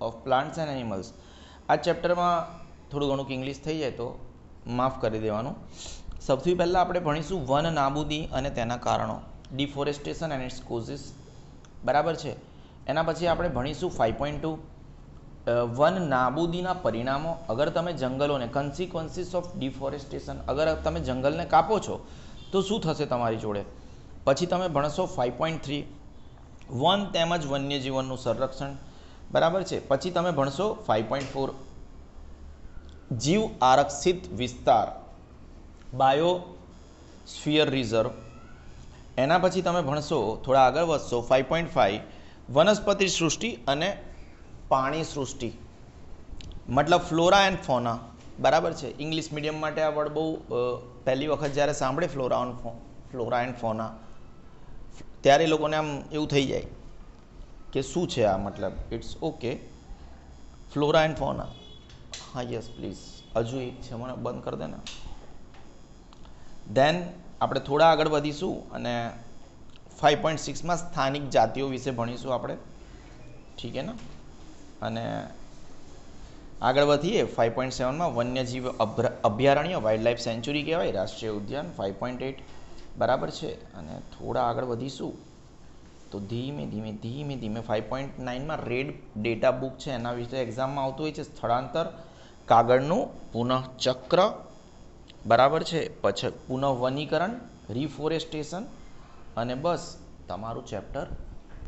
Of plants and animals આ ચેપ્ટરમાં થોડું ઘણું ઇંગ્લિશ થઈ જાય તો માફ કરી દેવાનું. સૌથી પહેલાં આપણે ભણીશું વન નાબૂદી અને તેના કારણો. ડિફોરેસ્ટેશન એન્ડ ઇટ્સ કોઝિસ બરાબર છે? એના પછી આપણે ભણીશું ફાઇવ પોઈન્ટ ટુ વન નાબૂદીના પરિણામો. અગર તમે જંગલોને કન્સિક્વન્સીસ ઓફ ડિફોરેસ્ટેશન અગર તમે જંગલને કાપો છો, તો શું થશે તમારી જોડે? પછી તમે ભણશો ફાઇવ પોઈન્ટ થ્રી વન તેમજ વન્યજીવનનું સંરક્ષણ. બરાબર છે. પછી તમે ભણશો ફાઇવ પોઈન્ટ ફોર જીવ આરક્ષિત વિસ્તાર બાયો સ્ફિયર રિઝર્વ એના પછી તમે ભણશો, થોડા આગળ વધશો ફાઇવ પોઈન્ટ ફાઇવ વનસ્પતિ સૃષ્ટિ અને પાણી સૃષ્ટિ. મતલબ ફ્લોરા એન્ડ ફોના. બરાબર છે. ઇંગ્લિશ મીડિયમ માટે આ વર્ડ બહુ પહેલી વખત જ્યારે સાંભળે flora on flora and fauna. ત્યારે લોકોને આમ એવું થઈ જાય. કે શું છે આ મતલબ? It's okay flora and fauna હા યસ પ્લીઝ હજુ એક છે મને બંધ કરી દેન આપણે થોડા આગળ વધીશું અને ફાઇવ પોઈન્ટ સિક્સમાં સ્થાનિક જાતિઓ વિશે ભણીશું આપણે. ઠીક છે ને? અને આગળ વધીએ. ફાઇવ પોઈન્ટ સેવનમાં વન્યજીવ અભયારણ્ય વાઇલ્ડલાઇફ સેન્ચુરી કહેવાય, રાષ્ટ્રીય ઉદ્યાન ફાઇવ પોઈન્ટ એટ બરાબર છે. અને થોડા આગળ વધીશું. તો ધીમે ધીમે ધીમે ધીમે ફાઇવ પોઈન્ટ નાઇનમાં રેડ ડેટા બુક છે, એના વિશે એક્ઝામમાં આવતું હોય છે, સ્થળાંતર કાગળનું પુનઃચક્ર. બરાબર છે? પછી પુનઃવનીકરણ રિફોરેસ્ટેશન અને બસ તમારું ચેપ્ટર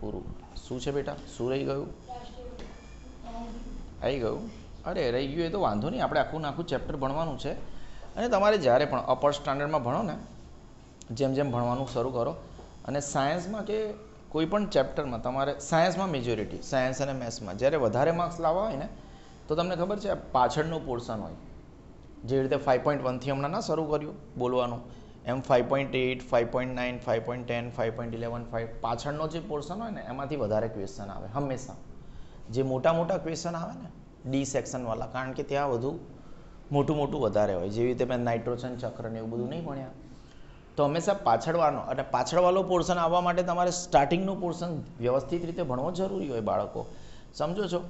પૂરું. શું છે બેટા? શું રહી ગયું? આવી ગયું? અરે, રહી ગયું એ તો વાંધો નહીં. આપણે આખું નાખું ચેપ્ટર ભણવાનું છે. અને તમારે જ્યારે પણ અપર સ્ટાન્ડર્ડમાં ભણો ને, જેમ જેમ ભણવાનું શરૂ કરો, અને સાયન્સમાં કે કોઈ પણ ચેપ્ટરમાં તમારે સાયન્સમાં મેજોરિટી સાયન્સ અને મેથ્સમાં જ્યારે વધારે માર્ક્સ લાવવા હોય ને, તો તમને ખબર છે પાછળનું પોર્શન હોય. જેવી રીતે ફાઇવ પોઈન્ટ વનથી હમણાં ના શરૂ કર્યું બોલવાનું. એમ five point eight five point nine five point ten five point eleven five પાછળનો જે પોર્શન હોય ને, એમાંથી વધારે ક્વેશ્ચન આવે હંમેશા. જે મોટા મોટા ક્વેશ્ચન આવે ને ડી સેક્શનવાળા કારણ કે ત્યાં વધુ મોટું મોટું વધારે હોય. જેવી રીતે મેં નાઇટ્રોજન ચક્ર ને એવું બધું નહીં ભણ્યા. તો હંમેશા પાછળવાનો અને પાછળવાળો પોર્શન આવવા માટે તમારે સ્ટાર્ટિંગનું પોર્શન વ્યવસ્થિત રીતે ભણવો જરૂરી હોય બાળકો. સમજો છો?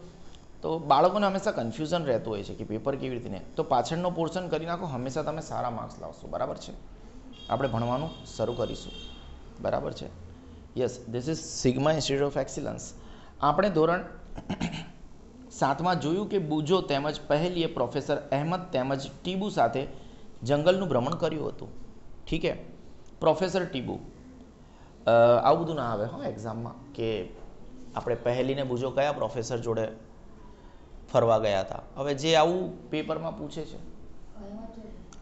તો બાળકોને હંમેશા કન્ફ્યુઝન રહેતું હોય છે કે પેપર કેવી રીતે તો પાછળનો પોર્શન કરી નાખો, હંમેશા તમે સારા માર્ક્સ લાવશો. બરાબર છે? આપણે ભણવાનું શરૂ કરીશું. બરાબર છે? Yes this is Sigma Institute of Excellence આપણે ધોરણ સાતમાં જોયું કે બુજો તેમજ પહેલીએ પ્રોફેસર અહેમદ તેમજ ટીબુ સાથે જંગલનું ભ્રમણ કર્યું હતું. ઠીક છે? પ્રોફેસર ટીબુ આવું બધું ના આવે હો એક્ઝામમાં કે આપણે પહેલીને બુજો કયા પ્રોફેસર જોડે ફરવા ગયા હતા. હવે જે આવું પેપરમાં પૂછે છે.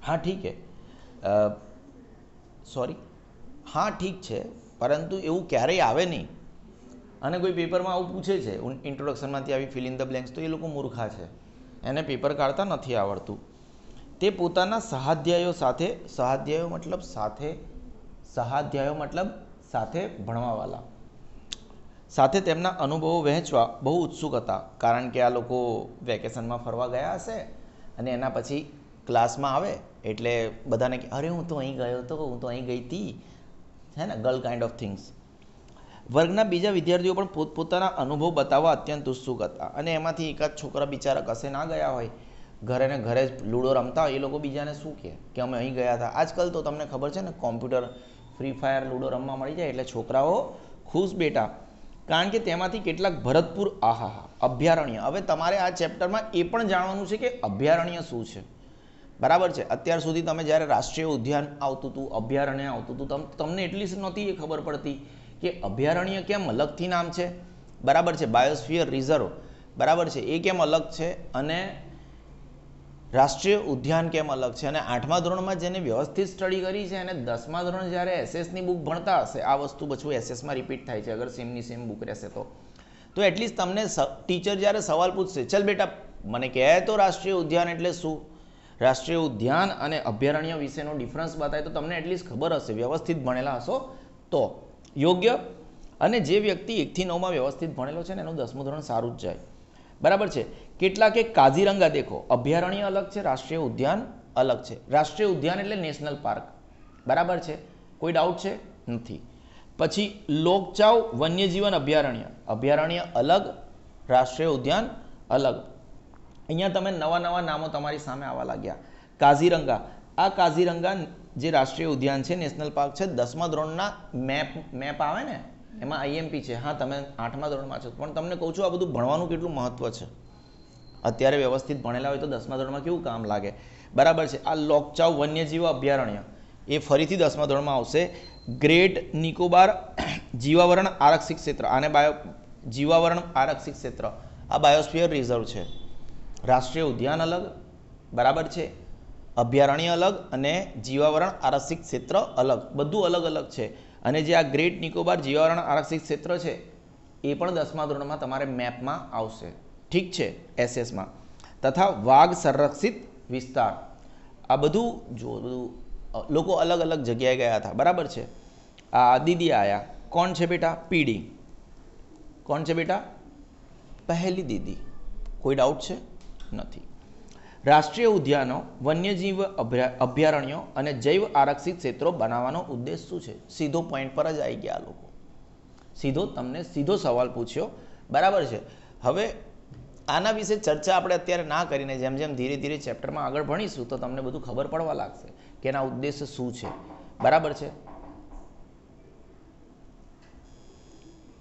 હા, ઠીક છે. સોરી હા, ઠીક છે, પરંતુ એવું ક્યારેય આવે નહીં. અને કોઈ પેપરમાં આવું પૂછે છે ઇન્ટ્રોડક્શનમાંથી આવી ફિલ ઇન ધ બ્લેન્ક્સ તો એ લોકો મૂર્ખા છે. એને પેપર કાઢતા નથી આવડતું. તે પોતાના સહાધ્યાયો સાથે, સહાધ્યાયો મતલબ સાથે સહાધ્યાયો મતલબ સાથે ભણવાવાળા સાથે તેમના અનુભવો વહેંચવા બહુ ઉત્સુક હતા, કારણ કે આ લોકો વેકેશનમાં ફરવા ગયા હશે અને એના પછી ક્લાસમાં આવે એટલે બધાને કે, અરે, હું તો અહીં ગયો હતો, હું તો અહીં ગઈ હતી હે ને ગર્લ કાઇન્ડ ઓફ થિંગ્સ વર્ગના બીજા વિદ્યાર્થીઓ પણ પોતપોતાના અનુભવ બતાવવા અત્યંત ઉત્સુક હતા અને એમાંથી એકાદ છોકરા બિચારા કશે ના ગયા હોય, ઘરે ને ઘરે જ લૂડો રમતા હોય, એ લોકો બીજાને શું કહે કે અમે અહીં ગયા હતા. આજકાલ તો તમને ખબર છે ને, કોમ્પ્યુટર ફ્રી ફાયર લૂડો રમવા મળી જાય એટલે છોકરાઓ ખુશ બેટા. કારણ કે તેમાંથી કેટલાક ભરતપુર આહાહા, અભયારણ્ય. હવે તમારે આ ચેપ્ટરમાં એ પણ જાણવાનું છે કે અભયારણ્ય શું છે. બરાબર છે? અત્યાર સુધી તમે જ્યારે રાષ્ટ્રીય ઉદ્યાન આવતું હતું, અભયારણ્ય આવતું હતું, તમ, તમને એટલી જ નહોતી એ ખબર પડતી કે અભયારણ્ય કેમ અલગથી નામ છે? બરાબર છે? બાયોસ્ફિયર રિઝર્વ બરાબર છે? એ કેમ અલગ છે? અને રાષ્ટ્રીય ઉદ્યાન કેમ અલગ છે? અને આઠમા ધોરણમાં જેને વ્યવસ્થિત સ્ટડી કરી છે અને દસમા ધોરણ જ્યારે એસએસની બુક ભણતા હશે, આ વસ્તુ પછી એસએસમાં રિપીટ થાય છે, અગર સેમની સેમ બુક રહેશે તો. તો એટલીસ્ટ તમને ટીચર જ્યારે સવાલ પૂછશે, ચલ બેટા, મને કહે તો રાષ્ટ્રીય ઉદ્યાન એટલે શું? રાષ્ટ્રીય ઉદ્યાન અને અભયારણ્ય વિશેનો ડિફરન્સ બતાવે તો તમને એટલીસ્ટ ખબર હશે, વ્યવસ્થિત ભણેલા હશો તો. યોગ્ય? અને જે વ્યક્તિ એકથી નવમાં વ્યવસ્થિત ભણેલો છે ને, એનું દસમું ધોરણ સારું જ જાય. બરાબર છે? કેટલાક કાઝીરંગા દેખો. અભયારણ્ય અલગ છે, રાષ્ટ્રીય ઉદ્યાન અલગ છે. રાષ્ટ્રીય ઉદ્યાન એટલે નેશનલ પાર્ક. બરાબર છે? કોઈ ડાઉટ છે? નથી. પછી લોકચાવ વન્યજીવન અભયારણ્ય. અભયારણ્ય અલગ, રાષ્ટ્રીય ઉદ્યાન અલગ. અહીંયા તમે નવા નવા નામો તમારી સામે આવવા લાગ્યા. કાઝીરંગા. આ કાઝીરંગા જે રાષ્ટ્રીય ઉદ્યાન છે, નેશનલ પાર્ક છે, દસમા ધોરણના મેપ મેપ આવે ને? એમાં આઈએમપી છે. હા, તમે આઠમા ધોરણમાં છો. પણ તમને કહું છું, આ બધું ભણવાનું કેટલું મહત્વ છે? અત્યારે વ્યવસ્થિત ભણેલા હોય તો દસમા ધોરણમાં કેવું કામ લાગે? બરાબર છે. આ લોકચાવ વન્યજીવ અભયારણ્ય, એ ફરીથી દસમા ધોરણમાં આવશે. ગ્રેટ નિકોબાર જીવાવરણ આરક્ષિત ક્ષેત્ર, આને બાયો, જીવાવરણ આરક્ષિત ક્ષેત્ર, આ બાયોસ્ફિયર રિઝર્વ છે. રાષ્ટ્રીય ઉદ્યાન અલગ, બરાબર છે. અભયારણ્ય અલગ અને જીવાવરણ આરક્ષિત ક્ષેત્ર અલગ, બધું અલગ અલગ છે. અને જે આ ગ્રેટ નિકોબાર જીવાવરણ આરક્ષિત ક્ષેત્ર છે, એ પણ દસમા ધોરણમાં તમારે મેપમાં આવશે. ઠીક છે એસએસમાં તથા વાઘ સંરક્ષિત વિસ્તાર. આ બધું જો બધું લોકો અલગ અલગ જગ્યાએ ગયા હતા. બરાબર છે? આ દીદી આયા. કોણ છે બેટા? પીડી. કોણ છે બેટા? પહેલી દીદી. કોઈ ડાઉટ છે? નથી. રાષ્ટ્રીય ઉદ્યાનો, વન્યજીવ અભ્યા અભયારણ્યો અને જૈવ આરક્ષિત ક્ષેત્રો બનાવવાનો ઉદ્દેશ શું છે? સીધો પોઈન્ટ પર જ આવી ગયા લોકો. સીધો તમને સીધો સવાલ પૂછ્યો. બરાબર છે? હવે આના વિશે ચર્ચા આપણે અત્યારે ના કરીને જેમ જેમ ધીરે ધીરે ચેપ્ટરમાં આગળ ભણીશું, તો તમને બધું ખબર પડવા લાગશે કે એના ઉદ્દેશ શું છે. બરાબર છે?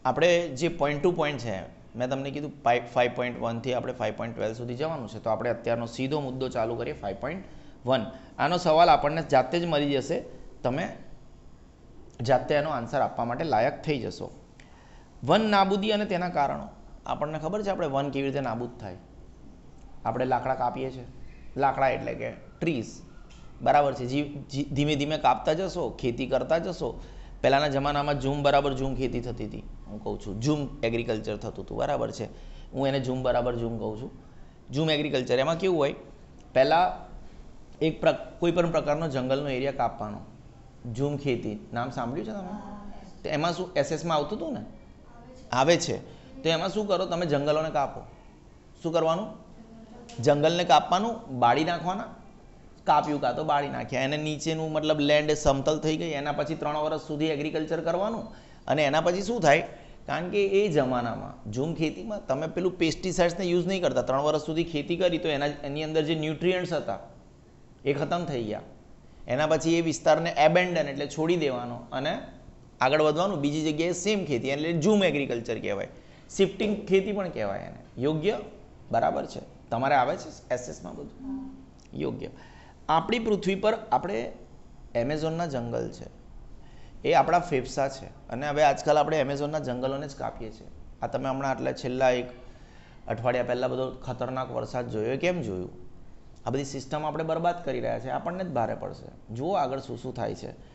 આપણે જે પોઈન્ટ ટુ પોઈન્ટ છે, મેં તમને કીધું ફાઇવ પોઈન્ટ વનથી આપણે ફાઇવ પોઈન્ટ ટ્વેલ્વ સુધી જવાનું છે, તો આપણે અત્યારનો સીધો મુદ્દો ચાલુ કરીએ ફાઇવ પોઈન્ટ વન આનો સવાલ આપણને જાતે જ મળી જશે, તમે જાતે એનો આન્સર આપવા માટે લાયક થઈ જશો. વન નાબૂદી અને તેના કારણો. આપણને ખબર છે આપણે વન કેવી રીતે નાબૂદ થાય? આપણે લાકડા કાપીએ છીએ લાકડા એટલે કે ટ્રીઝ બરાબર છે. જી ધીમે ધીમે કાપતા જશો ખેતી કરતા જશો. પહેલાંના જમાનામાં ઝૂમ બરાબર ઝૂમ ખેતી થતી હતી. હું કહું છું ઝૂમ એગ્રીકલ્ચર થતું હતું. બરાબર છે. હું એને ઝૂમ બરાબર ઝૂમ કહું છું. ઝૂમ એગ્રીકલ્ચર એમાં કેવું હોય? પહેલાં એક પ્ર કોઈ પણ પ્રકારનો જંગલનો એરિયા કાપવાનો. ઝૂમ ખેતી. નામ સાંભળ્યું છે તમે તો એમાં શું એસએસમાં આવતું હતું ને? આવે છે. તો એમાં શું કરો? તમે જંગલોને કાપો. શું કરવાનું? જંગલને કાપવાનું, બાળી નાખવાના. કાપ્યું કાં તો બાળી નાખ્યા. એને નીચેનું મતલબ લેન્ડ સમતલ થઈ ગઈ. એના પછી ત્રણ વર્ષ સુધી એગ્રીકલ્ચર કરવાનું. અને એના પછી શું થાય? કારણ કે એ જમાનામાં ઝૂમ ખેતીમાં તમે પેલું પેસ્ટિસાઇડ્સને યુઝ નહીં કરતા. ત્રણ વર્ષ સુધી ખેતી કરી તો એના એની અંદર જે ન્યુટ્રિયન્ટ્સ હતા, એ ખતમ થઈ ગયા. એના પછી એ વિસ્તારને એબેન્ડન એટલે છોડી દેવાનો અને આગળ વધવાનું. બીજી જગ્યાએ સેમ ખેતી, એટલે ઝૂમ એગ્રીકલ્ચર કહેવાય. શિફ્ટિંગ ખેતી પણ કહેવાય એને. યોગ્ય? બરાબર છે. તમારે આવે છે એસએસમાં બધું? યોગ્ય. આપણી પૃથ્વી પર આપણે એમેઝોનના જંગલ છે. એ આપણા ફેફસા છે. અને હવે આજકાલ આપણે એમેઝોનના જંગલોને જ કાપીએ છીએ. આ તમે હમણાં આટલા છેલ્લા એક અઠવાડિયા પહેલાં બધો ખતરનાક વરસાદ જોયો. કેમ જોયું? આ બધી સિસ્ટમ આપણે બરબાદ કરી રહ્યા છે. આપણને જ ભારે પડશે. જુઓ આગળ શું શું થાય છે.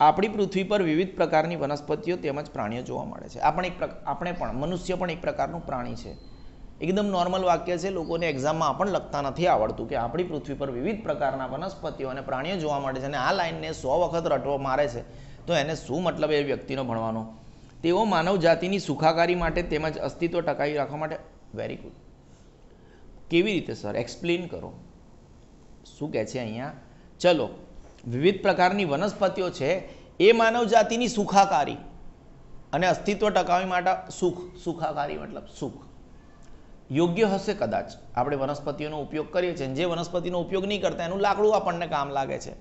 આપણી પૃથ્વી પર વિવિધ પ્રકારની વનસ્પતિઓ તેમજ પ્રાણીઓ જોવા મળે છે. આપણે એક આપણે પણ, મનુષ્ય પણ એક પ્રકારનું પ્રાણી છે. એકદમ નોર્મલ વાક્ય છે, લોકોને એક્ઝામમાં પણ લખતા નથી આવડતું કે આપણી પૃથ્વી પર વિવિધ પ્રકારના વનસ્પતિઓ અને પ્રાણીઓ જોવા મળે છે અને આ લાઈનને સો વખત રટવો મારે છે. તો એને શું મતલબ એ વ્યક્તિનો ભણવાનો? તેઓ માનવ જાતિની સુખાકારી માટે તેમજ અસ્તિત્વ ટકાવી રાખવા માટે વેરી ગુડ કેવી રીતે સર એક્સપ્લેન કરો. શું કહે છે અહીંયા? ચલો વિવિધ પ્રકારની વનસ્પતિઓ છે, એ માનવ જાતિની સુખાકારી અને અસ્તિત્વ ટકાવી માટે સુખ, સુખાકારી મતલબ સુખ. યોગ્ય હશે કદાચ. આપણે વનસ્પતિઓનો ઉપયોગ કરીએ છીએ જે વનસ્પતિનો ઉપયોગ નહીં કરતા એનું લાકડું આપણને કામ લાગે છે.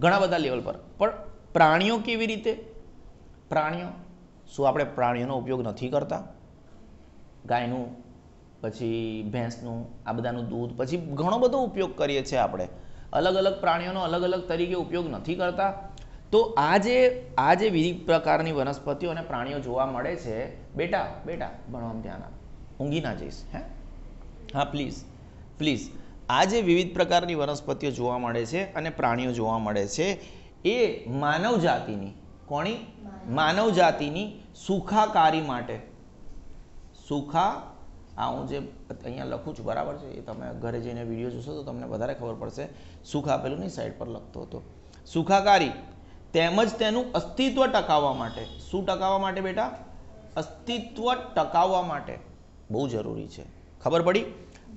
ઘણા બધા લેવલ પર. પણ પ્રાણીઓ કેવી રીતે? પ્રાણીઓ? શું આપણે પ્રાણીઓનો ઉપયોગ નથી કરતા? ગાયનું, પછી ભેંસનું, આ બધાનું દૂધ, પછી ઘણો બધો ઉપયોગ કરીએ છીએ આપણે. અલગ અલગ પ્રાણીઓનો અલગ અલગ તરીકે ઉપયોગ નથી કરતા. તો આ જે આ જે વિવિધ પ્રકારની વનસ્પતિઓ અને પ્રાણીઓ જોવા મળે છે બેટા બેટા ભણવામાં ધ્યાન આપ. ઊંઘી ના જઈશ હે? હા પ્લીઝ પ્લીઝ આ જે વિવિધ પ્રકારની વનસ્પતિઓ જોવા મળે છે અને પ્રાણીઓ જોવા મળે છે એ માનવ જાતિની કોણી માનવ. જાતિની સુખાકારી માટે. સુખા આ હું જે અહીંયા લખું છું બરાબર છે, એ તમે ઘરે જઈને વીડિયો જોશો તો તમને વધારે ખબર પડશે. સુખ આપેલું નહીં સાઈડ પર લખતો હતો. સુખાકારી, તેમજ તેનું અસ્તિત્વ ટકાવવા માટે. શું ટકાવવા માટે બેટા? અસ્તિત્વ ટકાવવા માટે. બહુ જરૂરી છે. ખબર પડી?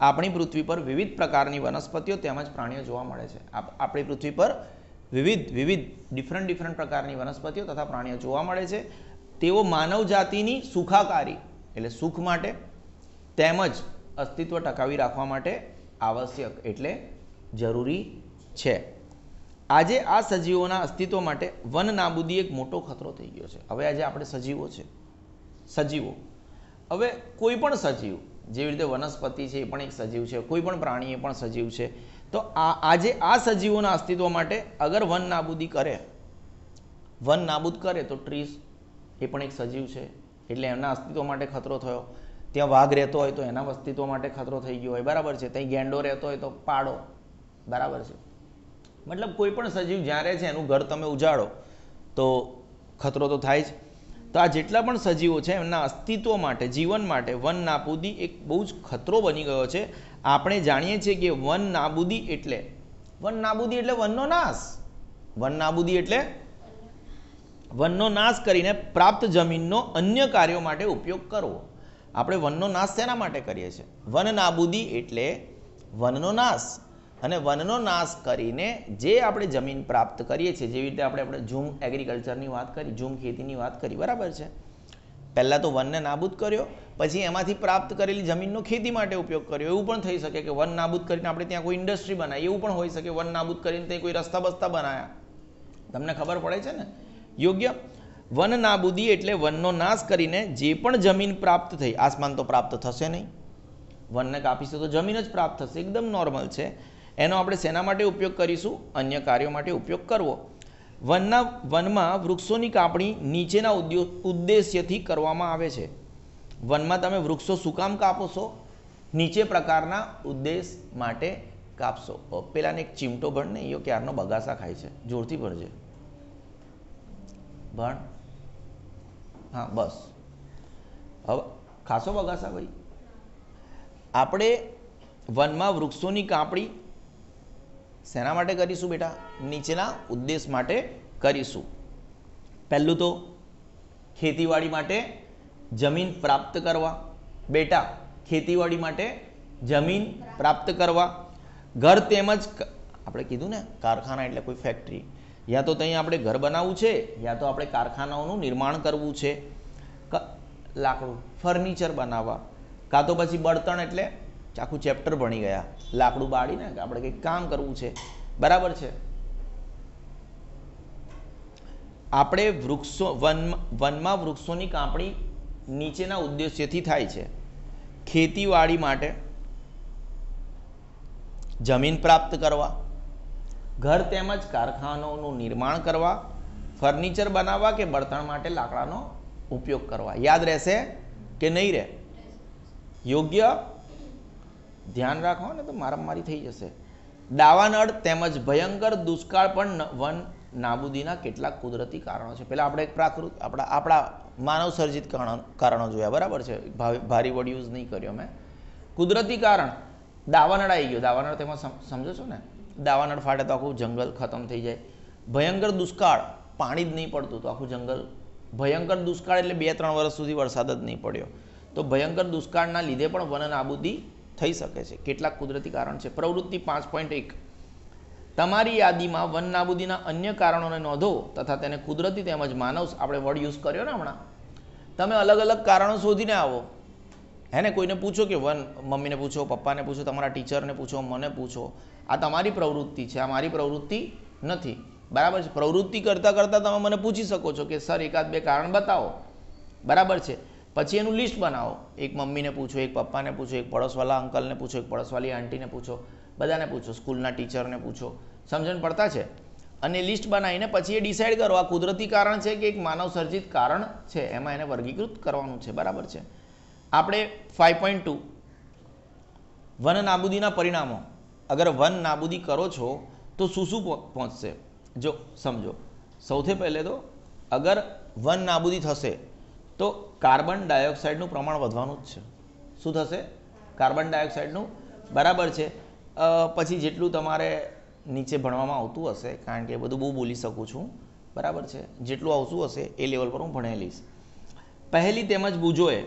આપણી પૃથ્વી પર વિવિધ પ્રકારની વનસ્પતિઓ તેમજ પ્રાણીઓ જોવા મળે છે. આપ- આપણી પૃથ્વી પર વિવિધ વિવિધ ડિફરન્ટ ડિફરન્ટ પ્રકારની વનસ્પતિઓ તથા પ્રાણીઓ જોવા મળે છે. તેઓ માનવ જાતિની સુખાકારી, એટલે સુખ માટે તેમજ અસ્તિત્વ ટકાવી રાખવા માટે આવશ્યક એટલે જરૂરી છે. આજે આ સજીવોના અસ્તિત્વ માટે વન નાબૂદી એક મોટો ખતરો થઈ ગયો છે. હવે આજે આપણે સજીવો છે. સજીવો. હવે કોઈ પણ સજીવ, જેવી રીતે વનસ્પતિ છે એ પણ એક સજીવ છે, કોઈ પણ પ્રાણી એ પણ સજીવ છે, તો આ આજે આ સજીવોના અસ્તિત્વ માટે અગર વન નાબૂદી કરે, વન નાબૂદ કરે તો ટ્રીસ એ પણ એક સજીવ છે. એટલે એમના અસ્તિત્વ માટે ખતરો થયો. ત્યાં વાઘ રહેતો હોય તો એના અસ્તિત્વ માટે ખતરો થઈ ગયો હોય. બરાબર છે. ત્યાં ગેંડો રહેતો હોય તો પાડો. બરાબર છે. મતલબ કોઈ પણ સજીવ જ્યાં રહે છે એનું ઘર તમે ઉજાડો, તો ખતરો તો થાય જ. તો આ જેટલા પણ સજીવો છે, એમના અસ્તિત્વ માટે, જીવન માટે વન નાબૂદી એક બહુ જ ખતરો બની ગયો છે. આપણે જાણીએ છીએ કે વન નાબૂદી એટલે, વન નાબૂદી એટલે વનનો નાશ. વન નાબૂદી એટલે વનનો નાશ કરીને પ્રાપ્ત જમીનનો અન્ય કાર્યો માટે ઉપયોગ કરવો. આપણે વનનો નાશ શેના માટે કરીએ છીએ? વન નાબૂદી એટલે વનનો નાશ. અને વનનો નાશ કરીને જે આપણે જમીન પ્રાપ્ત કરીએ છીએ, જેવી રીતે આપણે આપણે ઝૂમ એગ્રીકલ્ચરની વાત કરી, ઝૂમ ખેતીની વાત કરી, બરાબર છે? પહેલાં તો વનને નાબૂદ કર્યો, પછી એમાંથી પ્રાપ્ત કરેલી જમીનનો ખેતી માટે ઉપયોગ કર્યો. એવું પણ થઈ શકે કે વન નાબૂદ કરીને આપણે ત્યાં કોઈ ઇન્ડસ્ટ્રી બનાવી. એવું પણ હોઈ શકે વન નાબૂદ કરીને ત્યાં કોઈ રસ્તા બસ્તા બનાવ્યા તમને ખબર પડે છે ને? યોગ્ય? વન નાબૂદી એટલે વનનો નાશ કરીને જે પણ જમીન પ્રાપ્ત થઈ, આસમાન તો પ્રાપ્ત થશે નહીં. વનને કાપીશું તો જમીન જ પ્રાપ્ત થશે, એકદમ નોર્મલ છે. એનો આપણે શેના માટે ઉપયોગ કરીશું? અન્ય કાર્યો માટે ઉપયોગ કરવો. વનના, વનમાં વૃક્ષોની કાપણી નીચેના ઉદ્દેશ્યથી કરવામાં આવે છે. વનમાં તમે વૃક્ષો શું કામ કાપો છો? નીચે પ્રકારના ઉદ્દેશ માટે કાપશો. પેલાને એક ચીમટો ભણ ને એ ક્યારનો બગાસા ખાય છે. જોરથી ભણજે. ભણ. હા, બસ. હવે, ખાસો બગાસા ભાઈ. આપણે વનમાં વૃક્ષોની કાપણી શેના માટે કરીશું બેટા? નીચેના ઉદ્દેશ માટે કરીશું. પહેલું તો ખેતીવાડી માટે જમીન પ્રાપ્ત કરવા. બેટા, ખેતીવાડી માટે જમીન પ્રાપ્ત કરવા. ઘર તેમજ આપણે કીધું ને, કારખાના એટલે કોઈ ફેક્ટરી યા તો ત્યાં આપણે ઘર બનાવવું છે, યા તો આપણે કારખાનાઓનું નિર્માણ કરવું છે. લાકડું, ફર્નિચર બનાવવા. કાં તો પછી બળતણ એટલે આખું ચેપ્ટર ભણી ગયા. લાકડું બાળીને આપણે કંઈક કામ કરવું છે. બરાબર છે? આપણે વૃક્ષો, વન, વનમાં વૃક્ષોની કાપણી નીચેના ઉદ્દેશ્યથી થાય છે. ખેતીવાડી માટે જમીન પ્રાપ્ત કરવા ઘર તેમજ કારખાનાઓનું નિર્માણ કરવા, ફર્નિચર બનાવવા કે બળતણ માટે લાકડાનો ઉપયોગ કરવા. યાદ રહેશે કે નહીં રહે? યોગ્ય? ધ્યાન રાખો ને તો મારામારી થઈ જશે. દાવાનળ તેમજ ભયંકર દુષ્કાળ પણ વન નાબૂદીના કેટલાક કુદરતી કારણો છે. પહેલાં આપણે એક પ્રાકૃત, આપણા આપણા માનવ સર્જિત કારણો જોયા. બરાબર છે? ભારી વર્ડ યુઝ નહીં કર્યો મેં. કુદરતી કારણ. દાવાનળ આવી ગયો. દાવાનળ તેમાં સમ- સમજો છો ને? દાવાનળ ફાટે તો આખું જંગલ ખતમ થઈ જાય. ભયંકર દુષ્કાળ, પાણી જ નહીં પડતું તો આખું જંગલ. ભયંકર દુષ્કાળ એટલે બે ત્રણ વર્ષ સુધી વરસાદ જ નહીં પડ્યો. તો ભયંકર દુષ્કાળના લીધે પણ વન નાબૂદી થઈ શકે છે. કેટલાક કુદરતી કારણ છે. પ્રવૃત્તિ પાંચ પોઈન્ટ એક. તમારી યાદીમાં વન નાબૂદીના અન્ય કારણોને નોંધો તથા તેને કુદરતી તેમજ માનવ આપણે વર્ડ યુઝ કર્યો ને હમણાં. તમે અલગ અલગ કારણો શોધીને આવો. હે ને? કોઈને પૂછો કે વન, મમ્મીને પૂછો, પપ્પાને પૂછો, તમારા ટીચરને પૂછો, મને પૂછો. આ તમારી પ્રવૃત્તિ છે, આ મારી પ્રવૃત્તિ નથી. બરાબર છે? પ્રવૃત્તિ કરતાં કરતાં તમે મને પૂછી શકો છો કે, સર, એકાદ બે કારણ બતાવો. બરાબર છે? પછી એનું લિસ્ટ બનાવો. એક મમ્મીને પૂછો, એક પપ્પાને પૂછો, એક પડોશવાળા અંકલને પૂછો, એક પડોશવાલી આંટીને પૂછો, બધાને પૂછો, સ્કૂલના ટીચરને પૂછો. સમજણ પડતા છે? અને લિસ્ટ બનાવીને પછી એ ડિસાઇડ કરો, આ કુદરતી કારણ છે કે એક માનવ સર્જિત કારણ છે? એમાં એને વર્ગીકૃત કરવાનું છે. બરાબર છે? આપણે ફાઇવ પોઈન્ટ ટુ વન નાબૂદીના પરિણામો. અગર વન નાબૂદી કરો છો, તો શું શું પહોંચશે? જો, સમજો. સૌથી પહેલે તો, અગર વન નાબૂદી થશે, તો કાર્બન ડાયોક્સાઇડનું પ્રમાણ વધવાનું જ છે. શું થશે? કાર્બન ડાયોક્સાઇડનું બરાબર છે. પછી જેટલું તમારે નીચે ભણવામાં આવતું હશે, કારણ કે એ બધું બહુ બોલી શકું છું, બરાબર છે. જેટલું આવતું હશે, એ લેવલ પર હું ભણી લઈશ. પહેલી તેમજ બુજોએ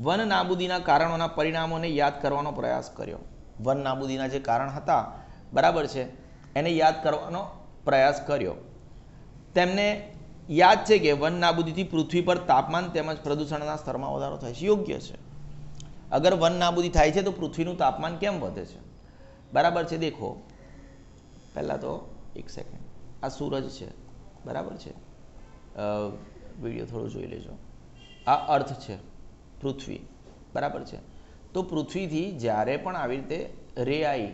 વન નાબૂદીના કારણોના પરિણામોને યાદ કરવાનો પ્રયાસ કર્યો. વન નાબૂદીના જે કારણ હતા, બરાબર છે, એને યાદ કરવાનો પ્રયાસ કર્યો. તેમને યાદ છે કે વન નાબૂદીથી પૃથ્વી પર તાપમાન તેમજ પ્રદૂષણના સ્તરમાં વધારો થાય છે. યોગ્ય છે. અગર વન નાબૂદી થાય છે તો પૃથ્વીનું તાપમાન કેમ વધે છે? બરાબર છે, દેખો. પહેલાં તો એક સેકન્ડ આ સૂરજ છે. બરાબર છે? વીડિયો થોડો જોઈ લેજો. આ અર્થ છે, પૃથ્વી. બરાબર છે? તો પૃથ્વીથી જ્યારે પણ આવી રીતે રે આવી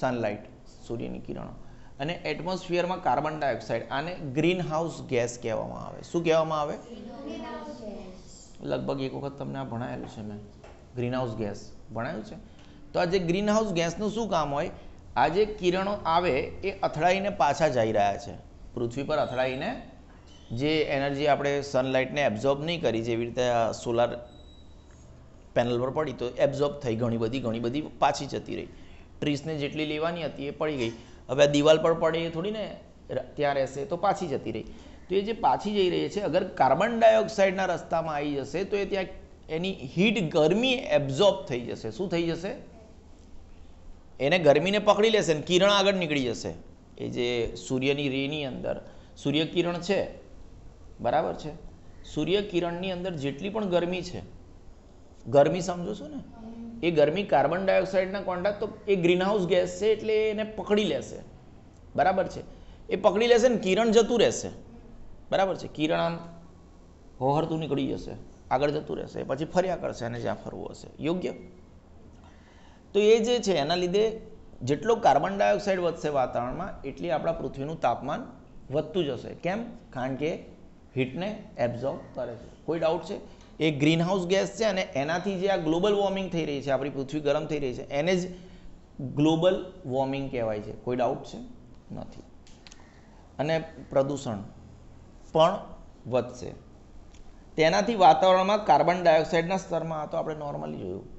સનલાઇટ સૂર્યની કિરણો અને એટમોસ્ફિયરમાં કાર્બન ડાયોક્સાઇડ આને ગ્રીન હાઉસ ગેસ કહેવામાં આવે. શું કહેવામાં આવે? લગભગ એક વખત તમને આ ભણાયેલું છે મેં. ગ્રીન હાઉસ ગેસ ભણાયું છે? તો આ જે ગ્રીન હાઉસ ગેસનું શું કામ હોય? આ જે કિરણો આવે એ અથડાઈને પાછા જઈ રહ્યા છે. પૃથ્વી પર અથડાઈને જે એનર્જી આપણે સનલાઇટને એબ્ઝોર્બ નહીં કરી, જેવી રીતે સોલાર પેનલ પર પડી તો એબ્ઝોર્બ થઈ ઘણી બધી ઘણી બધી પાછી જતી રહી. ટ્રીસને જેટલી લેવાની હતી એ પડી ગઈ. હવે આ દિવાલ પર પડે એ થોડી ને ત્યાં રહેશે તો પાછી જતી રહી. તો એ જે પાછી જઈ રહી છે, અગર કાર્બન ડાયોક્સાઇડના રસ્તામાં આવી જશે તો એ ત્યાં એની હીટ ગરમી એબ્ઝોર્બ થઈ જશે. શું થઈ જશે? એને ગરમીને પકડી લેશે ને કિરણ આગળ નીકળી જશે. એ જે સૂર્યની રેની અંદર, સૂર્યકિરણ છે. બરાબર છે? સૂર્યકિરણની અંદર જેટલી પણ ગરમી છે ગરમી સમજો છો ને? એ ગરમી કાર્બન ડાયોક્સાઇડના કોન્ટેક્ટ તો એ ગ્રીનહાઉસ ગેસ છે એટલે એને પકડી લેશે. બરાબર છે? એ પકડી લેશે ને કિરણ જતું રહેશે. બરાબર છે? કિરણ આમ હોહરતું નીકળી જશે. આગળ જતું રહેશે. પછી ફર્યા કરશે અને જ્યાં ફરવું હશે. યોગ્ય? તો એ જે છે, એના લીધે જેટલો કાર્બન ડાયોક્સાઇડ વધશે વાતાવરણમાં, એટલી આપણા પૃથ્વીનું તાપમાન વધતું જશે. કેમ? કારણ કે હીટને એબ્ઝોર્બ કરે છે. કોઈ ડાઉટ છે? એ ગ્રીનહાઉસ ગેસ છે અને એનાથી જે આ ગ્લોબલ વોર્મિંગ થઈ રહી છે, આપણી પૃથ્વી ગરમ થઈ રહી છે, એને જ ગ્લોબલ વોર્મિંગ કહેવાય છે. કોઈ ડાઉટ છે? નથી. અને પ્રદૂષણ પણ વધશે. તેનાથી વાતાવરણમાં કાર્બન ડાયોક્સાઇડના સ્તરમાં, આ તો આપણે નોર્મલી જોયું.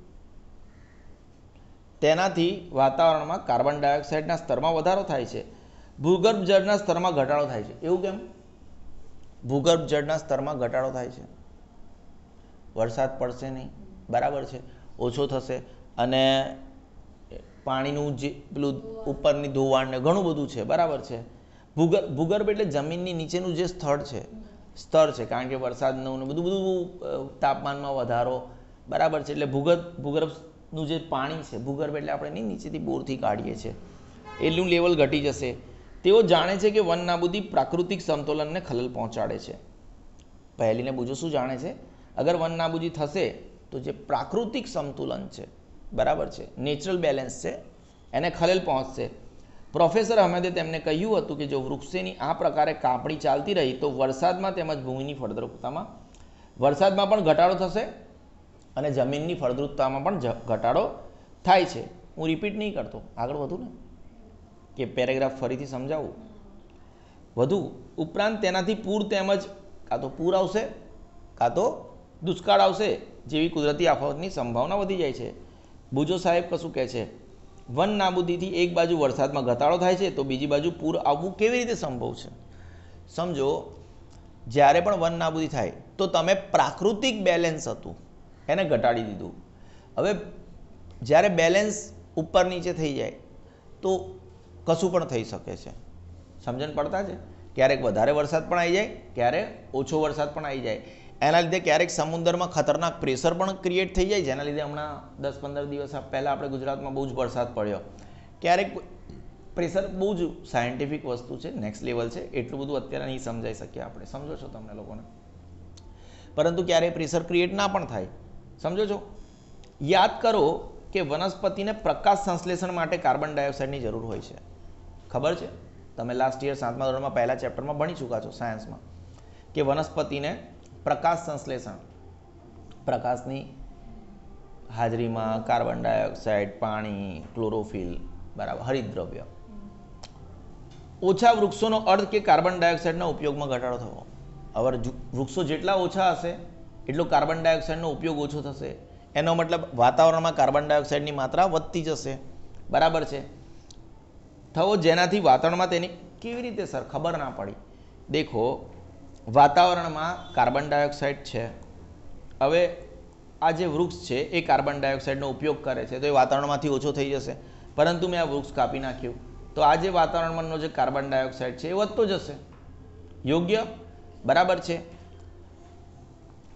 તેનાથી વાતાવરણમાં કાર્બન ડાયોક્સાઇડના સ્તરમાં વધારો થાય છે. ભૂગર્ભ જળના સ્તરમાં ઘટાડો થાય છે. એવું કેમ? ભૂગર્ભ જળના સ્તરમાં ઘટાડો થાય છે. વરસાદ પડશે નહીં. બરાબર છે? ઓછો થશે. અને પાણીનું જે પેલું ઉપરની ધોવાણ ને ઘણું બધું છે. બરાબર છે? ભૂગર્ભ ભૂગર્ભ એટલે જમીનની નીચેનું જે સ્થળ છે. સ્તર છે. કારણ કે વરસાદનું બધું બધું તાપમાનમાં વધારો. બરાબર છે? એટલે ભૂગર્ભ, ભૂગર્ભનું જે પાણી છે, ભૂગર્ભ એટલે આપણે નહીં, નીચેથી બોરથી કાઢીએ છીએ. એટલું લેવલ ઘટી જશે. તેઓ જાણે છે કે વન નાબૂદી પ્રાકૃતિક સંતુલનને ખલલ પહોંચાડે છે. પહેલીને બુજો શું જાણે છે? અગર વન થશે, તો જે પ્રાકૃતિક સંતુલન છે, બરાબર છે, નેચરલ બેલેન્સ છે, એને ખલેલ પહોંચશે. પ્રોફેસર અહમેદે તેમને કહ્યું હતું કે જો વૃક્ષેની આ પ્રકારે કાપણી ચાલતી રહી, તો વરસાદમાં તેમજ ભૂમિની ફળદ્રુપતામાં, વરસાદમાં પણ ઘટાડો થશે અને જમીનની ફળદ્રુપતામાં પણ ઘટાડો થાય છે. હું રિપીટ નહીં કરતો. આગળ વધુ ને? કે પેરેગ્રાફ ફરીથી સમજાવું? વધુ, ઉપરાંત તેનાથી પૂર તેમજ કાં તો પૂર આવશે, કાં તો દુષ્કાળ આવશે જેવી કુદરતી આફતની સંભાવના વધી જાય છે. ભુજો સાહેબ કશું કહે છે, વન નાબૂદીથી એક બાજુ વરસાદમાં ઘટાડો થાય છે, તો બીજી બાજુ પૂર આવવું કેવી રીતે સંભવ છે? સમજો, જ્યારે પણ વન નાબૂદી થાય, તો તમે પ્રાકૃતિક બેલેન્સ હતું, એને ઘટાડી દીધું. હવે જ્યારે બેલેન્સ ઉપર નીચે થઈ જાય, તો કશું પણ થઈ શકે છે. સમજણ પડતા છે? ક્યારેક વધારે વરસાદ પણ આવી જાય, ક્યારેક ઓછો વરસાદ પણ આવી જાય. એના લીધે ક્યારેક સમુદ્રમાં ખતરનાક પ્રેશર પણ ક્રિએટ થઈ જાય, જેના લીધે હમણાં દસ પંદર દિવસ પહેલાં આપણે ગુજરાતમાં બહુ જ વરસાદ પડ્યો. ક્યારેક પ્રેશર બહુ જ સાયન્ટિફિક વસ્તુ છે નેક્સ્ટ લેવલ છે, એટલું બધું અત્યારે નહીં સમજાઈ શકીએ આપણે. સમજો છો તમને લોકોને? પરંતુ ક્યારેય પ્રેશર ક્રિએટ ના પણ થાય. સમજો છો? યાદ કરો કે વનસ્પતિને પ્રકાશ સંશ્લેષણ માટે કાર્બન ડાયોક્સાઇડની જરૂર હોય છે. ખબર છે? તમે લાસ્ટ યર સાતમા ધોરણમાં પહેલા ચેપ્ટરમાં ભણી ચૂક્યા છો સાયન્સમાં કે વનસ્પતિને પ્રકાશ સંશ્લેષણ. પ્રકાશની હાજરીમાં કાર્બન ડાયોક્સાઇડ, પાણી, ક્લોરોફિલ, બરાબર હરિતદ્રવ્ય ઓછા વૃક્ષોનો અર્થ કે કાર્બન ડાયોક્સાઇડના ઉપયોગમાં ઘટાડો થવો. હવે વૃક્ષો જેટલા ઓછા હશે, એટલો કાર્બન ડાયોક્સાઇડનો ઉપયોગ ઓછો થશે. એનો મતલબ વાતાવરણમાં કાર્બન ડાયોક્સાઇડની માત્રા વધતી જશે. બરાબર છે? થવો જેનાથી વાતાવરણમાં તેની કેવી રીતે સર ખબર ના પડી? દેખો વાતાવરણમાં કાર્બન ડાયોક્સાઇડ છે. હવે આ જે વૃક્ષ છે, એ કાર્બન ડાયોક્સાઇડનો ઉપયોગ કરે છે. તો એ વાતાવરણમાંથી ઓછો થઈ જશે. પરંતુ મેં આ વૃક્ષ કાપી નાખ્યું. તો આ જે વાતાવરણમાંનો જે કાર્બન ડાયોક્સાઇડ છે, એ વધતો જશે. યોગ્ય? બરાબર છે.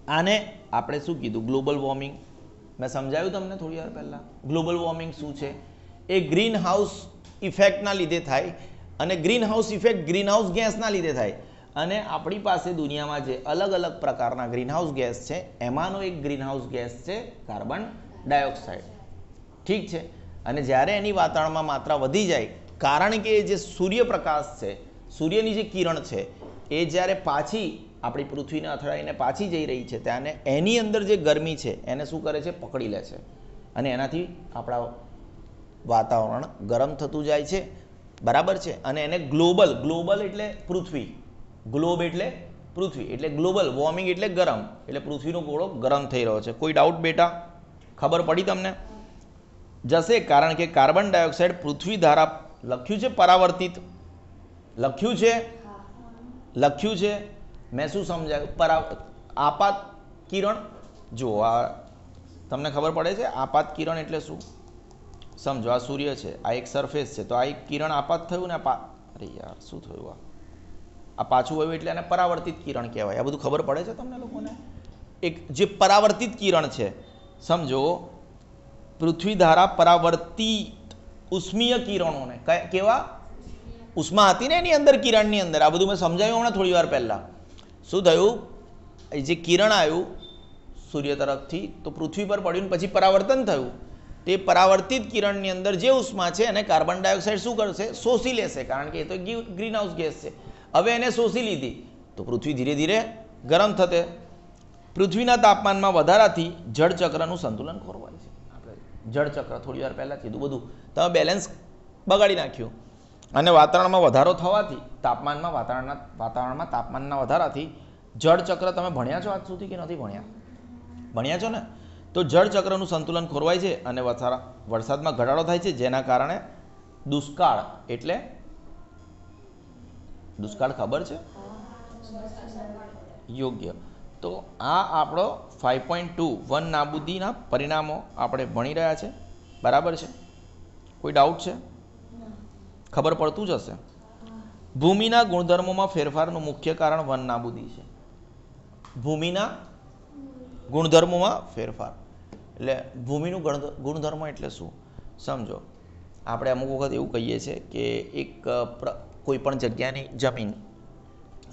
આને આપણે શું કીધું? Global warming. મેં સમજાવ્યું તમને થોડી વાર પહેલાં. ગ્લોબલ વોર્મિંગ શું છે? એ ગ્રીન હાઉસ ઇફેક્ટના લીધે થાય અને greenhouse effect greenhouse ગેસના લીધે થાય. અને આપણી પાસે દુનિયામાં જે અલગ અલગ પ્રકારના ગ્રીનહાઉસ ગેસ છે, એમાંનો એક ગ્રીનહાઉસ ગેસ છે કાર્બન ડાયોક્સાઇડ ઠીક છે? અને જ્યારે એની વાતાવરણમાં માત્રા વધી જાય, કારણ કે જે સૂર્યપ્રકાશ છે, સૂર્યની જે કિરણ છે, એ જ્યારે પાછી આપણી પૃથ્વીને અથડાઈને પાછી જઈ રહી છે ત્યાં એની અંદર જે ગરમી છે, એને શું કરે છે? પકડી લે છે. અને એનાથી આપણા વાતાવરણ ગરમ થતું જાય છે. બરાબર છે? અને એને ગ્લોબલ ગ્લોબલ એટલે પૃથ્વી. ગ્લોબ એટલે પૃથ્વી, એટલે ગ્લોબલ વોર્મિંગ એટલે ગરમ, એટલે પૃથ્વીનો ગોળો ગરમ થઈ રહ્યો છે. કોઈ ડાઉટ બેટા? ખબર પડી તમને? જશે, કારણ કે કાર્બન ડાયોક્સાઇડ પૃથ્વી ધારા લખ્યું છે પરાવર્તિત. લખ્યું છે? લખ્યું છે? મેં શું સમજાયું? પરા, આપાત કિરણ? જુઓ, આ તમને ખબર પડે છે? આપાત કિરણ એટલે શું? સમજો, આ સૂર્ય છે, આ એક સરફેસ છે, તો આ એક કિરણ આપાત થયું ને અરે યાર, શું થયું આ? આ પાછું આવ્યું એટલે આને પરાવર્તિત કિરણ કહેવાય. આ બધું ખબર પડે છે તમને લોકોને? એક જે પરાવર્તિત કિરણ છે, સમજો પૃથ્વી ધારા પરાવર્તિત ઉષ્મીય કિરણોને. કેવા? ઉષ્મા હતી ને એની અંદર, કિરણની અંદર. આ બધું મેં સમજાવ્યું હમણાં થોડી વાર પહેલાં. શું થયું? એ જે કિરણ આવ્યું, સૂર્ય તરફથી, તો પૃથ્વી પર પડ્યું પછી પરાવર્તન થયું. તે પરાવર્તિત કિરણની અંદર જે ઉષ્મા છે, એને કાર્બન ડાયોક્સાઇડ શું કરશે? શોષી લેશે. કારણ કે એ તો ગ્રીન હાઉસ ગેસ છે. હવે એને શોષી લીધી. તો પૃથ્વી ધીરે ધીરે ગરમ થતે. પૃથ્વીના તાપમાનમાં વધારાથી જળચક્રનું સંતુલન ખોરવાય છે. આપણે જળચક્ર થોડી વાર પહેલાં કીધું બધું. તમે બેલેન્સ બગાડી નાખ્યું. અને વાતાવરણમાં વધારો થવાથી, તાપમાનમાં વાતાવરણના, વાતાવરણમાં તાપમાનના વધારાથી જળચક્ર તમે ભણ્યા છો આજ સુધી કે નથી ભણ્યા? ભણ્યા છો ને? તો જળચક્રનું સંતુલન ખોરવાય છે અને વરસાદમાં ઘટાડો થાય છે, જેના કારણે દુષ્કાળ એટલે દુષ્કાળ ખબર છે? યોગ્ય. તો આ આપણો ફાઇવ પોઈન્ટ ટુ વન નાબૂદીના પરિણામો આપણે ભણી રહ્યા છે. બરાબર છે? કોઈ ડાઉટ છે? ખબર પડતું જ હશે. ભૂમિના ગુણધર્મોમાં ફેરફારનું મુખ્ય કારણ વન નાબૂદી છે. ભૂમિના ગુણધર્મોમાં ફેરફાર. એટલે ભૂમિનું ગણ- ગુણધર્મ એટલે શું? સમજો. આપણે અમુક વખત એવું કહીએ છીએ કે એક કોઈ પણ જગ્યાની જમીન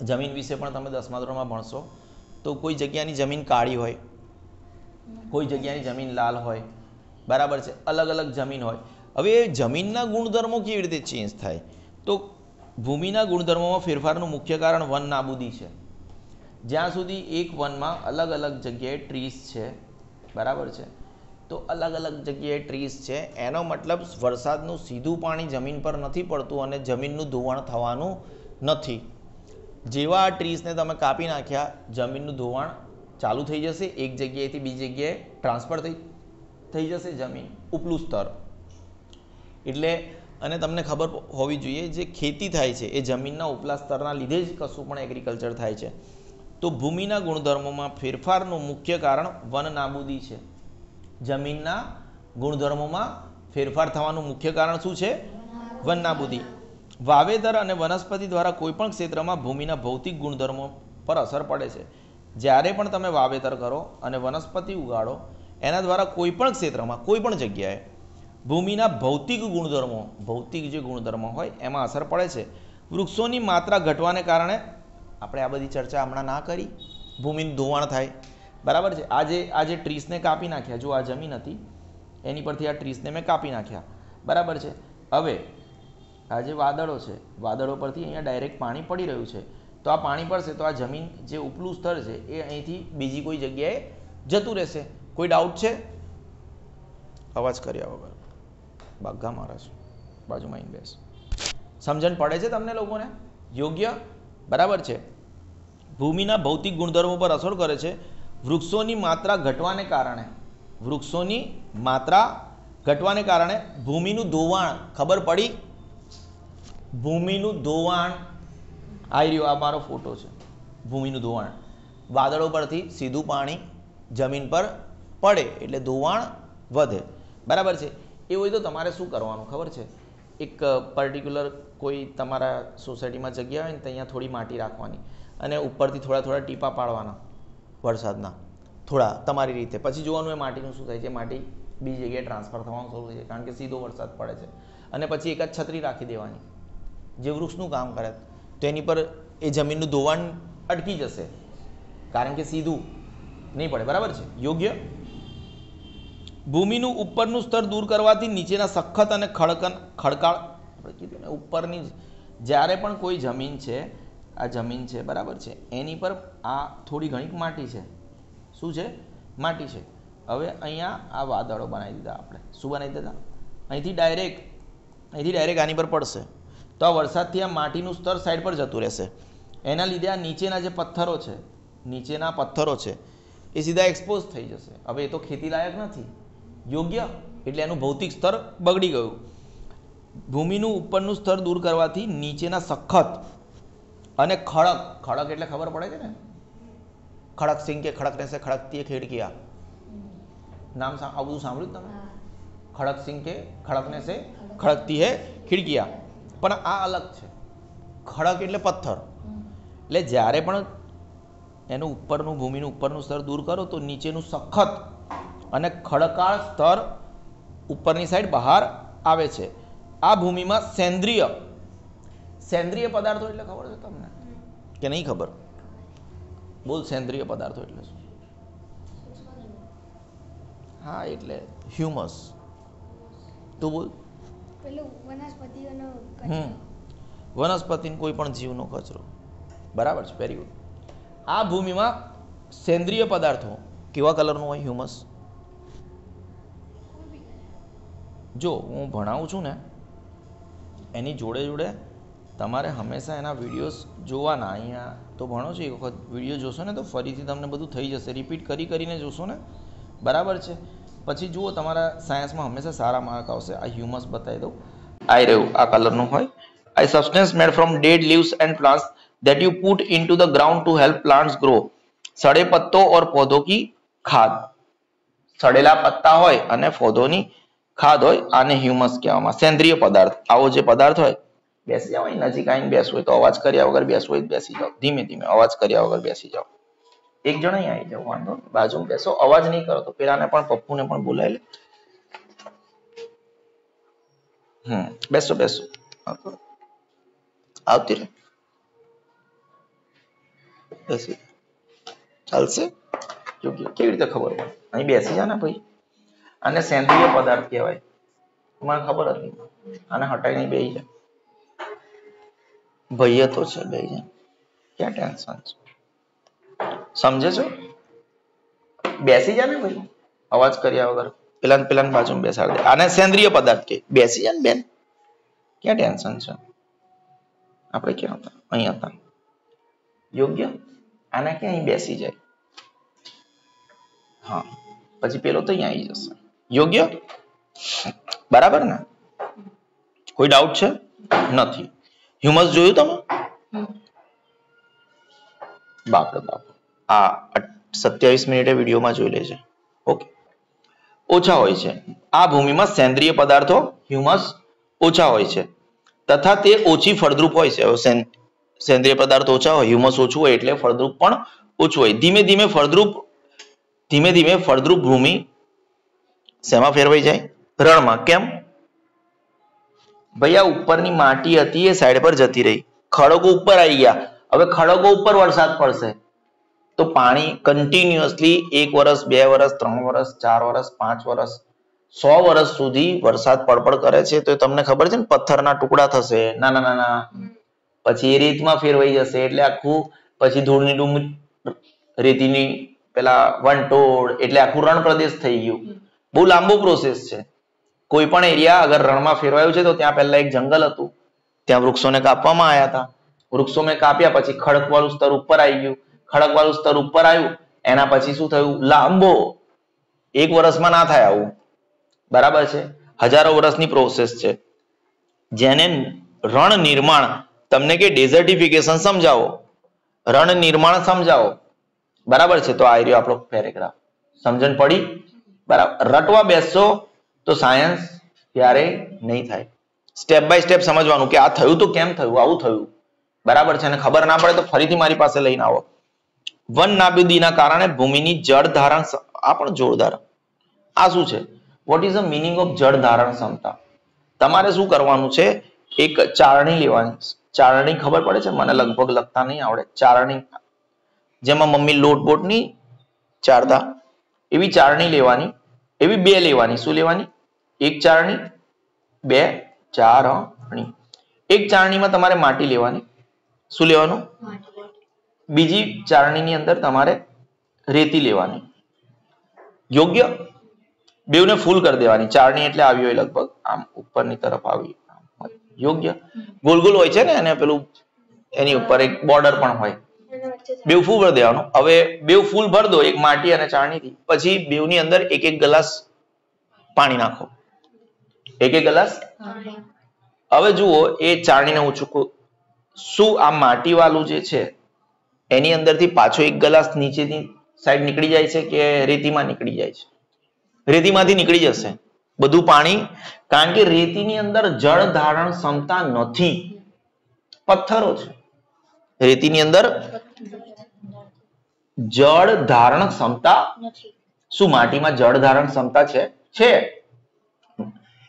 જમીન વિશે પણ તમે દસમા ધોરણમાં ભણશો, તો કોઈ જગ્યાની જમીન કાળી હોય, કોઈ જગ્યાની જમીન લાલ હોય, બરાબર છે, અલગ અલગ જમીન હોય. હવે જમીનના ગુણધર્મો કેવી રીતે ચેન્જ થાય? તો ભૂમિના ગુણધર્મોમાં ફેરફારનું મુખ્ય કારણ વન નાબૂદી છે. જ્યાં સુધી એક વનમાં અલગ અલગ જગ્યાએ ટ્રીસ છે, બરાબર છે તો અલગ અલગ જગ્યાએ ટ્રીસ છે. એનો મતલબ વરસાદનું સીધું પાણી જમીન પર નથી પડતું અને જમીનનું ધોવાણ થવાનું નથી. જેવા આ ટ્રીસને તમે કાપી નાખ્યા, જમીનનું ધોવાણ ચાલુ થઈ જશે, એક જગ્યાએથી બીજી જગ્યાએ ટ્રાન્સફર થઈ થઈ જશે જમીન, ઉપલું સ્તર. એટલે અને તમને ખબર હોવી જોઈએ જે ખેતી થાય છે, એ જમીનના ઉપલા સ્તરના લીધે જ કશું પણ એગ્રીકલ્ચર થાય છે. તો ભૂમિના ગુણધર્મોમાં ફેરફારનું મુખ્ય કારણ વન નાબૂદી છે. જમીનના ગુણધર્મોમાં ફેરફાર થવાનું મુખ્ય કારણ શું છે? વનનાબૂદી વાવેતર અને વનસ્પતિ દ્વારા કોઈપણ ક્ષેત્રમાં ભૂમિના ભૌતિક ગુણધર્મો પર અસર પડે છે. જ્યારે પણ તમે વાવેતર કરો અને વનસ્પતિ ઉગાડો, એના દ્વારા કોઈપણ ક્ષેત્રમાં, કોઈપણ જગ્યાએ ભૂમિના ભૌતિક ગુણધર્મો, ભૌતિક જે ગુણધર્મો હોય, એમાં અસર પડે છે. વૃક્ષોની માત્રા ઘટવાને કારણે આપણે આ બધી ચર્ચા હમણાં ના કરી. ભૂમિનું ધોવાણ થાય. બરાબર છે? આજે આ જે ટ્રીસને કાપી નાખ્યા, જો આ જમીન હતી, એની પરથી આ ટ્રીસને મેં કાપી નાખ્યા. બરાબર છે? હવે, આ જે વાદળો છે, વાદળો પરથી અહીંયા ડાયરેક્ટ પાણી પડી રહ્યું છે. તો આ પાણી પડશે, તો આ જમીન જે ઉપલું સ્તર છે, એ અહીંથી બીજી કોઈ જગ્યાએ જતું રહેશે. કોઈ ડાઉટ છે? અવાજ કર્યા વગર. બાગા મહારાજ, બાજુમાં આવીને બેસ. સમજણ પડે છે તમને લોકોને? યોગ્ય? બરાબર છે? ભૂમિના ભૌતિક ગુણધર્મો પર અસર કરે છે. વૃક્ષોની માત્રા ઘટવાને કારણે. વૃક્ષોની માત્રા ઘટવાને કારણે ભૂમિનું ધોવાણ, ખબર પડી? ભૂમિનું ધોવાણ. આવી રહ્યો, આ મારો ફોટો છે. ભૂમિનું ધોવાણ. વાદળો પરથી સીધું પાણી જમીન પર પડે, એટલે ધોવાણ વધે. બરાબર છે? એ હોય તો તમારે શું કરવાનું, ખબર છે? એક પર્ટિક્યુલર કોઈ તમારા સોસાયટીમાં જગ્યા હોય ને, ત્યાં થોડી માટી રાખવાની અને ઉપરથી થોડા થોડા ટીપા પાડવાના. વરસાદના. થોડા તમારી રીતે. પછી જોવાનું એ માટીનું શું થાય છે? માટી બીજી જગ્યાએ ટ્રાન્સફર થવાનું શરૂ થાય છે કારણ કે સીધો વરસાદ પડે છે. અને પછી એક જ છત્રી રાખી દેવાની. જે વૃક્ષનું કામ કરે તો એની પર એ જમીનનું ધોવાણ અટકી જશે. કારણ કે સીધું નહીં પડે. બરાબર છે? યોગ્ય? ભૂમિનું ઉપરનું સ્તર દૂર કરવાથી નીચેના સખત અને ખડકન ખડકાળ ઉપરની જ્યારે પણ કોઈ જમીન છે આ જમીન છે, બરાબર છે. એની પર આ થોડી ઘણી માટી છે. શું છે? માટી છે. હવે અહીંયા આ વાદળો બનાવી દીધા આપણે. શું બનાવી દીધા? અહીંથી ડાયરેક્ટ અહીંથી ડાયરેક્ટ આની પર પડશે. તો આ વરસાદથી આ માટીનું સ્તર સાઈડ પર જતું રહેશે. એના લીધે આ નીચેના જે પથ્થરો છે, નીચેના પથ્થરો છે, એ સીધા એક્સપોઝ થઈ જશે. હવે એ તો ખેતી લાયક નથી. યોગ્ય? એટલે એનું ભૌતિક સ્તર બગડી ગયું. ભૂમિનું ઉપરનું સ્તર દૂર કરવાથી નીચેના સખત અને ખડક ખડક એટલે ખબર પડે છે ને? ખડક સિંહ કે ખડક રહેશે ખડકતીએ ખેડકિયા નામ સા- આ બધું સાંભળ્યું તમે? ખડક સિંહ કે ખડકને છે ખડકતી હે ખીડકિયા પણ આ અલગ છે. ખડક એટલે પથ્થર. એટલે જ્યારે પણ એનું ઉપરનું ભૂમિનું ઉપરનું સ્તર દૂર કરો તો નીચેનું સખત અને ખડકાળ સ્તર ઉપરની સાઈડ બહાર આવે છે. આ ભૂમિમાં સેન્દ્રિય. સેન્દ્રિય પદાર્થો એટલે ખબર છે તમને? કે નહીં ખબર? બોલ સેન્દ્રિય પદાર્થો એટલે શું? હા એટલે હ્યુમસ તું બોલ. હમ. વનસ્પતિનો કોઈ પણ જીવનો કચરો. બરાબર છે વેરી ગુડ આ ભૂમિમાં સેન્દ્રિય પદાર્થો કેવા કલરનું હોય હ્યુમસ જો હું ભણાવું છું ને એની જોડે જોડે તમારે હંમેશા એના વિડીયોઝ જોવાના. અહીંયા તો ભણો છો, એક વખત વીડિયો જોશો ને તો ફરીથી તમને બધું થઈ જશે. રિપીટ કરી કરીને જોશો ને. બરાબર છે? પછી જુઓ, તમારા સાયન્સમાં હંમેશા સારા માર્ક આવશે. આ હ્યુમસ બતાવી દઉં. આઈ રહ્યું, આ કલરનું હોય. A substance made from dead leaves and plants that you put into the ground to help plants grow સડે પત્તો ઓર પૌધો કી ખાદ. સડેલા પત્તા હોય અને પૌધોની ખાદ હોય, આને હ્યુમસ કહેવામાં સેન્દ્રિય પદાર્થ. આવો જે પદાર્થ હોય બેસી જાઓ નજીક આવીને બેસવું હોય તો અવાજ કર્યા વગર બેસવું હોય બેસી જાઓ. ધીમે ધીમે અવાજ કર્યા વગર બેસી જાઓ. એક જણ આવી જાઓ, વાંધો. બાજુમાં બેસો, અવાજ નહીં કરો તો પેલાને પણ, પપ્પુને પણ બોલાવી લે. હમ, બેસો બેસો. આવતી રહે. બેસી ચાલશે? યોગ્ય. કેવી રીતે ખબર પડે અહીં બેસી જા ને ભાઈ. આને સેન્દ્રિય પદાર્થ કહેવાય. મને ખબર હતી આને હટાઈ નહીં બેસી જા ભાઈ તો છે બે જણ. ક્યાં ટેન્શન છે? સમજે છો? બેસી જા ને ભાઈ. અવાજ કર્યા વગર. પેલા પેલા બાજુમાં બેસાડી દે. આને સેન્દ્રિય પદાર્થ કે. બેસી જા ને બેન. ક્યાં ટેન્શન છે? આપણે ક્યાં હતા? અહીં હતા. યોગ્ય? આને ક્યાં અહીં બેસી જાય? હા. પછી પેલો તો અહીંયા આવી જશે. યોગ્ય? બરાબર ને? કોઈ ડાઉટ છે? નથી. હ્યુમસ જોયું તમે? બાપ આ સત્યાવીસ મિનિટે વિડીયોમાં જોઈ લેજે. ઓકે. ઓછા હોય છે. આ ભૂમિમાં સેન્દ્રિય પદાર્થો હ્યુમસ ઓછા હોય છે. તથા તે ઓછી ફળદ્રુપ હોય છે. સેન્દ્રિય પદાર્થ ઓછા હોય હ્યુમસ ઓછું હોય એટલે ફળદ્રુપ પણ ઓછું હોય. ધીમે ધીમે ફળદ્રુપ ધીમે ધીમે ફળદ્રુપ ભૂમિ શેમાં ફેરવાઈ જાય? રણમાં. કેમ? આ ઉપરની માટી હતી, એ સાઈડ પર જતી રહી. ખડગો ઉપર આવી ગયા. હવે ખડગો ઉપર વરસાદ પડશે. તો પાણી કન્ટિન્યુઅસલી એક વર્ષ બે વર્ષ ત્રણ વર્ષ ચાર વર્ષ પાંચ વર્ષ સો વર્ષ સુધી વરસાદ પડપડ કરે છે. તો તમને ખબર છે ને, પથ્થરના ટુકડા થશે. નાના નાના પછી એ રીતમાં ફેરવાઈ જશે. એટલે આખું, પછી ધૂળની ડુમ રેતીની પેલા વંટોળ, એટલે આખું રણ પ્રદેશ થઈ ગયું. બહુ લાંબો પ્રોસેસ છે. કોઈ પણ એરિયા અગર રણમાં ફેરવાયું છે તો ત્યાં પહેલા એક જંગલ હતું. ત્યાં વૃક્ષોને કાપવામાં આવ્યા હતા. વૃક્ષો મેં કાપ્યા પછી ખડકવાળું સ્તર ઉપર આવી ગયું. ખડકવાળું સ્તર ઉપર આવ્યું. એના પછી શું થયું? લાંબો. એક વર્ષમાં ના થાય આવું. બરાબર છે? હજારો વર્ષની પ્રોસેસ છે. જેને રણ નિર્માણ, તમને કે ડેઝર્ટિફિકેશન સમજાવો. રણ નિર્માણ સમજાવો. બરાબર છે? તો આ રહ્યો આપણો પેરેગ્રાફ સમજણ પડી? બરાબર. રટવા બેસશો તો સાયન્સ ક્યારે નહીં થાય. સ્ટેપ બાય સ્ટેપ સમજવાનું કે આ થયું તો કેમ થયું? આવું થયું. બરાબર છે? અને ખબર ના પડે તો ફરીથી મારી પાસે લઈને આવો. વન નાબૂદીના કારણે ભૂમિની જળ ધારણ આ પણ જોરદાર. આ શું છે? What is the meaning of જળ ધારણ ક્ષમતા? તમારે શું કરવાનું છે? એક ચારણી લેવાની. ચારણી ખબર પડે છે? મને લગભગ લખતા નહીં આવડે. ચારણી. જેમાં મમ્મી લોટ બોટ નહીં ચારતા. એવી ચારણી લેવાની. એવી બે લેવાની. શું લેવાની? એક ચારણી, બે ચારણી એક ચારણીમાં તમારે માટી લેવાની. શું લેવાનું? બીજી ચારણીની અંદર તમારે રેતી લેવાની. યોગ્ય? બેવને ફૂલ કરી દેવાની. ચારણી એટલે આવી હોય લગભગ. આમ ઉપરની તરફ આવી. યોગ્ય? ગોલ ગોલ હોય છે ને એને પેલું, એની ઉપર એક બોર્ડર પણ હોય. બેવ ફૂલ ભરી દેવાનું. હવે બેવ ફૂલ ભર દો એક માટી અને ચારણીથી. પછી બેવની અંદર એક એક ગ્લાસ પાણી નાખો. એક એક ગ્લાસ? હવે જુઓ એ ચારણીને હું ચૂકું શું આ માટી વાળું જે છે એની અંદરથી પાછો એક ગ્લાસ નીચેની સાઈડ નીકળી જાય છે કે રેતીમાં નીકળી જાય છે? રેતીમાંથી નીકળી જશે. બધું પાણી કારણ કે રેતીની અંદર જળ ધારણ ક્ષમતા નથી. પથ્થરો છે. રેતીની અંદર જળ ધારણ ક્ષમતા શું માટીમાં જળ ધારણ ક્ષમતા છે? છે.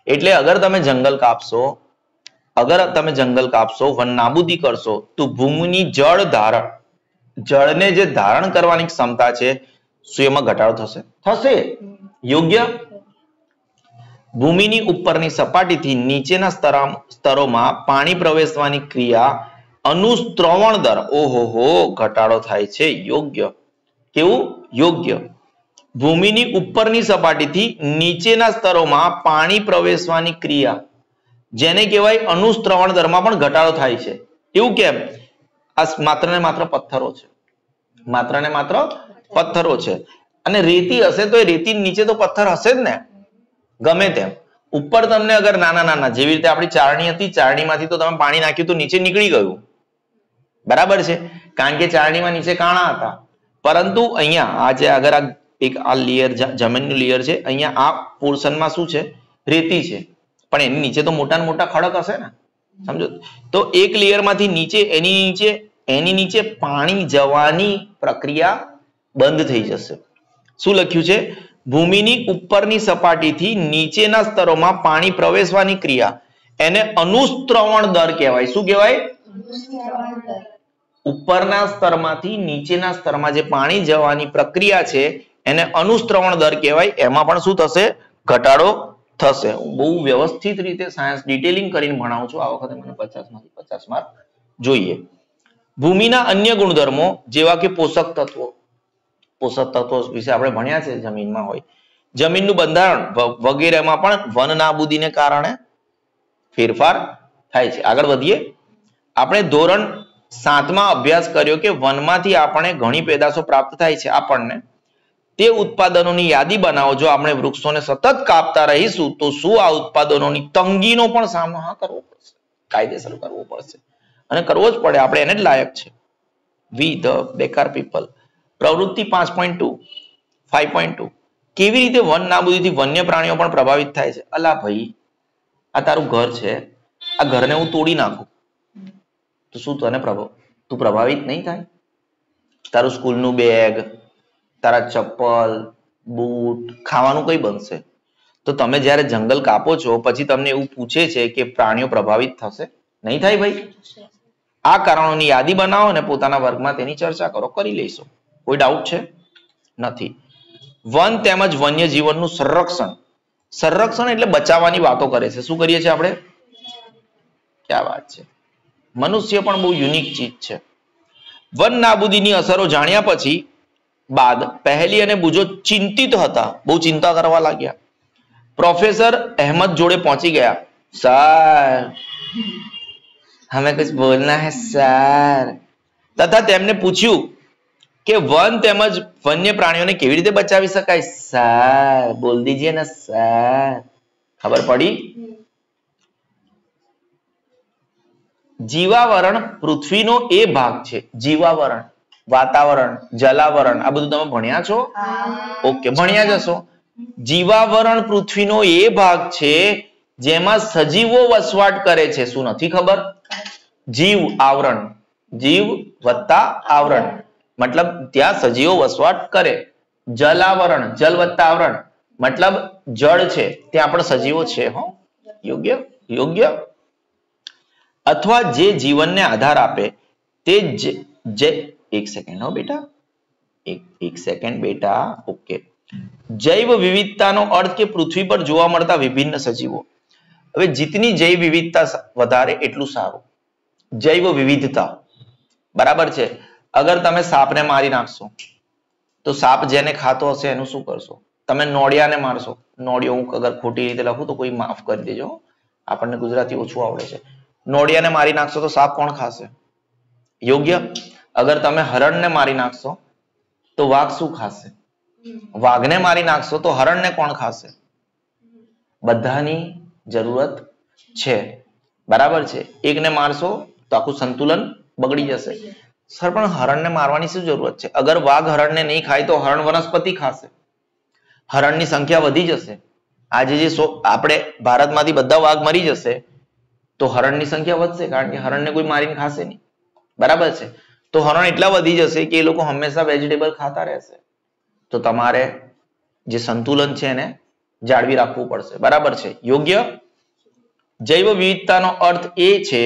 એટલે અગર તમે જંગલ કાપશો, અગર તમે જંગલ કાપશો વન નાબૂદી કરશો, તો ભૂમિની જળ ધારણ, જળને જે ધારણ કરવાની ક્ષમતા છે, શું એમાં ઘટાડો થશે? થશે. યોગ્ય? ભૂમિની ઉપરની સપાટીથી નીચેના સ્તરોમાં પાણી પ્રવેશવાની ક્રિયા, અનુસ્ત્રવણ દર ઓહો ઘટાડો થાય છે. યોગ્ય. કેવું? યોગ્ય. ભૂમિની ઉપરની સપાટીથી નીચેના સ્તરોમાં પાણી પ્રવેશવાની ક્રિયા, જેને કહેવાય અનુસ્ત્રવણ દરમાં પણ ઘટાડો થાય છે. એવું કેમ? આ માત્ર ને માત્ર પથ્થરો છે. માત્ર ને માત્ર પથ્થરો છે. અને રેતી હશે તો એ રેતી નીચે તો પથ્થર હશે જ ને? ગમે તેમ. ઉપર તમને અગર નાના નાના, જેવી રીતે આપણી ચારણી હતી, ચારણીમાંથી તો તમે પાણી નાખ્યું તો નીચે નીકળી ગયું. બરાબર છે? કારણ કે ચારણીમાં નીચે કાણા હતા. પરંતુ અહીંયા આજે અગર આ એક આ લેયર જમીનનું લેયર છે. અહીંયા આ પોર્શનમાં શું છે? રેતી છે. પણ એની નીચે તો મોટા મોટા ખડક હશે ને? સમજો? તો એક લેયરમાંથી નીચે, એની નીચે એની નીચે પાણી જવાની પ્રક્રિયા બંધ થઈ જશે. શું લખ્યું છે? ભૂમિની ઉપરની સપાટીથી નીચેના સ્તરોમાં પાણી પ્રવેશવાની ક્રિયા. એને અનુસ્ત્રવણ દર કહેવાય. શું કહેવાય? ઉપરના સ્તરમાંથી નીચેના સ્તરમાં જે પાણી જવાની પ્રક્રિયા છે એને અનુસ્ત્રવણ દર કહેવાય. એમાં પણ શું થશે? ઘટાડો થશે. હું બહુ વ્યવસ્થિત રીતે સાયન્સ ડિટેલિંગ કરીને ભણાવું છું. આ વખતે મને પચાસમાંથી પચાસ માર્ક જોઈએ. ભૂમિના અન્ય ગુણધર્મો જેવા કે પોષક તત્વો. પોષક તત્વો વિશે આપણે ભણ્યા છે, જમીનમાં હોય. જમીનનું બંધારણ વગેરેમાં પણ વન નાબૂદીને કારણે ફેરફાર થાય છે. આગળ વધીએ. આપણે ધોરણ સાતમાં અભ્યાસ કર્યો કે વનમાંથી આપણે ઘણી પેદાશો પ્રાપ્ત થાય છે આપણને. તે ઉત્પાદનોની યાદી બનાવો. જો આપણે વૃક્ષોને સતત કાપતા રહીશું, તો શું આ ઉત્પાદનોની તંગીનો પણ સામનો કરવો પડશે? કાયદેસર કરવો પડશે. અને કરવો જ પડે. આપણે એને જ લાયક છે. વી ધ બેકાર પીપલ પ્રવૃત્તિ પાંચ point two five point two કેવી રીતે વન નાબૂદીથી વન્ય પ્રાણીઓ પણ પ્રભાવિત થાય છે? અલા ભાઈ, આ તારું ઘર છે. આ ઘરને હું તોડી નાખું. તો શું તને પ્રભાવ તું પ્રભાવિત નહીં થાય? તારું સ્કૂલનું બેગ તારા ચપ્પલ, બૂટ, ખાવાનું કઈ બનશે? તો તમે જ્યારે જંગલ કાપો છો, પછી તમને એવું પૂછે છે કે પ્રાણીઓ પ્રભાવિત થશે? નહીં થાય ભાઈ? આ કારણોની યાદી બનાવો અને પોતાના વર્ગમાં તેની ચર્ચા કરો. કરી લઈશું. કોઈ ડાઉટ છે? નથી. વન તેમજ વન્ય જીવનનું સંરક્ષણ. સંરક્ષણ એટલે બચાવવાની વાતો કરે છે. શું કરીએ છીએ આપણે? ક્યાં વાત છે? મનુષ્ય પણ બહુ યુનિક ચીજ છે. વન નાબૂદીની અસરો જાણ્યા પછી બાદ પહેલી અને બુજો ચિંતિત હતા. બહુ ચિંતા કરવા લાગ્યા. પ્રોફેસર અહેમદ જોડે પહોંચી ગયા. સર હમે કુછ બોલના હે, સર. તથા તેમને પૂછ્યું કે વન તેમજ વન્ય પ્રાણીઓને કેવી રીતે બચાવી શકાય? સર, બોલ દીજીએ ને, સર. ખબર પડી? જીવાવરણ પૃથ્વીનો એ ભાગ છે. જીવાવરણ. વાતાવરણ જલાવરણ આ બધું તમે ભણ્યા છો? ઓકે ભણ્યા જ હશો જીવાવરણ પૃથ્વીનો એ ભાગ છે જેમાં સજીવો વસવાટ કરે છે. શું નથી ખબર? જીવ આવરણ. જીવ વત્તા આવરણ. મતલબ ત્યાં સજીવો વસવાટ કરે. જલાવરણ જલ વત્તા આવરણ. મતલબ જળ છે. ત્યાં પણ સજીવો છે હો. યોગ્ય? યોગ્ય? અથવા જે જીવનને આધાર આપે તે જ જે એક સેકન્ડ હો બેટા એક સેકન્ડ બેટા ઓકે જૈવ વિવિધતાનો અર્થ કે પૃથ્વી પર જોવા મળતા વિભિન્ન સજીવો હવે જીતની જૈવ વિવિધતા વધારે એટલું સારું। જૈવ વિવિધતા બરાબર છે અગર તમે સાપને મારી નાખશો તો સાપ જેને ખાતો હશે એનું શું કરશો તમે નોળિયાને મારશો નોળિયો હું અગર ખોટી રીતે લખું તો કોઈ માફ કરી દેજો આપણને ગુજરાતી ઓછું આવડે છે। નોળિયાને મારી નાખશો તો સાપ કોણ ખાશે યોગ્ય અગર તમે હરણને મારી નાખશો, તો વાઘ શું ખાશે? વાઘને મારી નાખશો, તો હરણને કોણ ખાશે? બધાની જરૂરત છે. બરાબર છે? એકને મારશો, તો આખું સંતુલન બગડી જશે. સર, પણ હરણને મારવાની શું જરૂરત છે? અગર વાઘ હરણને નહીં ખાય, તો હરણ વનસ્પતિ ખાશે. હરણની સંખ્યા વધી જશે. આજે જે આપણે ભારતમાંથી બધા વાઘ મરી જશે, તો હરણની સંખ્યા વધશે, કારણ કે હરણને કોઈ મારીને ખાશે નહીં. બરાબર છે? તો હરણ એટલા વધી જશે કે એ લોકો હંમેશા વેજીટેબલ ખાતા રહેશે. તો તમારે જે સંતુલન છે એને જાળવી રાખવું પડશે. બરાબર છે? યોગ્ય? જૈવ વિવિધતાનો અર્થ એ છે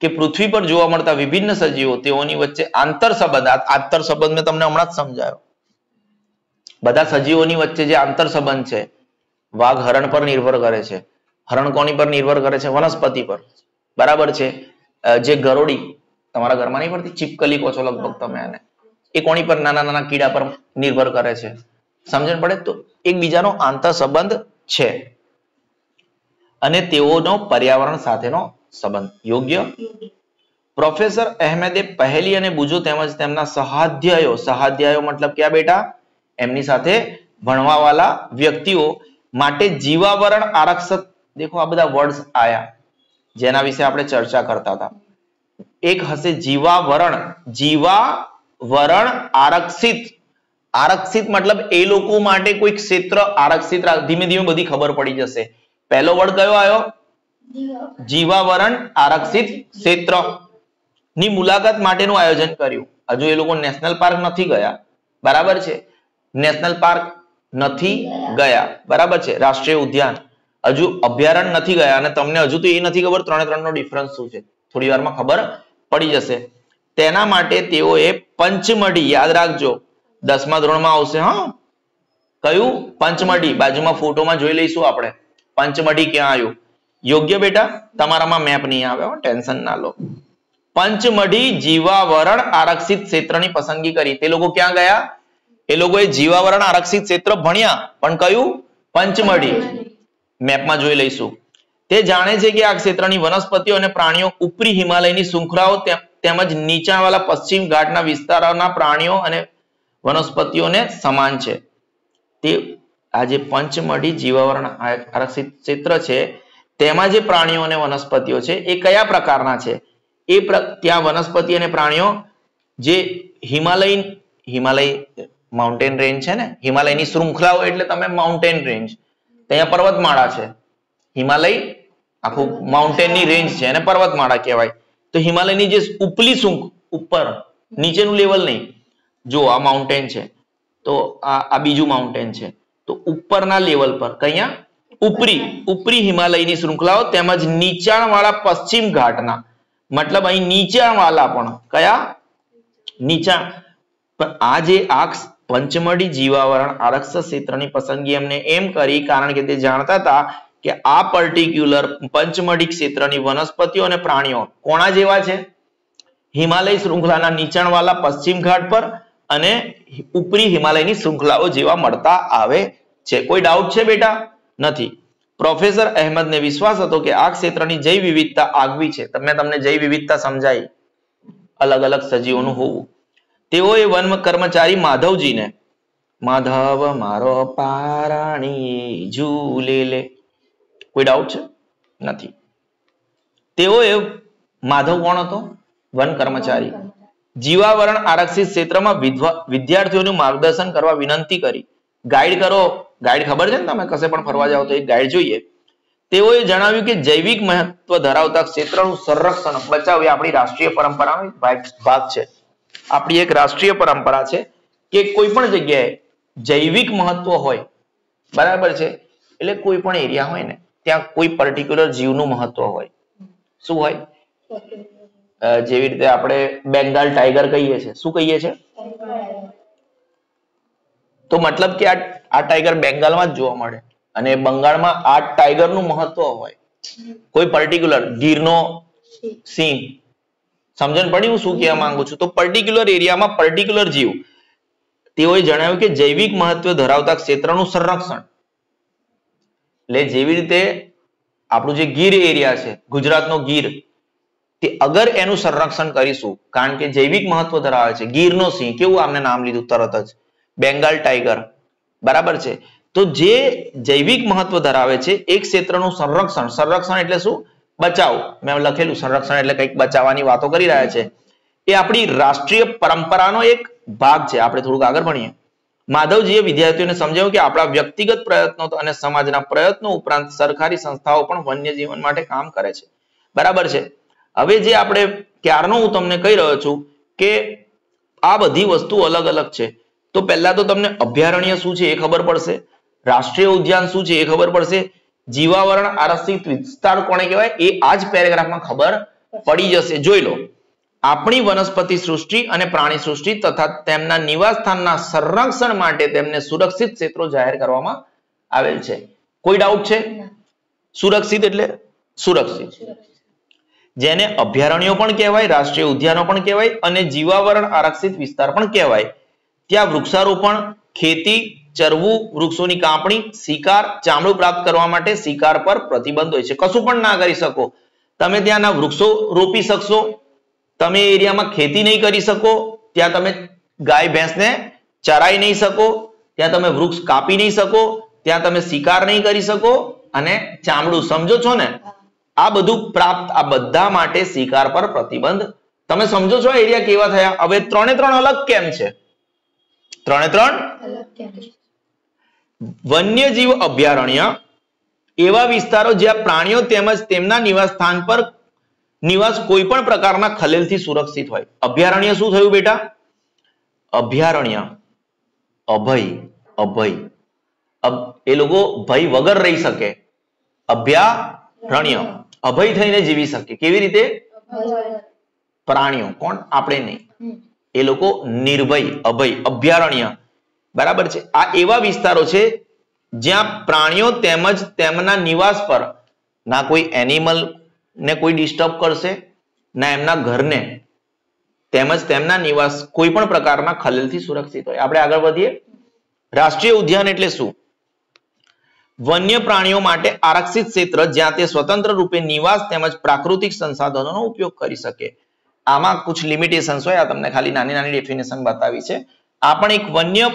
કે પૃથ્વી પર જોવા મળતા વિભિન્ન સજીવો તેઓની વચ્ચે આંતર સંબંધ આંતર સંબંધ મેં તમને હમણાં જ સમજાયો. બધા સજીવોની વચ્ચે જે આંતર સંબંધ છે, વાઘ હરણ પર નિર્ભર કરે છે. હરણ કોની પર નિર્ભર કરે છે? વનસ્પતિ પર. બરાબર છે? જે ગરોડી તમારા ઘરમાં નહીં પડતી? ચીપકલી કહો છો લગભગ તમે એને એ કોની પર નાના નાના કીડા પર નિર્ભર કરે છે? સમજણ પડે તો? એકબીજાનો આંતર સંબંધ છે. અને તેઓનો પર્યાવરણ સાથેનો સંબંધ. યોગ્ય? પ્રોફેસર અહેમદે પહેલી અને બુજો તેમજ તેમના સહાધ્યાયો. સહાધ્યાયો મતલબ ક્યાં બેટા? એમની સાથે ભણવાવાળા વ્યક્તિઓ માટે જીવાવરણ આરક્ષક. દેખો આ બધા વર્ડ્સ આયા. જેના વિશે આપણે ચર્ચા કરતા હતા. એક હશે જીવાવરણ. જીવાવરણ આરક્ષિત. આરક્ષિત મતલબ એ લોકો માટે કોઈ ક્ષેત્ર આરક્ષિત ધીમે ધીમે બધી ખબર પડી જશે. પહેલો વર્ડ કયો આવ્યો? જીવાવરણ. આરક્ષિત ક્ષેત્ર. ની મુલાકાત માટેનું આયોજન કર્યું. હજુ એ લોકો નેશનલ પાર્ક નથી ગયા. બરાબર છે? નેશનલ પાર્ક નથી ગયા. બરાબર છે? રાષ્ટ્રીય ઉદ્યાન. હજુ અભયારણ્ય નથી ગયા અને તમને હજુ તો એ નથી ખબર ત્રણે ત્રણ નો ડિફરન્સ શું છે. થોડી વારમાં ખબર પડી જશે. તેના માટે તેઓએ પંચમઢી યાદ રાખજો. દસમા ધોરણમાં આવશે હા? કયું? પંચમઢી. બાજુમાં ફોટોમાં જોઈ લઈશું આપણે. પંચમઢી ક્યાં આવ્યું? યોગ્ય બેટા? તમારામાં મેપ નહીં આવે ટેન્શન ના લો. પંચમઢી જીવાવરણ આરક્ષિત ક્ષેત્રની પસંદગી કરી. તે લોકો ક્યાં ગયા? એ લોકોએ જીવાવરણ આરક્ષિત ક્ષેત્ર ભણ્યા. પણ કયું? પંચમઢી. મેપમાં જોઈ લઈશું. તે જાણે છે કે આ ક્ષેત્રની વનસ્પતિઓ અને પ્રાણીઓ ઉપરી હિમાલયની શૃંખલાઓ તેમજ નીચાણવાળા પશ્ચિમ ઘાટના વિસ્તારોના પ્રાણીઓ અને વનસ્પતિઓને સમાન છે. તે આ જે પંચમઢી જીવાવરણ આરક્ષિત ક્ષેત્ર છે, તેમાં જે પ્રાણીઓ અને વનસ્પતિઓ છે, એ કયા પ્રકારના છે? એ ત્યાં વનસ્પતિ અને પ્રાણીઓ જે હિમાલય હિમાલય માઉન્ટેન રેન્જ છે ને? હિમાલયની શૃંખલાઓ એટલે તમે માઉન્ટેન રેન્જ. ત્યાં પર્વતમાળા છે. હિમાલય આખું માઉન્ટેનની રેન્જ છે એને પર્વતમાળા કહેવાય. તો હિમાલયની જે ઉપલી શૃંખ ઉપર, નીચેનું લેવલ નહીં, જો આ માઉન્ટેન છે, તો આ બીજું માઉન્ટેન છે. તો ઉપરના લેવલ પર કયા ઉપરી ઉપરી હિમાલયની શૃંખલાઓ તેમજ નીચાણવાળા પશ્ચિમ ઘાટના. મતલબ અહીં નીચાણવાળા પણ, કયા? નીચાણ. પણ આ જે આ પંચમઢી જીવાવરણ આરક્ષક ક્ષેત્રની પસંદગી એમને એમ કરી, કારણ કે તે જાણતા હતા કે આ પર્ટિક્યુલર પંચમઢી ક્ષેત્રની વનસ્પતિઓ અને પ્રાણીઓ કોણા જેવા છે? હિમાલય શૃંખલાના નીચાણવાળા પશ્ચિમ ઘાટ પર અને ઉપરી હિમાલયની શૃંખલાઓ જેવા મળતા આવે છે. કોઈ ડાઉટ છે બેટા? નથી. પ્રોફેસર અહેમદને વિશ્વાસ હતો કે આ ક્ષેત્રની જૈવ વિવિધતા આગવી છે. તમે તમને જૈવ વિવિધતા સમજાઈ. અલગ અલગ સજીવોનું હોવું. તેઓએ વન કર્મચારી માધવજીને, માધવ, મારો પારાણી ઝૂલે કોઈ ડાઉટ છે નથી. તેઓએ માધવ કોણ હતો? વન કર્મચારી. જીવાવરણ આરક્ષિત ક્ષેત્રમાં વિદ્યાર્થીઓનું માર્ગદર્શન કરવા વિનંતી કરી. ગાઈડ કરો. ગાઈડ ખબર છે ને તમે કશે પણ ફરવા જાઓ તો એક ગાઈડ જોઈએ. તેઓએ જણાવ્યું કે જૈવિક મહત્વ ધરાવતા ક્ષેત્રનું સંરક્ષણ બચાવ એ આપણી રાષ્ટ્રીય પરંપરાનો ભાગ છે. આપણી એક રાષ્ટ્રીય પરંપરા છે કે કોઈ પણ જગ્યાએ જૈવિક મહત્વ હોય. બરાબર છે? એટલે કોઈ પણ એરિયા હોય ને. ત્યાં કોઈ પર્ટિક્યુલર જીવનું મહત્વ હોય. શું હોય? જેવી રીતે આપણે બેંગાલ ટાઈગર કહીએ છીએ. શું કહીએ છીએ? તો મતલબ કે આ ટાઈગર બેંગાલમાં જ જોવા મળે. અને બંગાળમાં આ ટાઈગરનું મહત્વ હોય. કોઈ પર્ટિક્યુલર ગીરનો સિંહ. સમજણ પડી હું શું કહેવા માંગુ છું? તો પર્ટિક્યુલર એરિયામાં પર્ટિક્યુલર જીવ. તેઓએ જણાવ્યું કે જૈવિક મહત્વ ધરાવતા ક્ષેત્રનું સંરક્ષણ. એટલે જેવી રીતે આપણું જે ગીર એરિયા છે, ગુજરાતનો ગીર, તે અગર એનું સંરક્ષણ કરીશું, કારણ કે જૈવિક મહત્વ ધરાવે છે. ગીરનો સિંહ, કેવું આમને નામ લીધું? તરત જ. Bengal tiger. બરાબર છે? તો જે જૈવિક મહત્વ ધરાવે છે, એક ક્ષેત્રનું સંરક્ષણ. સંરક્ષણ એટલે શું? બચાવ. મેં લખેલું, સંરક્ષણ એટલે કંઈક બચાવવાની વાતો કરી રહ્યા છે. એ આપણી રાષ્ટ્રીય પરંપરાનો એક ભાગ છે. આપણે થોડુંક આગળ ભણીએ. માધવજીએ વિદ્યાર્થીઓને સમજાવ્યું કે આપણા વ્યક્તિગત પ્રયત્નો અને સમાજના પ્રયત્નો ઉપરાંત સરકારી સંસ્થાઓ પણ વન્ય જીવન માટે કામ કરે છે. બરાબર છે? હવે જે આપણે ક્યારનો હું તમને કહી રહ્યો છું કે આ બધી વસ્તુ અલગ અલગ છે. તો પહેલા તો તમને અભયારણ્ય શું છે એ ખબર પડશે. રાષ્ટ્રીય ઉદ્યાન શું છે એ ખબર પડશે. જીવાવરણ આરક્ષિત વિસ્તાર કોને કહેવાય? એ આ જ પેરેગ્રાફમાં ખબર પડી જશે. જોઈ લો. આપણી વનસ્પતિ સૃષ્ટિ અને પ્રાણી સૃષ્ટિ તથા તેમના નિવાસસ્થાનના સંરક્ષણ માટે તેમને સુરક્ષિત ક્ષેત્રો જાહેર કરવામાં આવેલ છે. કોઈ ડાઉટ છે? સુરક્ષિત એટલે સુરક્ષિત. જેને અભયારણ્યો પણ કહેવાય રાષ્ટ્રીય ઉદ્યાનો પણ કહેવાય અને જીવાવરણ આરક્ષિત વિસ્તાર પણ કહેવાય. ત્યાં વૃક્ષારોપણ ખેતી ચરવું વૃક્ષોની કાપણી શિકાર ચામડું પ્રાપ્ત કરવા માટે શિકાર પર પ્રતિબંધ હોય છે. કશું પણ ના કરી શકો. તમે ત્યાંના વૃક્ષો રોપી શકશો તમે એ એરિયામાં ખેતી નહીં કરી શકો ત્યાં તમે ગાય ભેંસને ચરાઈ નહીં શકો ત્યાં તમે વૃક્ષ કાપી નહીં શકો ત્યાં તમે શિકાર નહીં કરી શકો અને ચામડું સમજો છો ને આ બધું પ્રાપ્ત આ બધા માટે શિકાર પર પ્રતિબંધ. તમે સમજો છો આ એરિયા કેવા થયા? હવે ત્રણે ત્રણ અલગ કેમ છે? ત્રણે ત્રણ? વન્યજીવ અભયારણ્ય એવા વિસ્તારો જ્યાં પ્રાણીઓ તેમજ તેમના નિવાસ સ્થાન પર નિવાસ કોઈ પણ પ્રકારના ખલેલથી સુરક્ષિત હોય. અભયારણ્ય શું થયું બેટા? અભયારણ્ય. અભય અભય. એ લોકો ભય વગર રહી શકે. અભયારણ્ય. અભય થઈને જીવી શકે. કેવી રીતે? પ્રાણીઓ. કોણ? આપણે નહીં. એ લોકો નિર્ભય, અભય, અભયારણ્ય. બરાબર છે? આ એવા વિસ્તારો છે જ્યાં પ્રાણીઓ તેમજ તેમના નિવાસ પર, ના કોઈ એનિમલ ને કોઈ ડિસ્ટર્બ કરશે, ના એમના ઘરને, તેમજ તેમના નિવાસ કોઈ પણ પ્રકારના ખલેલથી સુરક્ષિત હોય. આપણે આગળ વધીએ. રાષ્ટ્રીય ઉદ્યાન એટલે શું? વન્ય પ્રાણીઓ માટે આરક્ષિત ક્ષેત્ર જ્યાં તે સ્વતંત્ર રૂપે નિવાસ તેમજ પ્રાકૃતિક સંસાધનોનો ઉપયોગ કરી શકે. આમાં કુછ લિમિટેશન્સ હોય, આ તમને ખાલી નાની નાની ડેફિનેશન બતાવી છે. આ પણ એક વન્ય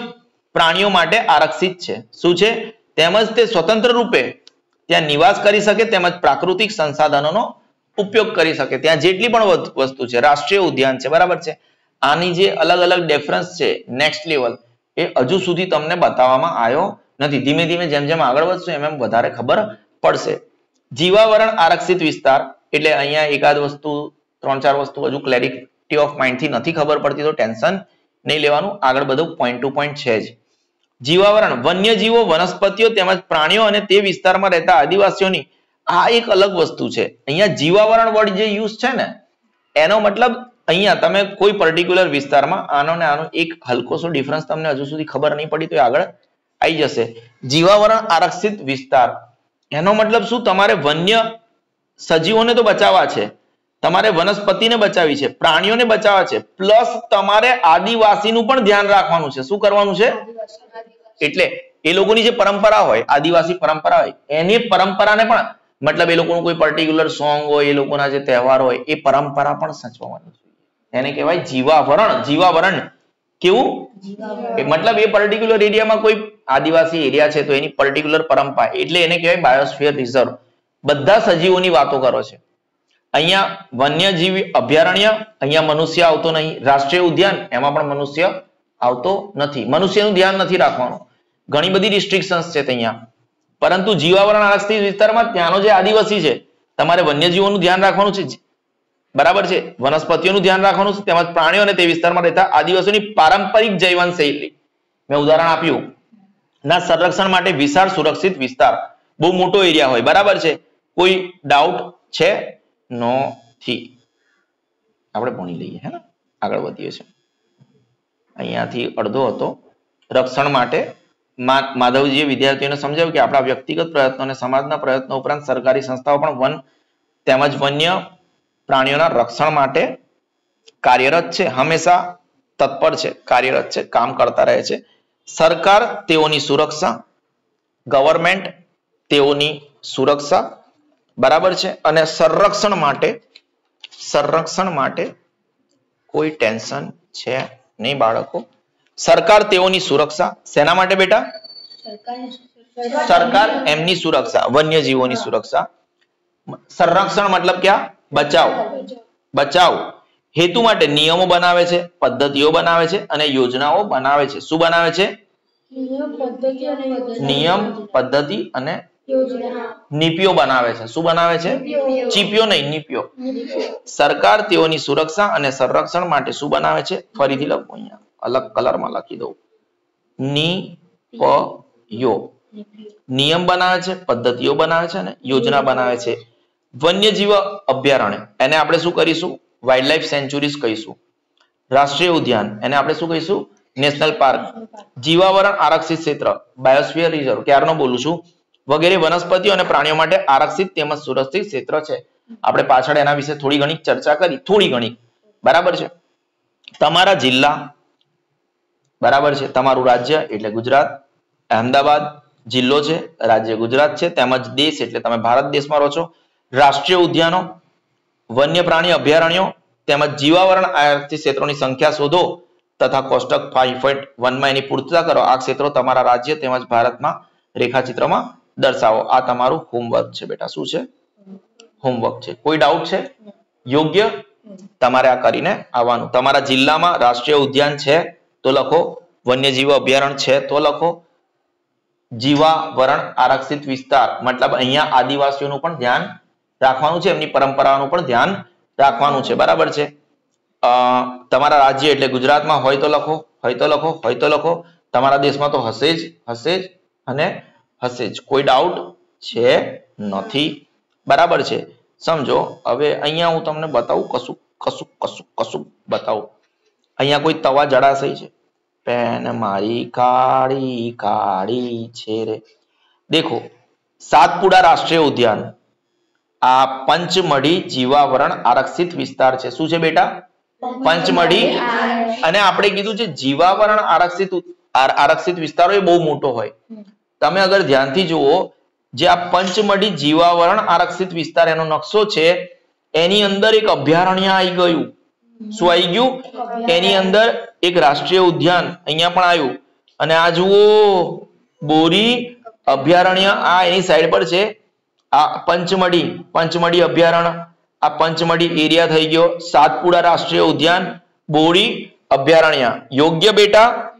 પ્રાણીઓ માટે આરક્ષિત છે. શું છે? તેમજ તે સ્વતંત્ર રૂપે ત્યાં નિવાસ કરી શકે તેમજ પ્રાકૃતિક સંસાધનોનો ઉપયોગ કરી શકે. ત્યાં જેટલી પણ વસ્તુ- છે, રાષ્ટ્રીય ઉદ્યાન છે, બરાબર છે? આની જે અલગ અલગ ડિફરન્સ છે નેક્સ્ટ લેવલ એ હજુ સુધી તમને બતાવવામાં આવ્યો નથી. ધીમે ધીમે જેમ જેમ આગળ વધશું, એમ એમ વધારે ખબર પડશે. જીવાવરણ આરક્ષિત વિસ્તાર, એટલે અહીંયા એકાદ વસ્તુ, ત્રણ ચાર વસ્તુ હજુ ક્લેરિટી ઓફ માઇન્ડથી નથી ખબર પડતી, તો ટેન્શન નહીં લેવાનું. આગળ બધું પોઈન્ટ ટુ પોઈન્ટ છે જ. જીવાવરણ, વન્યજીવો, વનસ્પતિઓ તેમજ પ્રાણીઓ અને તે વિસ્તારમાં રહેતા આદિવાસીઓની આ એક અલગ વસ્તુ છે. અહીંયા જીવાવરણ વર્ડ જે યુઝ છે ને, એનો મતલબ અહીંયા તમે કોઈ પર્ટિક્યુલર વિસ્તારમાં આનો ને આનો એક હલકો સો ડિફરન્સ તમને હજુ સુધી ખબર નહીં પડી તો આગળ આવી જશે. જીવાવરણ આરક્ષિત વિસ્તાર. એનો મતલબ શું? તમારે વન્ય સજીવોને તો બચાવવા છે. તમારે વનસ્પતિને બચાવી છે, પ્રાણીઓને બચાવવા છે, પ્લસ તમારે આદિવાસીનું પણ ધ્યાન રાખવાનું છે. શું કરવાનું છે? એટલે એ લોકોની જે પરંપરા હોય, આદિવાસી પરંપરા હોય, એની પરંપરાને પણ મતલબ એ લોકોનું કોઈ પર્ટિક્યુલર સોંગ હોય, એ લોકોના જે તહેવાર હોય, એ પરંપરા પણ સચવવાની છે. એને કહેવાય જીવાવરણ. જીવાવરણ કેવું? મતલબ એ પર્ટિક્યુલર એરિયામાં કોઈ આદિવાસી એરિયા છે તો એની પર્ટિક્યુલર પરંપરા. એટલે એને કહેવાય બાયોસ્ફિયર રિઝર્વ બધા સજીવોની વાતો કરો છે. અહીંયા વન્યજીવી અભયારણ્ય, અહીંયા મનુષ્ય આવતો નહીં. રાષ્ટ્રીય ઉદ્યાન, એમાં પણ મનુષ્ય આવતો નથી. મનુષ્યનું ધ્યાન નથી રાખવાનું. ઘણી બધી રિસ્ટ્રિક્શન્સ છે ત્યાં. પરંતુ જીવાવરણ આરક્ષિત વિસ્તારમાં ત્યાંનો જે આદિવાસી છે, તમારે વન્યજીવોનું ધ્યાન રાખવાનું છે. બરાબર છે? વનસ્પતિઓનું ધ્યાન રાખવાનું છે. તેમજ પ્રાણીઓ તે વિસ્તારમાં રહેતા આદિવાસીઓની પારંપરિક જૈવન શૈલી મેં ઉદાહરણ આપ્યું. ના, સંરક્ષણ માટે વિશાળ સુરક્ષિત વિસ્તાર. બહુ મોટો એરિયા હોય. બરાબર છે? કોઈ ડાઉટ છે? નથી આપણે ભણી લઈએ, હે ને? આગળ વધીએ છીએ. અહીંયાથી અડધો હતો. રક્ષણ માટે માધવજીએ વિદ્યાર્થીઓને સમજાવ્યું કે આપણા વ્યક્તિગત પ્રયત્નો અને સમાજના પ્રયત્નો ઉપરાંત સરકારી સંસ્થાઓ પણ વન તેમજ વન્ય પ્રાણીઓના રક્ષણ માટે કાર્યરત છે. હંમેશા તત્પર છે, કાર્યરત છે, કામ કરતા રહે છે. સરકાર તેઓની સુરક્ષા, ગવર્મેન્ટ તેઓની સુરક્ષા બરાબર છે? અને સંરક્ષણ માટે સંરક્ષણ માટે કોઈ ટેન્શન છે નહીં બાળકો? સરકાર તેઓની સુરક્ષા શેના માટે બેટા? સરકાર એમની સુરક્ષા વન્યજીવોની સુરક્ષા. સંરક્ષણ મતલબ ક્યાં? બચાવ. બચાવ. હેતુ માટે નિયમો બનાવે છે પદ્ધતિઓ બનાવે છે અને યોજનાઓ બનાવે છે. શું બનાવે છે? નિયમ પદ્ધતિ અને યોજના. બનાવે છે. શું બનાવે છે? ચીપીઓ નહીં નીપીઓ સરકાર તેઓની સુરક્ષા અને સંરક્ષણ માટે શું બનાવે છે? ફરીથી લખો અહીંયા. અલગ કલરમાં લખી દઉં. ની પ યો નિયમ બનાવે છે પદ્ધતિઓ બનાવે છે અને યોજના બનાવે છે. વન્યજીવ અભયારણ્ય. એને આપણે શું કરીશું? વાઇલ્ડ લાઈફ સેન્ચુરીઝ કહીશું. રાષ્ટ્રીય ઉદ્યાન. એને આપણે શું કહીશું? National park. જીવાવરણ આરક્ષિત ક્ષેત્ર. બાયોસ્ફિયર રિઝર્વ ક્યારનો બોલું છું? વગેરે વનસ્પતિઓ અને પ્રાણીઓ માટે આરક્ષિત તેમજ સુરક્ષિત ક્ષેત્ર છે. આપણે પાછળ એના વિશે થોડી ઘણી ચર્ચા કરી, થોડી ઘણી. બરાબર છે? તમારા જિલ્લા, બરાબર છે? તમારું રાજ્ય એટલે ગુજરાત, અહેમદાબાદ જિલ્લો છે, રાજ્ય ગુજરાત છે, તેમજ દેશ એટલે તમે ભારત દેશમાં રહો છો. રાષ્ટ્રીય ઉદ્યાનો વન્ય પ્રાણી અભયારણ્યો, તેમજ જીવાવરણ આરક્ષિત ક્ષેત્રોની સંખ્યા શોધો, તથા કોષ્ટક ફાઈવ પોઈન્ટ વનમાં એની પૂર્તતા કરો. આ ક્ષેત્રો તમારા રાજ્ય તેમજ ભારતમાં રેખાચિત્રમાં દર્શાવો. આ તમારું હોમવર્ક છે બેટા. શું છે? હોમવર્ક છે. કોઈ ડાઉટ છે? યોગ્ય? તમારે આ કરીને આવવાનું. તમારા જિલ્લામાં રાષ્ટ્રીય ઉદ્યાન છે, તો લખો. વન્યજીવ અભયારણ્ય છે, તો લખો. જીવાવરણ આરક્ષિત વિસ્તાર. મતલબ અહીંયા આદિવાસીઓનું પણ ધ્યાન રાખવાનું છે, એમની પરંપરાનું પણ ધ્યાન રાખવાનું છે. બરાબર છે? તમારા રાજ્ય એટલે ગુજરાતમાં હોય તો લખો, હોય તો લખો, હોય તો લખો. તમારા દેશમાં તો હશે જ હશે જ. અને હશે જ. કોઈ ડાઉટ છે નથી. બરાબર છે. સમજો, હવે અહીંયા હું તમને બતાવું કશું કશું કશું કશું બતાવું. અહીંયા કોઈ તવા જળાશય છે. પેન મારી કાળી કાળી છે રે. દેખો, સાતપુડા રાષ્ટ્રીય ઉદ્યાન. આ પંચમઢી જીવાવરણ આરક્ષિત વિસ્તાર છે. શું છે બેટા? પંચમઢી. અને આપણે કીધું છે જીવાવરણ આરક્ષિત આરક્ષિત વિસ્તારો એ બહુ મોટો હોય. તમે અગર ધ્યાનથી જુઓ, જે આ પંચમઢી જીવાવરણ આરક્ષિત વિસ્તાર, એનો નકશો છે, એની અંદર એક અભયારણ્ય આવી ગયું. શું આવી ગયું? એની અંદર એક રાષ્ટ્રીય ઉદ્યાન અહીંયા પણ આવ્યું. અને આ જુઓ, બોરી, અભયારણ્ય, આ એની સાઈડ પર છે, આ પંચમઢી પંચમઢી અભયારણ્ય આ પંચમઢી એરિયા થઈ ગયો. સાતપુડા રાષ્ટ્રીય ઉદ્યાન, બોરી, અભયારણ્ય. યોગ્ય બેટા?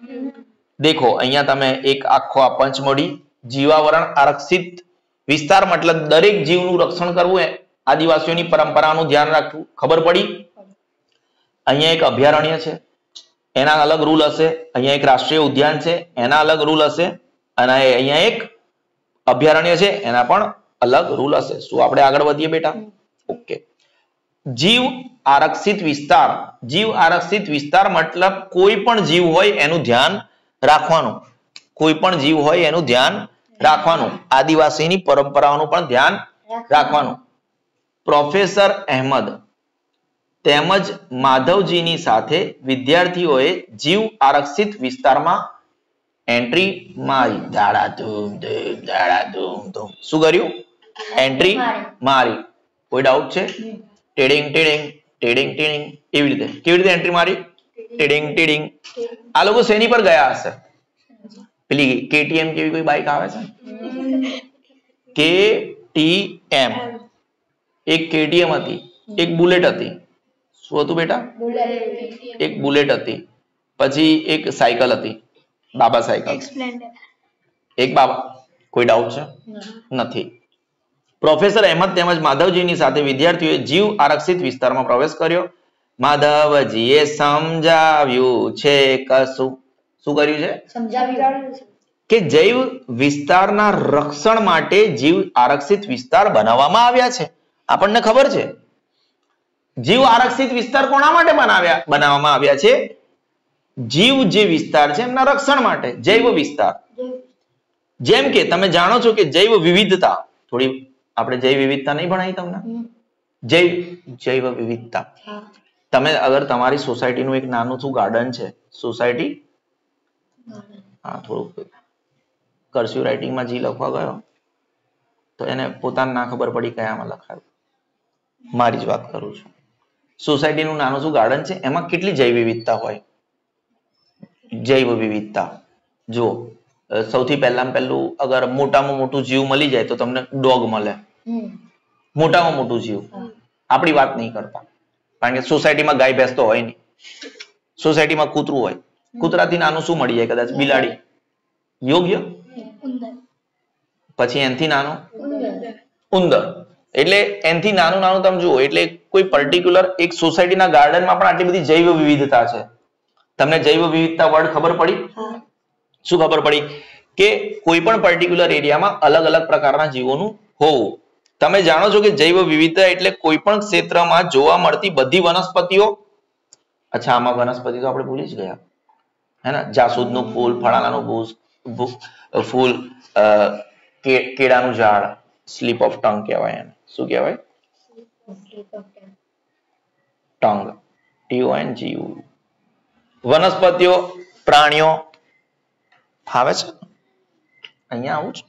દેખો, અહીંયા તમે એક આખો આ પંચમોડી જીવાવરણ આરક્ષિત વિસ્તાર, મતલબ દરેક જીવનું રક્ષણ કરવું એ આદિવાસીઓની પરંપરાનું ધ્યાન રાખવું. ખબર પડી? અહીંયા એક અભયારણ્ય છે, એના અલગ રૂલ હશે, અહીંયા એક રાષ્ટ્રીય ઉદ્યાન છે, એના અલગ રૂલ હશે, અને અહીંયા એક અભયારણ્ય છે, એના પણ અલગ રૂલ હશે. શું આપણે આગળ વધીએ બેટા? ઓકે. જીવ આરક્ષિત વિસ્તાર, જીવ આરક્ષિત વિસ્તાર મતલબ કોઈ પણ જીવ હોય એનું ધ્યાન રાખવાનું. કોઈ પણ જીવ હોય એનું ધ્યાન રાખવાનું. આદિવાસીની પરંપરાઓનું પણ ધ્યાન રાખવાનું. પ્રોફેસર અહેમદ તેમજ માધવજીની સાથે વિદ્યાર્થીઓએ જીવ આરક્ષિત વિસ્તારમાં એન્ટ્રી મારી. દાડા ધૂમ ધૂમ દાડા ધૂમ ધૂમ. શું કર્યું? એન્ટ્રી મારી. કોઈ ડાઉટ છે? ટેડિંગ ટેડિંગ ટેડિંગ ટેડિંગ. એવી રીતે? કેવી રીતે એન્ટ્રી મારી? ટેડિંગ ટેડિંગ. આ લોકો શેની પર ગયા હશે? પેલી કેટીએમ કેવી કોઈ બાઇક આવે છે? ટી એક કેટીએમ હતી એક બુલેટ હતી. શું હતું બેટા? એક બુલેટ હતી. પછી એક સાયકલ હતી. બાબા સાયકલ. એક બાબા. કોઈ ડાઉટ છે? નથી. પ્રોફેસર અહેમદ તેમજ માધવજીની સાથે વિદ્યાર્થીઓએ જીવ આરક્ષિત વિસ્તારમાં પ્રવેશ કર્યો. માધવજીએ સમજાવ્યું છે કશું. શું કર્યું છે? કે જૈવ વિસ્તારના રક્ષણ માટે જીવ આરક્ષિત વિસ્તાર બનાવવામાં આવ્યા છે. આપણને ખબર છે? જીવ આરક્ષિત વિસ્તાર કોના માટે બનાવ્યા? બનાવવામાં આવ્યા છે? જીવ જે વિસ્તાર છે એમના રક્ષણ માટે જૈવ વિસ્તાર. જેમ કે તમે જાણો છો કે જૈવ વિવિધતા થોડી આપણે જૈવ વિવિધતા નહીં ભણાવી તમને? જૈવ જૈવ વિવિધતા. તમે અગર તમારી સોસાયટીનું એક નાનું શું ગાર્ડન છે? સોસાયટી? હા. થોડુંક કર્સિવ રાઇટિંગમાં જી લખવા ગયો. તો એને પોતાને ના ખબર પડી કયામાં લખાયું. મારી જ વાત કરું છું. સોસાયટીનું નાનું શું ગાર્ડન છે? એમાં કેટલી જૈવ વિવિધતા હોય? જૈવ વિવિધતા. જો સૌથી પહેલામાં પહેલું અગર મોટામાં મોટું જીવ મળી જાય તો તમને ડોગ મળે. મોટામાં મોટું જીવ. આપણી વાત નહીં કરતા. કારણ કે સોસાયટીમાં ગાય ભેંસ તો હોય નહીં. સોસાયટીમાં કૂતરું હોય. કૂતરાથી નાનું શું મળી જાય કદાચ? બિલાડી. યોગ્ય? પછી એનથી નાનું? ઉંદર. એટલે એનથી નાનું નાનું તમે જુઓ એટલે કોઈ પર્ટિક્યુલર એક સોસાયટીના ગાર્ડનમાં પણ આટલી બધી જૈવ વિવિધતા છે. તમને જૈવ વિવિધતા વર્ડ ખબર પડી? શું ખબર પડી? કે કોઈ પણ પર્ટિક્યુલર એરિયામાં અલગ અલગ પ્રકારના જીવોનું હોવું. તમે જાણો છો કે જૈવ વિવિધતા એટલે કોઈ પણ ક્ષેત્રમાં જોવા મળતી બધી વનસ્પતિઓ? અચ્છા, આમાં વનસ્પતિ તો આપણે ભૂલી જ ગયા. હે ને? જાસૂદનું ફૂલ ફળાણાનું ભૂસ ફૂલ કેળાનું ઝાડ, સ્લીપ ઓફ ટંગ કહેવાય એને. શું કહેવાય? ટંગ. ટીઓ એન જી વનસ્પતિઓ, પ્રાણીઓ. આવે છે? અહીંયા આવું છે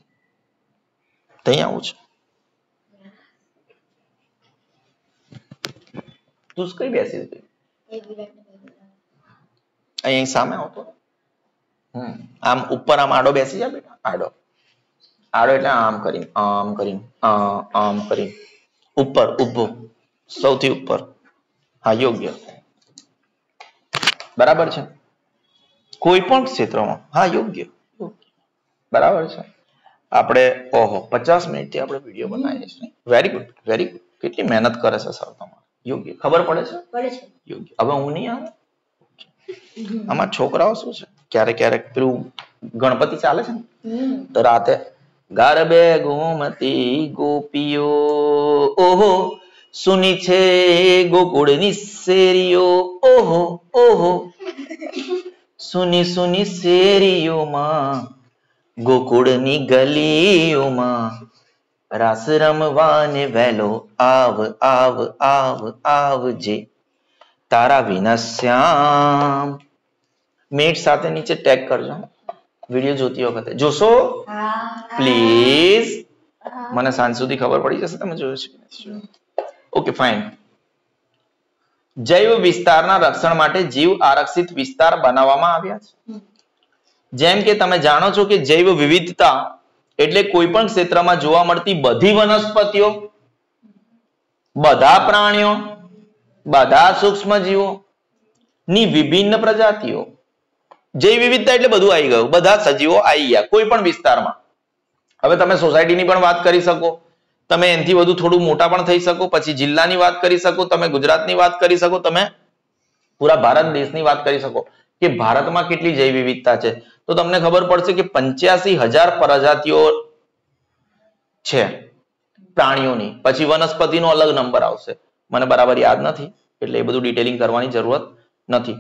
અહીંયા આવું છે તું કઈ બેસી હતી અહીં સામે આવતો હમ આમ ઉપર આમ આડો બેસી જા બેટા આડો આડો એટલે આમ કરીને આમ કરીને આ- આમ કરીને ઉપર ઊભો સૌથી ઉપર। હા યોગ્ય। બરાબર છે? કોઈ પણ ક્ષેત્રમાં હા યોગ્ય બરાબર છે? આપણે ઓહો પચાસ મિનિટથી આપણે વીડિયો બનાવીએ છીએ. વેરી ગુડ વેરી ગુડ કેટલી મહેનત કરે છે સર તમારે યોગ્ય? ખબર પડે છે? પડે છે. યોગ્ય. હવે હું નહીં આવે? આમાં છોકરાઓ શું છે? ક્યારેક ક્યારેક પેલું ગણપતિ ચાલે છે ને? તો રાતે ગરબે ગોમતી ગોપીઓ ઓહો સુની છે ગોકુળની શેરીઓ ઓહો ઓહો સુની સુની શેરીઓમાં ગોકુળની ગલીઓમાં રાસ રમવાને વેલો આવ આવ આવ આવજે તારા વિના શ્યામ. મેટ સાથે નીચે ટેગ કરજો. વીડિયો જોતી વખતે. જોશો? પ્લીઝ. મને સાંજ સુધી ખબર પડી જશે, તમે જોયું છે ઓકે, ફાઇન. જૈવ વિસ્તારના રક્ષણ માટે જીવ આરક્ષિત વિસ્તાર બનાવવામાં આવ્યા છે. જેમ કે તમે જાણો છો કે જૈવ વિવિધતા એટલે કોઈ પણ ક્ષેત્રમાં જોવા મળતી બધી વનસ્પતિઓ, બધા પ્રાણીઓ, બધા સૂક્ષ્મ જીવો ની વિભિન્ન પ્રજાતિઓ. જૈવ વિવિધતા એટલે બધું આવી ગયું. બધા સજીવો આવી ગયા, કોઈ પણ વિસ્તારમાં. હવે તમે સોસાયટીની પણ વાત કરી શકો. તમે એનાથી વધુ થોડું મોટા પણ થઈ શકો. પછી જિલ્લાની વાત કરી શકો. તમે ગુજરાતની વાત કરી શકો. તમે પૂરા ભારત દેશની વાત કરી શકો. કે ભારતમાં કેટલી જૈવ વિવિધતા છે? તો તમને ખબર પડશે કે પંચ્યાસી હજાર પ્રજાતિઓ છે પ્રાણીઓની. પછી વનસ્પતિનો અલગ નંબર આવશે. મને બરાબર યાદ નથી, એટલે એ બધું ડિટેલિંગ કરવાની જરૂરત નથી.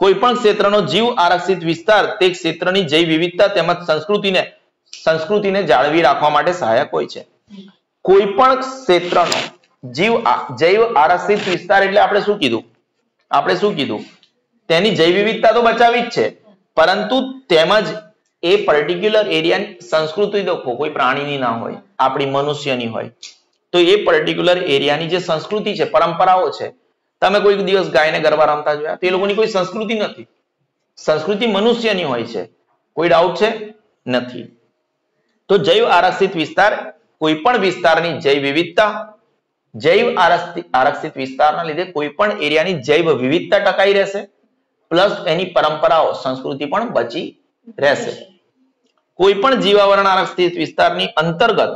કોઈ પણ ક્ષેત્રનો જીવ આરક્ષિત વિસ્તાર તે ક્ષેત્રની જૈવ વિવિધતા તેમજ સંસ્કૃતિને સંસ્કૃતિને જાળવી રાખવા માટે સહાયક હોય છે. કોઈ પણ ક્ષેત્રનો જીવ જૈવ આરક્ષિત વિસ્તાર એટલે આપણે શું કીધું? આપણે શું કીધું? તેની જૈવ વિવિધતા તો બચાવી જ છે. પરંતુ તેમજ એ પર્ટિક્યુલર એરિયાની સંસ્કૃતિ દેખો કોઈ પ્રાણીની ના હોય, આપણી મનુષ્યની હોય. તો એ પર્ટિક્યુલર એરિયાની જે સંસ્કૃતિ છે, પરંપરાઓ છે, તમે કોઈક દિવસ ગાયને ગરબા રમતા જોયા, તે લોકોની કોઈ સંસ્કૃતિ નથી. સંસ્કૃતિ મનુષ્યની હોય છે. કોઈ ડાઉટ છે? નથી. તો જૈવ આરક્ષિત વિસ્તાર, કોઈ પણ વિસ્તારની જૈવ વિવિધતા જૈવ આરક્ષિત વિસ્તારના લીધે કોઈ પણ એરિયાની જૈવ વિવિધતા ટકાઈ રહેશે. પ્લસ એની પરંપરાઓ સંસ્કૃતિ પણ બચી રહેશે. કોઈ પણ જીવાવરણ આરક્ષિત વિસ્તારની અંતર્ગત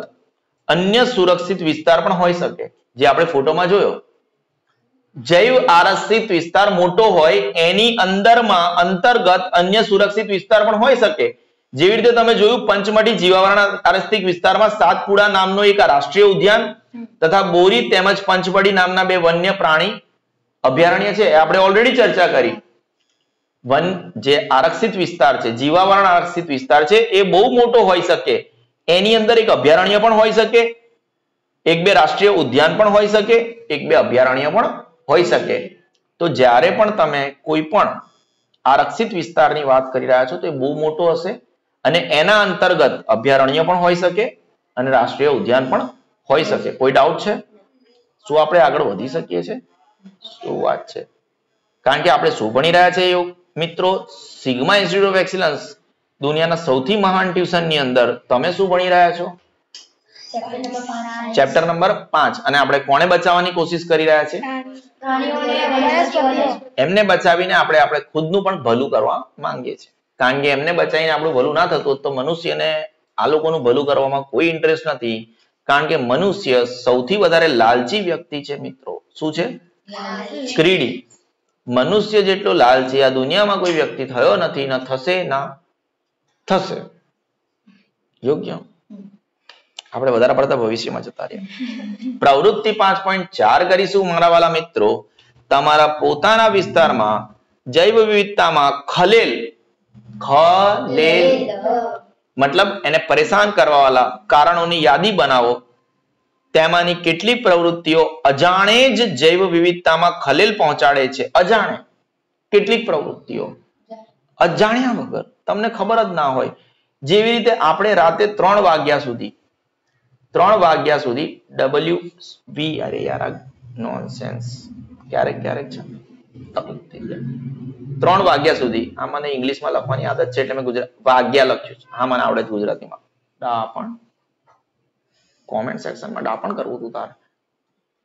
અન્ય સુરક્ષિત વિસ્તાર પણ હોઈ શકે. જે આપણે ફોટોમાં જોયો. જૈવ આરક્ષિત વિસ્તાર મોટો હોય એની અંદરમાં અંતર્ગત અન્ય સુરક્ષિત વિસ્તાર પણ હોઈ શકે. જેવી રીતે તમે જોયું પંચમઢી જીવાવરણ આરક્ષિત વિસ્તારમાં સાતપુડા નામનો એક રાષ્ટ્રીય ઉદ્યાન તથા બોરી તેમજ પંચમઢી નામના બે વન્ય પ્રાણી અભયારણ્ય છે. આપણે ઓલરેડી ચર્ચા કરી. વન જે આરક્ષિત વિસ્તાર છે, જીવાવરણ આરક્ષિત વિસ્તાર છે, એ બહુ મોટો હોઈ શકે. એની અંદર એક અભયારણ્ય પણ હોઈ શકે, એક બે રાષ્ટ્રીય ઉદ્યાન પણ હોઈ શકે, એક બે અભયારણ્ય પણ હોઈ શકે. તો જ્યારે પણ તમે કોઈ પણ આરક્ષિત વિસ્તારની વાત કરી રહ્યા છો, તો એ બહુ મોટો હશે અને એના અંતર્ગત અભયારણ્ય પણ હોઈ શકે અને રાષ્ટ્રીય ઉદ્યાન પણ હોઈ શકે. કોઈ ડાઉટ છે? શું આપણે આગળ વધી શકીએ છીએ? શું વાત છે? કારણ કે આપણે શું ભણી રહ્યા છે યોગ. મિત્રો સિગ્મા ઇન્સ્ટિટ્યૂટ ઓફ એક્સિલન્સ દુનિયાના સૌથી મહાન ટ્યુશનની અંદર તમે શું ભણી રહ્યા છો? ચેપ્ટર નંબર પાંચ. અને આપણે કોને બચાવવાની કોશિશ કરી રહ્યા છે? એમને બચાવીને આપણે આપણે ખુદનું પણ ભલું કરવા માંગીએ છીએ. કારણ કે એમને બચાવીને આપણું ભલું ના થતું તો મનુષ્યને આ લોકોનું ભલું કરવામાં કોઈ ઇન્ટરેસ્ટ નથી. કારણ કે મનુષ્ય સૌથી વધારે લાલચી વ્યક્તિ છે મિત્રો. શું છે? ક્રીડી. મનુષ્ય જેટલો લાલચી આ દુનિયામાં કોઈ વ્યક્તિ થયો નથી ના થશે ના થશે. યોગ્ય? આપણે વધારે પડતા ભવિષ્યમાં જતા રહ્યા પ્રવૃત્તિ પાંચ પોઈન્ટ ચાર કરીશું મારા વાલા મિત્રો. તમારા પોતાના વિસ્તારમાં જૈવ વિવિધતામાં ખલેલ. ખલેલ. મતલબ એને પરેશાન કરવા વાળા કારણોની યાદી બનાવો. તેમાંની કેટલીક પ્રવૃત્તિઓ અજાણે જ જૈવ વિવિધતામાં ખલેલ પહોંચાડે છે? અજાણે. કેટલીક પ્રવૃત્તિઓ. અજાણ્યા વગર. તમને ખબર જ ના હોય. જેવી રીતે આપણે રાતે ત્રણ વાગ્યા સુધી, ત્રણ વાગ્યા સુધી ડબલ્યુ વી અરે યાર નોનસેન્સ ક્યારેક ક્યારેક છે. ત્રણ વાગ્યા સુધી, આ મને ઇંગ્લિશમાં લખવાની આદત છે એટલે મેં ગુજરાત વાગ્યા લખ્યું છે. હા, મને આવડે છે ગુજરાતીમાં. ડાપણ કોમેન્ટ સેક્શનમાં ડાપણ કરવું હતું તારે.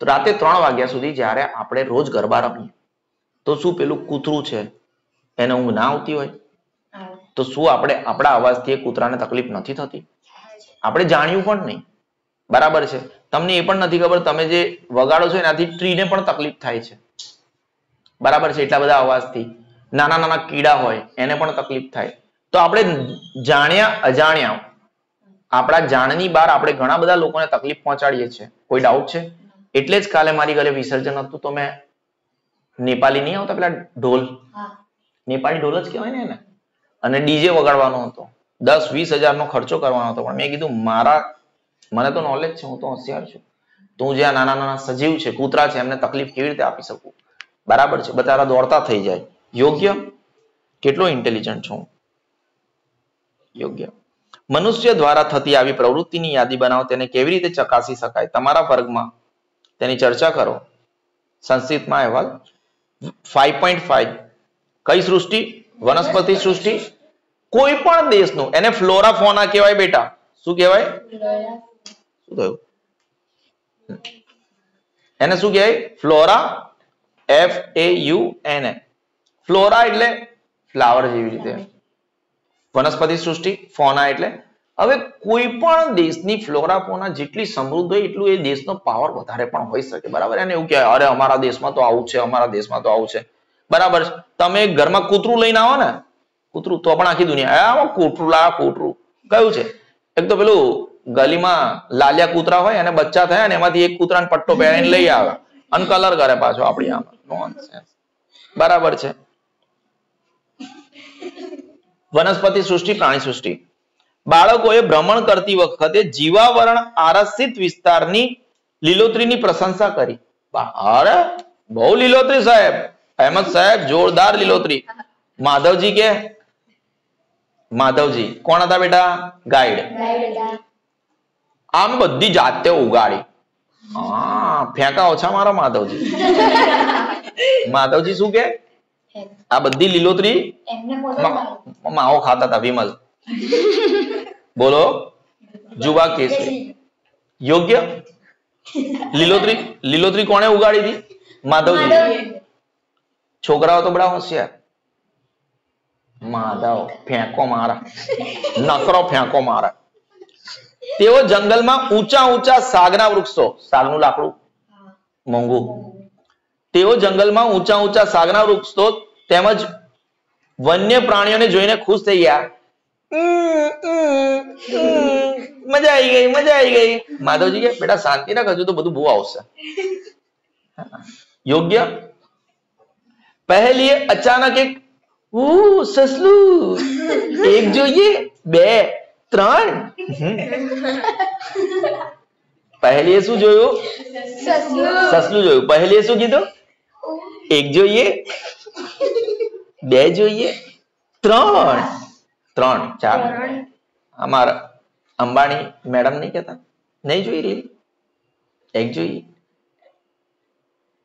તો રાતે ત્રણ વાગ્યા સુધી જ્યારે આપણે રોજ ગરબા રમીએ તો શું પેલું કૂતરું છે એને ઊંઘ ના આવતી હોય? તો શું આપણે આપણા અવાજથી એ કૂતરાને તકલીફ નથી થતી? આપણે જાણ્યું પણ નહીં. બરાબર છે. તમને એ પણ નથી ખબર તમે જે વગાડો છો એનાથી ટ્રીને પણ તકલીફ થાય છે. બરાબર છે એટલા બધા અવાજથી. નાના નાના કીડા હોય એને પણ તકલીફ થાય. તો આપણે જાણ્યા અજાણ્યા આપણા જાણની બહાર આપણે ઘણા બધા લોકોને તકલીફ પહોંચાડીએ છીએ. કોઈ ડાઉટ છે? એટલે જ કાલે મારી ઘરે વિસર્જન હતું તો મેં નેપાલી નહીં આવતા પેલા ઢોલ? નેપાળી ઢોલ જ કહેવાય ને એને. અને ડીજે વગાડવાનો હતો. દસ વીસ હજારનો ખર્ચો કરવાનો હતો. પણ મેં કીધું મારા મને તો નોલેજ છે હું તો હોશિયાર છું. તો હું જે આ નાના નાના સજીવ છે કૂતરા છે એમને તકલીફ કેવી રીતે આપી શકું? બરાબર છે. બચારા દોડતા થઈ જાય. યોગ્ય? કેટલો ઇન્ટેલિજન્ટ છું યોગ્ય. મનુષ્ય દ્વારા થતી આવી પ્રવૃત્તિની યાદી બનાવો, તેને કેવી રીતે ચકાસી શકાય? તમારા વર્ગમાં તેની ચર્ચા કરો. સંસ્કૃતમાં અહેવાલ. ફાઈવ પોઈન્ટ ફાઈવ કઈ સૃષ્ટિ? વનસ્પતિ સૃષ્ટિ? કોઈ પણ દેશનું. એને ફ્લોરા ફોના કહેવાય બેટા. શું કહેવાય? શું થયું? એને શું કહેવાય? Flora F A U N A flora એટલે ફ્લાવર જેવી રીતે. વનસ્પતિ સૃષ્ટિ, ફોના એટલે. હવે કોઈ પણ દેશની ફ્લોરા ફોના જેટલી સમૃદ્ધ હોય એટલું એ દેશનો પાવર વધારે પણ હોઈ શકે. બરાબર? એને એવું કહેવાય, અરે, અમારા દેશમાં તો આવું છે, અમારા દેશમાં તો આવું છે. બરાબર? તમે ઘરમાં કૂતરું લઈને આવો ને, કૂતરું તો પણ આખી દુનિયા કૂતરું લા કૂતરું. કયું છે? એક તો પેલું ગલીમાં લાલિયા કૂતરા હોય, અને બચ્ચા થયા ને, એમાંથી એક કૂતરાને પટ્ટો પહેરીને લઈ આવે. અને કલર કરે પાછો આપણી આમાં. બરાબર છે? વનસ્પતિ સૃષ્ટિ પ્રાણી સૃષ્ટિ. બાળકોએ ભ્રમણ કરતી વખતે જીવાવરણ આરક્ષિત વિસ્તારની લીલોતરીની પ્રશંસા કરી. અરે બહુ લીલોતરી સાહેબ. અહેમદ સાહેબ જોરદાર લીલોતરી. માધવજી કે? માધવજી કોણ હતા બેટા? ગાઈડ. આમ બધી જાતે ઉગાડી. ફેંકા ઓછા મારો માધવજી. માધવજી શું કે? આ બધી લીલોતરી માવો ખાતા હતા વિમલ. બોલો. જુવા કેસરી યોગ્ય? લીલોતરી લીલોતરી કોણે ઉગાડી હતી? માધવજી. છોકરાઓ તો બડા હોશિયાર. માધવ ફેંકો મારા. નકરો ફેંકો મારા. તેઓ જંગલમાં ઊંચા ઊંચા સાગના વૃક્ષો સાગનું લાકડું મોંઘું. તેઓ જંગલમાં ઊંચા ઊંચા સાગના વૃક્ષો તેમજ વન્ય પ્રાણીઓને જોઈને ખુશ થઈ ગયા. મજા આવી ગઈ મજા આવી ગઈ. માધવજી કે બેટા શાંતિ ના કરજો તો બધું બહુ આવશે. યોગ્ય? પહેલી અચાનક એક સસલું એક જોઈએ બે ત્રણ. પહેલી પહેલીએ શું જોયું? સસલું જોયું. પહેલીએ શું કીધું? એક જોઈએ બે જોઈએ? ત્રણ. ત્રણ ચાર. અમારા અંબાણી મેડમ નહીં કેતા નહીં જોઈ રહી? એક જોઈએ?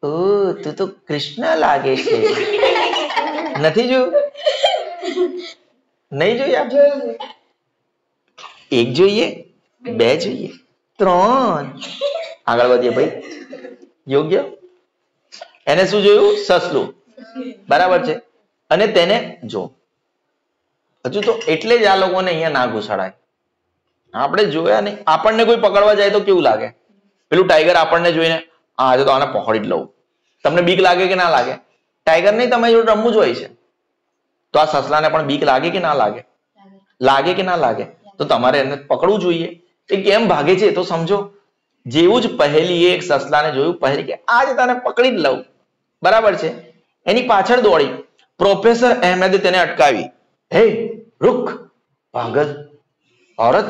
ઓ તું તો કૃષ્ણ લાગે છે. નથી જોયું? નહીં જોયું? એક જોઈએ? બે જોઈએ? ત્રણ. આગળ વધીએ ભાઈ. યોગ્ય? એને શું જોયું? સસલું. બરાબર છે? અને તેને જો. હજુ તો એટલે જ આ લોકોને અહીંયા ના ઘુસાડાય. આપણે જોયા નહીં. આપણને કોઈ પકડવા જાય તો કેવું લાગે? પેલું ટાઈગર આપણને જોઈને આજે તો આને પકડી જ લઉં. તમને બીક લાગે કે ના લાગે? ટાઈગર નહીં, તમારી જોડે રમવું જ હોય છે. તો આ સસલાને પણ બીક લાગે કે ના લાગે? લાગે કે ના લાગે? તો તમારે એને પકડવું જોઈએ. એ કેમ ભાગે છે તો સમજો. જેવું જ પહેલી એક સસલાને જોયું, પહેલી કે આજે તને પકડી જ લઉં. બરાબર છે? એની પાછળ દોડી. પ્રોફેસર અહેમદે તેને અટકાવી. હે, રૂક પાગલ ઓરત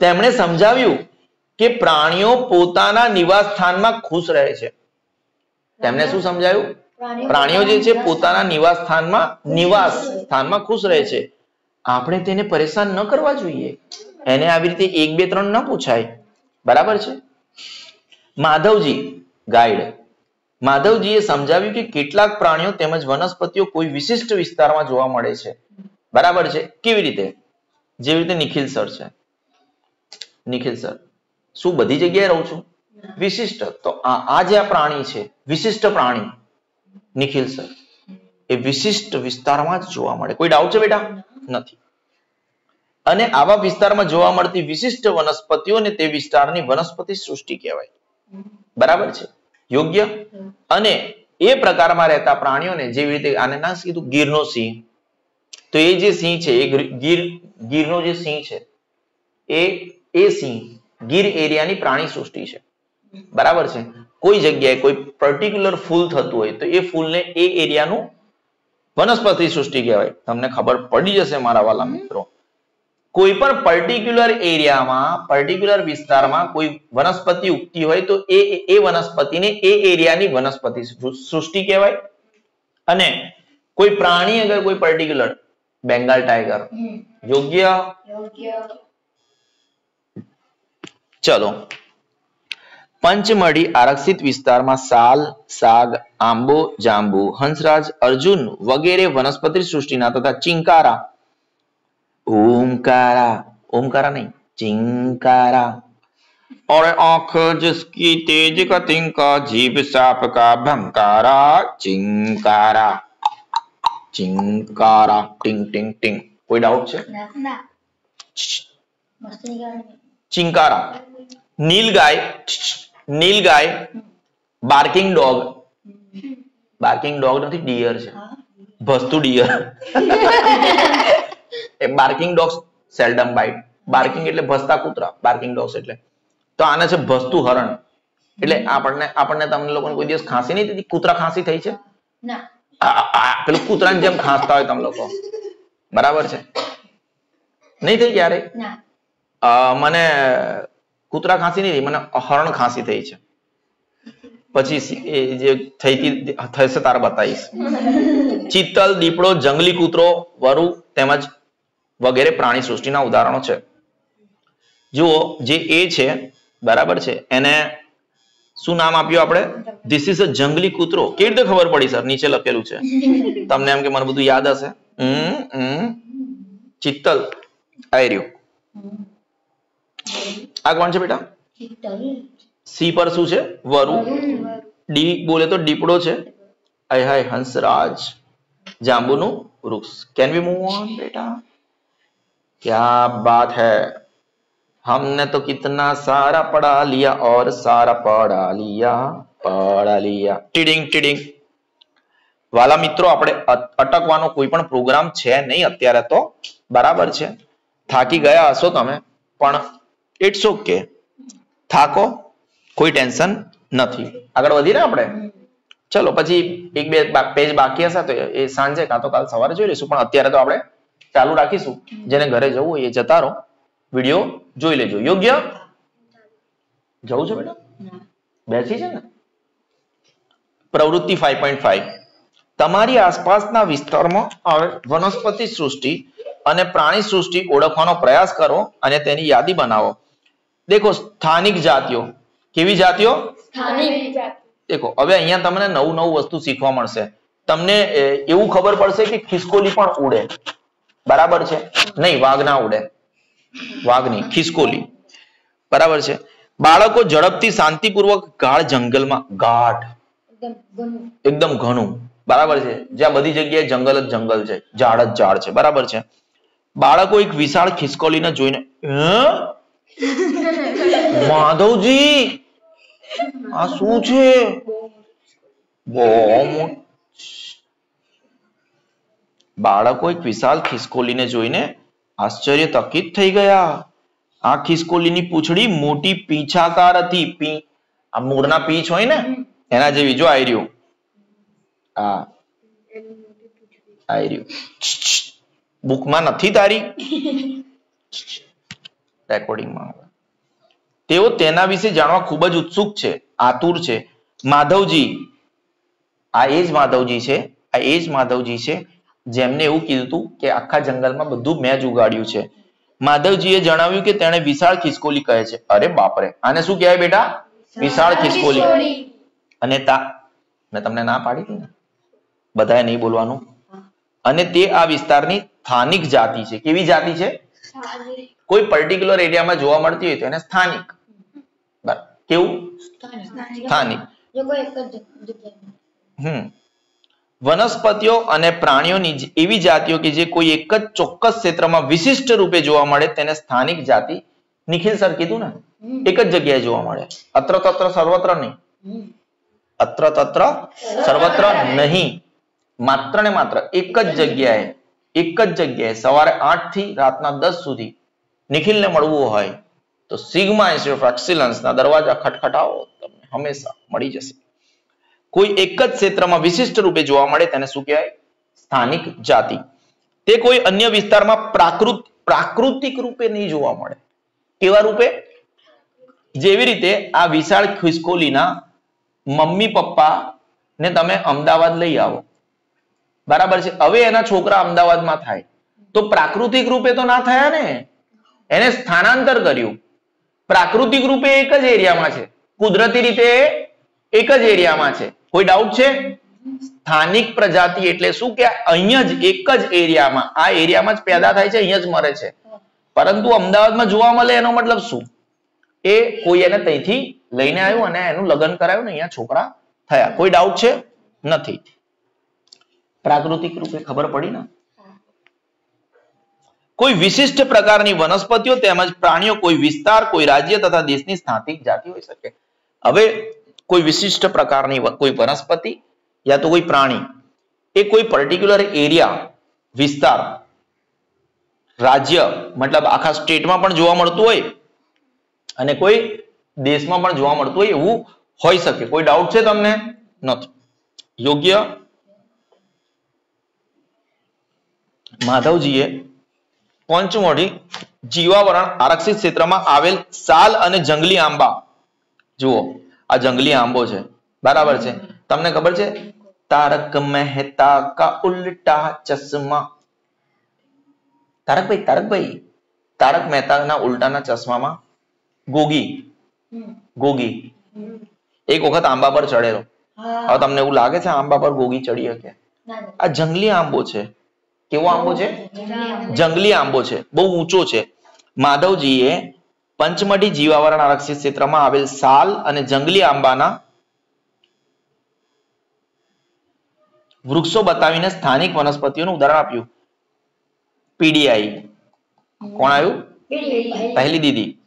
તેમણે સમજાવ્યું કે પ્રાણીઓ પોતાના નિવાસ સ્થાનમાં ખુશ રહે છે. તેમણે શું સમજાયું? પ્રાણીઓ જે છે પોતાના નિવાસ સ્થાનમાં નિવાસ સ્થાનમાં ખુશ રહે છે. આપણે તેને પરેશાન ન કરવા જોઈએ. એને આવી રીતે એક બે ત્રણ ન પૂછાય. બરાબર છે? માધવજી, ગાઈડ. માધવજીએ સમજાવ્યું કે કેટલાક પ્રાણીઓ તેમજ વનસ્પતિઓ કોઈ વિશિષ્ટ વિસ્તારમાં જોવા મળે છે. બરાબર છે? કેવી રીતે? જેવી રીતે નિખિલ સર છે. નિખિલ સર, શું બધી જગ્યાએ રહું છું? વિશિષ્ટ. તો આ જે આ પ્રાણી છે, વિશિષ્ટ પ્રાણી, નિખિલ સર, એ વિશિષ્ટ વિસ્તારમાં જ જોવા મળે. કોઈ ડાઉટ છે બેટા? નથી. અને આવા વિસ્તારમાં જોવા મળતી વિશિષ્ટ વનસ્પતિઓને તે વિસ્તારની વનસ્પતિ સૃષ્ટિ કહેવાય. બરાબર છે? યોગ્ય? અને એ પ્રકારમાં રહેતા પ્રાણીઓને જેવી રીતે આને ના કીધું? ગીરનો સિંહ. તો એ જે સિંહ છે એ ગીર ગીરનો જે સિંહ છે એ એ સિંહ ગીર એરિયાની પ્રાણી સૃષ્ટિ છે. બરાબર છે? કોઈ જગ્યાએ કોઈ પર્ટિક્યુલર ફૂલ થતું હોય તો એ ફૂલને એ એરિયાનું વનસ્પતિ સૃષ્ટિ કહેવાય. તમને ખબર પડી જશે મારા વાલા મિત્રો. કોઈ પણ પર્ટિક્યુલર એરિયામાં પર્ટિક્યુલર વિસ્તારમાં કોઈ વનસ્પતિ ઉગતી હોય તો એ એ વનસ્પતિને એ એરિયાની વનસ્પતિ સૃષ્ટિ કહેવાય. અને કોઈ પ્રાણી અગર કોઈ પર્ટિક્યુલર બેંગાલ ટાઈગર યોગ્ય? યોગ્ય. ચલો. પંચમઢી આરક્ષિત વિસ્તારમાં સાલ સાગ આંબો જાંબુ હંસરાજ અર્જુન વગેરે વનસ્પતિ સૃષ્ટિના તથા ચિંકારા ओमकारा ओमकारा नहीं चिंकारा और आंख जिसकी तेज का तिनका जीभ साप का भंकारा चिंकारा चिंकारा टिंग टिंग टिंग कोई डाउट છે ના ના મસ્ત નીકળે chinkara nilgai nilgai barking dog barking dog નથી ડિયર છે હા ભસતું ડિયર એ barking dogs seldom bite barking એટલે ભસતા કૂતરા બાર્કિંગ ડોગ્સ એટલે. તો આને છે ભસતું હરણ. એટલે આપણને આપણને તમને લોકોને કોઈ દિવસ ખાંસી નહીં થતી? કૂતરા ખાંસી થઈ છે? પેલું કૂતરાની જેમ ખાંસતા હોય તમે લોકો. બરાબર છે? નહીં થઈ ક્યારે? મને કૂતરા ખાંસી નહીં મને હરણ ખાંસી થઈ છે. પછી એ જે થઈ થશે તારે બતાવીશ. ચિત્તલ દીપડો જંગલી કૂતરો વરુ તેમજ વગેરે પ્રાણી સૃષ્ટિના ઉદાહરણો છે. જુઓ, જે એ છે, બરાબર છે, એને શું નામ આપ્યું આપણે? ધીસ ઇઝ અ જંગલી કૂતરો. કેવી રીતે ખબર પડી, સર? નીચે લખેલું છે. તમને એમ કે મને બધું યાદ હશે? ચિત્તલ. રહ્યું. આ કોણ છે બેટા? સી પર શું છે? વરુ. ડી બોલે તો દીપડો છે. આય, હાય, હંસરાજ. જાંબુનું વૃક્ષ. કેન વી મૂવ ઓન બેટા? क्या बात है? हमने तो कितना सारा पढ़ा लिया और सारा पढ़ा लिया પડા લિયા ટીડિંગ ટીડિંગ વાલા મિત્રો આપણે અટકવાનો કોઈ પણ પ્રોગ્રામ છે નહીં અત્યારે તો, બરાબર છે? થાકી ગયા હશો તમે, પણ ઇટ્સ ઓકે થાકો, કોઈ ટેન્શન નથી. આગળ વધીને આપણે? ચલો, પછી એક બે પેજ બાકી હશે તો એ સાંજે, કાં તો કાલ સવારે જોઈ લઈશું, પણ અત્યારે તો આપણે ચાલુ રાખીશું. જેને ઘરે જવું હોય એ જતા રહો વીડિયો જોઈ લેજો. યોગ્ય? જવું છે બેટા બેસી છે ને? પ્રવૃત્તિ ફાઈવ પોઈન્ટ ફાઈવ તમારી આસપાસના વિસ્તારમાં વનસ્પતિ સૃષ્ટિ અને પ્રાણી સૃષ્ટિ ઓળખવાનો પ્રયાસ કરો અને તેની યાદી બનાવો. દેખો સ્થાનિક જાતિઓ. કેવી જાતિઓ? દેખો હવે અહીંયા તમને નવું નવું વસ્તુ શીખવા મળશે. તમને એવું ખબર પડશે કે ખિસકોલી પણ ઉડે. બરાબર છે? નહીં વાઘ ના ઉડે. વાઘની ખિસકોલી. બરાબર છે? બાળકો ઝડપથી શાંતિપૂર્વક ગાઢ જંગલમાં ગાઢ. એકદમ ઘણું. બરાબર છે? જ્યાં બધી જગ્યાએ જંગલ જ જંગલ છે ઝાડ જ ઝાડ છે. બરાબર છે? બાળકો એક વિશાળ ખિસકોલીને જોઈને "હે? માધવજી આ શું છે? બહુ બાળકો એક વિશાળ ખિસકોલીને જોઈને આશ્ચર્યચકિત થઈ ગયા. આ ખિસકોલીની પૂંછડી મોટી પીછાકાર હતી. પી, આ મૂળના પીંછ હોય ને, એના જેવી જો આઈ રહ્યું. આ આઈ રહ્યું. બુકમાં નથી તારી? રેકોર્ડિંગમાં તેઓ તેના વિશે જાણવા ખૂબ જ ઉત્સુક છે. આતુર છે. માધવજી. આ એ જ માધવજી છે. આ એ જ માધવજી છે. જેમને એવું કીધું હતું કે આખા જંગલમાં બધું મેં જ ઉગાડ્યું છે. માધવજીએ જણાવ્યું કે તેણે વિશાળ ખિસકોલી કહે છે. અરે બાપરે આને શું કહેવાય બેટા? વિશાળ ખિસકોલી. અને તા મેં તમને ના પાડી હતી ને? બધાએ નહીં બોલવાનું? અને તે આ વિસ્તારની સ્થાનિક જાતિ છે. કેવી જાતિ છે? કોઈ પર્ટિક્યુલર એરિયામાં જોવા મળતી હોય તો એને સ્થાનિક. કેવું? સ્થાનિક. હમ. વનસ્પતિઓ અને પ્રાણીઓની એવી જાતિઓ કે જે કોઈ એક જ ચોક્કસ ક્ષેત્રમાં વિશિષ્ટ રૂપે જોવા મળે તેને સ્થાનિક જાતિ નિખિલ સર કીધું ને? એક જ જગ્યાએ જોવા મળે. અત્ર તત્ર સર્વત્ર નહીં. અત્ર તત્ર સર્વત્ર નહીં. માત્ર ને માત્ર એક જ જગ્યાએ એક જ જગ્યાએ સવારે આઠથી રાતના દસ સુધી નિખિલને મળવું હોય તો સિગ્મા ઇન્સ્ટિટ્યુટ ઓફ એક્સિલન્સના દરવાજા ખટખટાવો તમને હંમેશા મળી જશે. કોઈ એક જ ક્ષેત્રમાં વિશિષ્ટ રૂપે જોવા મળે તેને શું કહેવાય? સ્થાનિક જાતિ. તે કોઈ અન્ય વિસ્તારમાં પ્રાકૃત, પ્રાકૃતિક રૂપે નહીં જોવા મળે. કેવા રૂપે? જેવી રીતે આ વિશાળ ખિસકોલીના મમ્મી, પપ્પા ને તમે અમદાવાદ લઈ આવો. બરાબર છે? હવે એના છોકરા અમદાવાદમાં થાય. તો પ્રાકૃતિક રૂપે તો ના થયા ને? એને સ્થાનાંતર કર્યું. પ્રાકૃતિક રૂપે એક જ એરિયામાં છે. કુદરતી રીતે એક જ એરિયામાં છે. કોઈ ડાઉટ છે? સ્થાનિક પ્રજાતિ એટલે શું કે અહીંયા જ એક જ એરિયામાં. આ એરિયામાં જ પેદા થાય છે, અહીંયા જ મરે છે. પરંતુ અમદાવાદમાં જોવા મળે એનો મતલબ શું? એ કોઈ એને ત્યાંથી લઈને આવ્યું અને એનું લગ્ન કરાયું ને અહીંયા છોકરા થયા. કોઈ ડાઉટ છે? નથી. પ્રાકૃતિક રૂપે ખબર પડી ને? કોઈ વિશિષ્ટ પ્રકારની વનસ્પતિઓ તેમજ પ્રાણીઓ કોઈ વિસ્તાર, કોઈ રાજ્ય તથા દેશની સ્થાનિક જાતિ હોઈ શકે. હવે કોઈ વિશિષ્ટ પ્રકારની કોઈ વનસ્પતિ યા તો કોઈ પ્રાણી. એ કોઈ પર્ટિક્યુલર એરિયા વિસ્તાર, રાજ્ય, મતલબ આખા સ્ટેટમાં પણ જોવા મળતું હોય અને કોઈ દેશમાં પણ જોવા મળતું હોય એવું હોઈ શકે. કોઈ ડાઉટ છે તમને? નથી યોગ્ય? માધવજીએ પંચમોઢી જીવાવરણ આરક્ષિત ક્ષેત્રમાં આવેલ સાલ અને જંગલી આંબા. જુઓ. આ જંગલી આંબો છે. બરાબર છે. તમને ખબર છે? તારક મહેતા કા ઉલ્ટા ચશ્મા. તારકભાઈ તારકભાઈ તારક મહેતાના ઉલ્ટાના ચશ્મામાં ગોગી. ગોગી. એક વખત આંબા પર ચડેલો. હવે તમને એવું લાગે છે આંબા પર ગોગી ચડી શકે. આ જંગલી આંબો છે. કેવો આંબો છે? જંગલી આંબો. જંગલી આંબો છે. બહુ ઊંચો છે. માધવજીએ પંચમઢી જીવાવરણ આરક્ષિત ક્ષેત્રમાં આવેલ સાલ અને જંગલી આંબાના વૃક્ષો બતાવીને સ્થાનિક વનસ્પતિઓનું ઉદાહરણ આપ્યું. પીડીઆઈ. કોણ આવ્યું. પહેલી દીદી.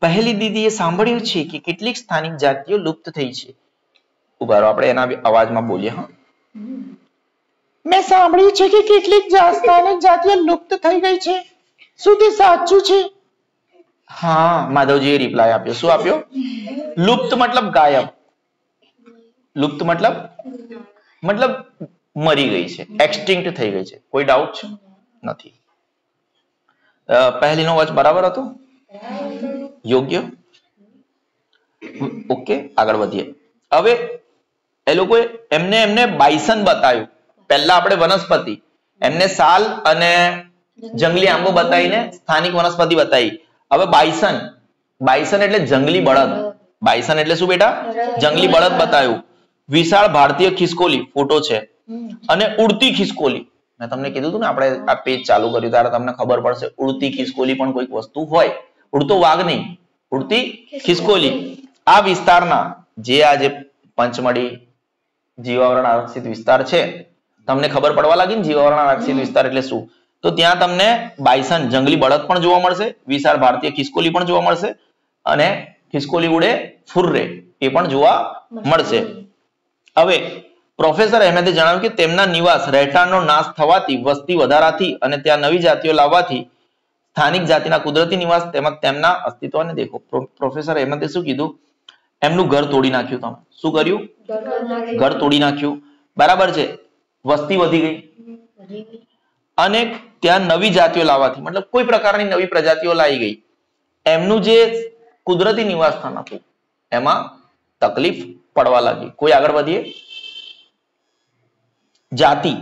પહેલી દીદીએ સાંભળ્યું છે કે કેટલીક સ્થાનિક જાતિઓ લુપ્ત થઈ છે. ઊભા રહો આપણે એના અવાજમાં બોલીએ હા. મેં સાંભળ્યું છે કે કેટલીક સ્થાનિક જાતિઓ લુપ્ત થઈ ગઈ છે. શું તે સાચું છે? હા, માધવજીએ રિપ્લાય આપ્યો. શું આપ્યો? લુપ્ત મતલબ ગાયબ. લુપ્ત મતલબ? મતલબ મરી ગઈ છે. એક્સટિંક્ટ થઈ ગઈ છે. કોઈ ડાઉટ છે? નથી. પહેલીનો વચ બરાબર હતો? યોગ્ય? ઓકે, આગળ વધીએ. હવે એ લોકોએ એમને એમને બાઇસન બતાવ્યું. પહેલા આપણે વનસ્પતિ. એમને સાલ અને જંગલી આંબો બતાવીને સ્થાનિક વનસ્પતિ બતાવી. હવે બાયસન. બાયસન એટલે જંગલી બળદ. બાયસન એટલે શું બેટા? જંગલી બળદ. બતાવ્યું વિશાળ ભારતીય ખિસકોલી ફોટો છે. અને ઉડતી ખિસકોલી. મેં તમને કીધું હતું ને આપણે આ પેજ ચાલુ કર્યું ત્યારે તમને ખબર પડશે. ઉડતી ખિસકોલી પણ કોઈક વસ્તુ હોય. ઉડતો વાઘ નહીં. ઉડતી ખિસકોલી. આ વિસ્તારના જે આ જે પંચમળી જીવાવરણ આરક્ષિત વિસ્તાર છે તમને ખબર પડવા લાગી ને જીવાવરણ આરક્ષિત વિસ્તાર એટલે શું? તો ત્યાં તમને બાયસન જંગલી બળદ પણ જોવા મળશે વિશાળ ભારતીય ખિસકોલી પણ જોવા મળશે અને ખિસકોલી ઉડે ફુર્રે એ પણ જોવા મળશે. હવે પ્રોફેસર અહેમદે જણાવ્યું કે તેમના નિવાસ રહેઠાણનો નાશ થવાથી વસ્તી વધારાથી અને ત્યાં નવી જાતિઓ લાવવાથી સ્થાનિક જાતિના કુદરતી નિવાસ તેમજ તેમના અસ્તિત્વને દેખો. પ્રો- પ્રોફેસર અહેમદે શું કીધું? એમનું ઘર તોડી નાખ્યું તમે. શું કર્યું? ઘર તોડી નાખ્યું. બરાબર છે. વસ્તી વધી ગઈ. અને ત્યાં નવી જાતિઓ લાવવાથી, મતલબ કોઈ પ્રકારની નવી પ્રજાતિઓ લાવી ગઈ. એમનું જે કુદરતી નિવાસ સ્થાન હતું, એમાં તકલીફ પડવા લાગી. કોઈ આગળ વધીએ? જાતિ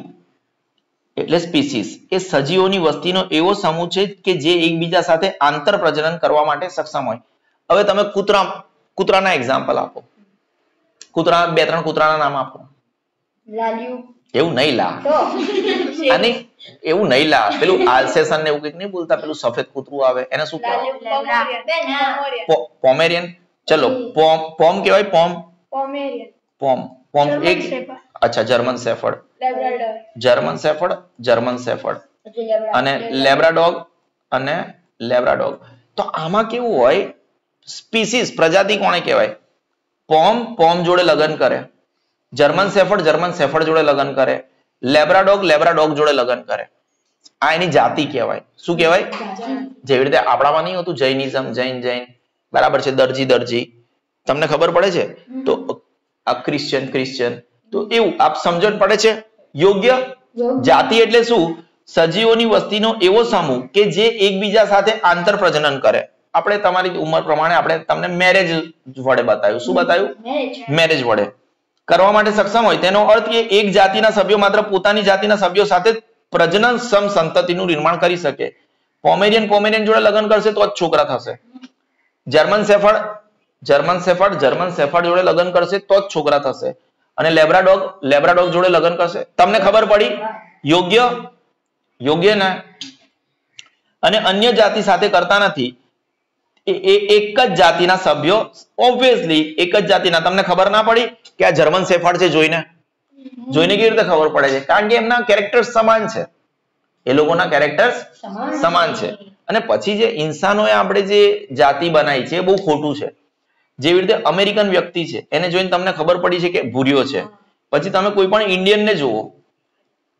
એટલે સ્પીસીસ એ સજીવોની વસ્તીનો એવો સમૂહ છે કે જે એકબીજા સાથે આંતર પ્રજનન કરવા માટે સક્ષમ હોય. હવે તમે કૂતરા, કૂતરાના એક્ઝામ્પલ આપો. કૂતરા, બે ત્રણ કૂતરાના નામ આપો. લાલ્યું. એવું નહીં લા. અને એવું નહીં લા. પેલું આલ્સેશન ને એવું કંઈક નહીં બોલતા પેલું સફેદ કૂતરું આવે. એને શું કહેવાય? પોમેરિયન. ચલો પોમ પોમ કહેવાય પોમ? પોમ. પોમ એક અચ્છા German shepherd German shepherd German shepherd અને લેબ્રાડોગ અને લેબ્રાડોગ. તો આમાં કેવું હોય? સ્પીસીસ પ્રજાતિ કોને કહેવાય? પોમ પોમ જોડે લગ્ન કરે. જર્મન સેફર્ડ જર્મન સેફર્ડ જોડે લગ્ન કરે. લેબ્રાડોગ લેબ્રાડોગ જોડે લગ્ન કરે. આ એની જાતિ કહેવાય. શું કહેવાય? જેવી રીતે આપણામાં નહીં હોતું જૈનિઝમ જૈન જૈન. બરાબર છે દરજી દરજી. તમને ખબર પડે છે? તો આ ક્રિશ્ચિયન ક્રિશ્ચિયન તો એવું આપ સમજણ પડે છે? યોગ્ય? યોગ્ય. જાતિ એટલે શું? સજીવોની વસ્તીનો એવો સમૂહ કે જે એકબીજા સાથે આંતર પ્રજનન કરે. આપણે તમારી ઉંમર પ્રમાણે આપણે તમને મેરેજ વડે બતાવ્યું. શું બતાવ્યું? મેરેજ વડે. કરવા માટે સક્ષમ હોય. તેનો અર્થ એ, એક જાતિના સભ્યો માત્ર પોતાની જાતિના સભ્યો સાથે પ્રજનન સમ સંતતિનું નિર્માણ કરી શકે. પોમેરિયન પોમેરિયન જોડે લગ્ન કરશે તો જ છોકરા થશે. German shepherd German shepherd German shepherd જોડે લગ્ન કરશે તો જ છોકરા થશે. અને લેબ્રાડોગ લેબ્રાડોગ જોડે લગ્ન કરશે. તમને ખબર પડી? યોગ્ય? યોગ્ય ને? અને અન્ય જાતિ સાથે કરતા નથી. એ એ- એક જ જાતિના સભ્યો ઓબ્વિયસલી એક જ જાતિના. તમને ખબર ના પડી કે આ જર્મન સેફર્ડ છે જોઈને? જોઈને કેવી રીતે ખબર પડે છે? કારણ કે એમના કેરેક્ટર્સ સમાન છે. એ લોકોના કેરેક્ટર સમાન. છે. અને પછી જે ઇન્સાનોએ આપણે જે જાતિ બનાવી છે એ બહુ ખોટું છે. જેવી રીતે અમેરિકન વ્યક્તિ છે એને જોઈને તમને ખબર પડી છે કે ભૂર્યો છે. પછી તમે કોઈ પણ ઇન્ડિયન ને જુઓ.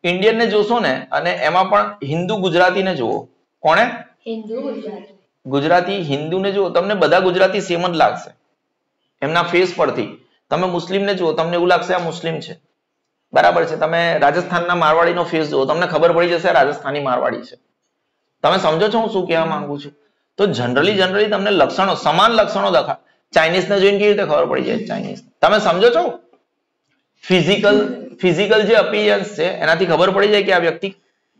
ઇન્ડિયન ને જોશો ને અને એમાં પણ હિન્દુ ગુજરાતીને જુઓ. કોણે? હિન્દુ ગુજરાતી. ગુજરાતી હિન્દુને જુઓ, તમને બધા ગુજરાતી સેમ જ લાગશે. એમના ફેસ પરથી. તમે મુસ્લિમને જુઓ, તમને એવું લાગશે આ મુસ્લિમ છે. બરાબર છે, તમે રાજસ્થાનના મારવાડીનો ફેસ જુઓ, તમને ખબર પડી જશે રાજસ્થાની મારવાડી છે. તમે સમજો છો હું શું કહેવા માંગુ છું? તો જનરલી જનરલી તમને લક્ષણો, સમાન લક્ષણો દેખા. ચાઇનીઝને જોઈને કેવી રીતે ખબર પડી જાય? ચાઇનીઝ તમે સમજો છો? ફિઝિકલ ફિઝિકલ જે અપિયરન્સ છે, એનાથી ખબર પડી જાય કે આ વ્યક્તિ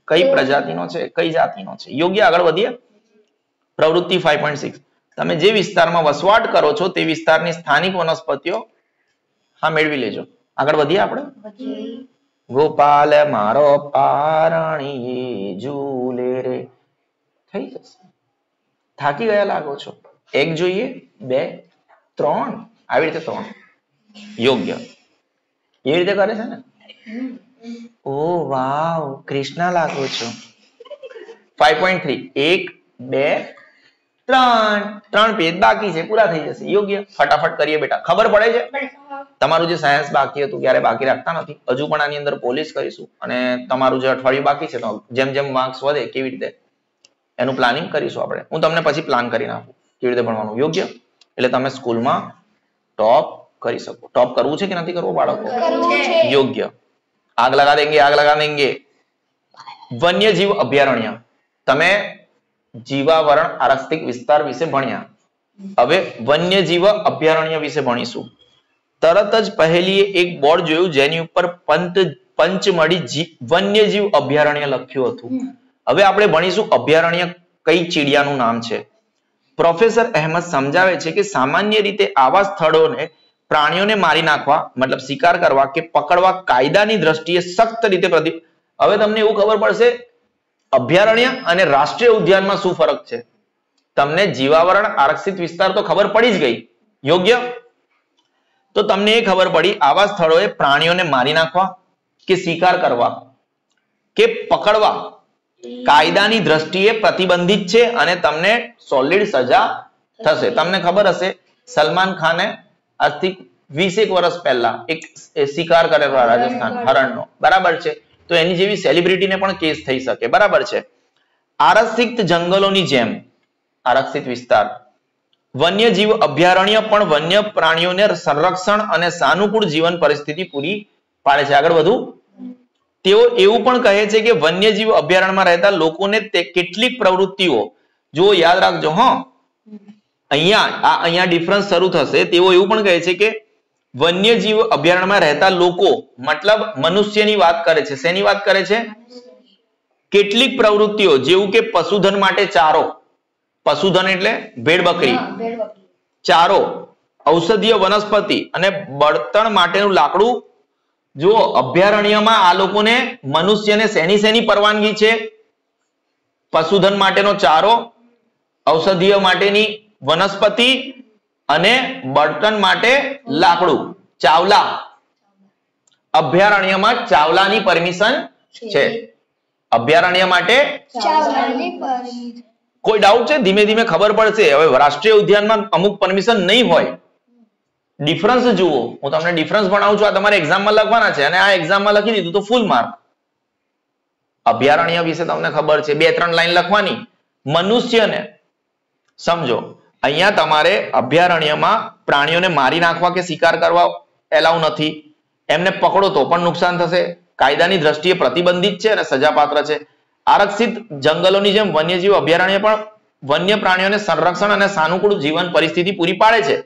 કઈ પ્રજાતિનો છે, કઈ જાતિનો છે. યોગ્ય આગળ વધીએ. પ્રવૃત્તિ ફાઈવ પોઈન્ટ સિક્સ તમે જે વિસ્તારમાં વસવાટ કરો છો તે વિસ્તારની સ્થાનિક વનસ્પતિઓ હા મેળવી લેજો. આગળ વધીએ આપણે? ગોપાલ મારો પારણી ઝૂલે રે. થઈ જશે. થાકી ગયા લાગો છો? એક જોઈએ બે ત્રણ. આવી રીતે ત્રણ. યોગ્ય. એવી રીતે કરે છે ને? ઓ વાવ. કૃષ્ણા લાગો છો. ફાઈવ પોઈન્ટ થ્રી એક બે ત્રણ ત્રણ પેજ બાકી છે પૂરા થઈ જશે. યોગ્ય? ફટાફટ કરીએ બેટા. ખબર પડે છે? તમારું જે સાયન્સ બાકી હતું ક્યારે બાકી રાખતા નથી. હજુ પણ આની અંદર પોલીસ કરીશું અને તમારું જે અઠવાડિયું બાકી છે તો જેમ જેમ માર્ક્સ વધે કેવી રીતે? એનું પ્લાનિંગ કરીશું આપણે. હું તમને પછી પ્લાન કરીને આપું કેવી રીતે ભણવાનું. યોગ્ય? એટલે તમે સ્કૂલમાં ટોપ કરી શકો. ટોપ કરવું છે કે નથી કરવું બાળકો? યોગ્ય. આગ લગા દેંગે આગ લગા દેંગે. વન્યજીવ અભયારણ્ય. તમે જીવાવરણ આરક્ષિત વિસ્તાર વિશે ભણ્યા. હવે વન્યજીવ અભયારણ્ય વિશે ભણીશું. તરત જ પહેલી એક બોર્ડ જોયું જેની ઉપર પંત પંચમળી વન્યજીવ અભયારણ્ય લખ્યું હતું. હવે આપણે ભણીશું અભયારણ્ય કઈ ચીડિયાનું નામ છે. પ્રોફેસર અહેમદ સમજાવે છે કે સામાન્ય રીતે આવા સ્થળોને પ્રાણીઓને મારી નાખવા મતલબ શિકાર કરવા કે પકડવા કાયદાની દ્રષ્ટિએ સખ્ત રીતે પ્રતિ હવે તમને એવું ખબર પડશે અભયારણ્ય અને રાષ્ટ્રીય ઉદ્યાનમાં શું ફરક છે? તમને જીવાવરણ આરક્ષિત વિસ્તાર તો ખબર પડી જ ગઈ. યોગ્ય? તો તમને એ ખબર પડી, આવા સ્થળોએ પ્રાણીઓને મારી નાખવા કે શિકાર કરવા? કે પકડવા? કાયદાની દ્રષ્ટિએ પ્રતિબંધિત છે અને તમને સોલિડ સજા થશે. તમને ખબર હશે, સલમાન ખાને આજથી વીસેક વર્ષ પહેલા એક શિકાર કરેલો રાજસ્થાન, હરણનો. બરાબર છે? તો એની જેવી સેલિબ્રિટીને પણ કેસ થઈ શકે. બરાબર છે? આરક્ષિત જંગલોની જેમ આરક્ષિત વિસ્તાર. વન્યજીવ અભયારણ્ય પણ વન્ય પ્રાણીઓને સંરક્ષણ અને સાનુકૂળ જીવન પરિસ્થિતિ પૂરી પાડે છે. આગળ વધુ. તેઓ એવું પણ કહે છે કે વન્યજીવ અભયારણ્યમાં રહેતા લોકોને તે કેટલીક પ્રવૃત્તિઓ જો યાદ રાખજો, હ. અહીંયા, આ અહીંયા ડિફરન્સ શરૂ થશે. તેઓ એવું પણ કહે છે કે વન્યજીવ અભયારણ્યમાં રહેતા લોકો મતલબ મનુષ્યની વાત કરે છે. શેની વાત કરે છે? કેટલીક પ્રવૃત્તિઓ જેવું કે પશુધન માટે ચારો. પશુધન એટલે ભેડ બકરી. ચારો ઔષધીય વનસ્પતિ અને બળતણ માટેનું લાકડું. જો અભયારણ્યમાં આ લોકોને મનુષ્યને શેની શેની પરવાનગી છે? પશુધન માટેનો ચારો ઔષધીય માટેની વનસ્પતિ અને બળતણ માટે લાકડું. ચાવલા. અભયારણ્યમાં ચાવલાની પરમિશન છે. અભયારણ્ય માટે કોઈ ડાઉટ છે? ધીમે ધીમે ખબર પડશે. હવે રાષ્ટ્રીય ઉદ્યાનમાં અમુક પરમિશન નહીં હોય. ડિફરન્સ જુઓ. હું તમને ડિફરન્સ ભણાવું છું. આ તમારે એક્ઝામમાં લખવાના છે. અને આ એક્ઝામમાં લખી દીધું તો ફૂલ માર્ક અભયારણ્ય વિશે તમને ખબર છે. બે ત્રણ લાઈન લખવાની. મનુષ્યને. સમજો. અહીંયા તમારે અભયારણ્યમાં પ્રાણીઓને મારી નાખવા કે શિકાર કરવા એલાઉ નથી. એમને પકડો તો પણ નુકસાન થશે. કાયદાની દ્રષ્ટિએ પ્રતિબંધિત છે અને સજાપાત્ર છે. આરક્ષિત જંગલોની જેમ વન્યજીવ અભયારણ્ય પણ વન્ય પ્રાણીઓને સંરક્ષણ અને સાનુકૂળ જીવન પરિસ્થિતિ પૂરી પાડે છે.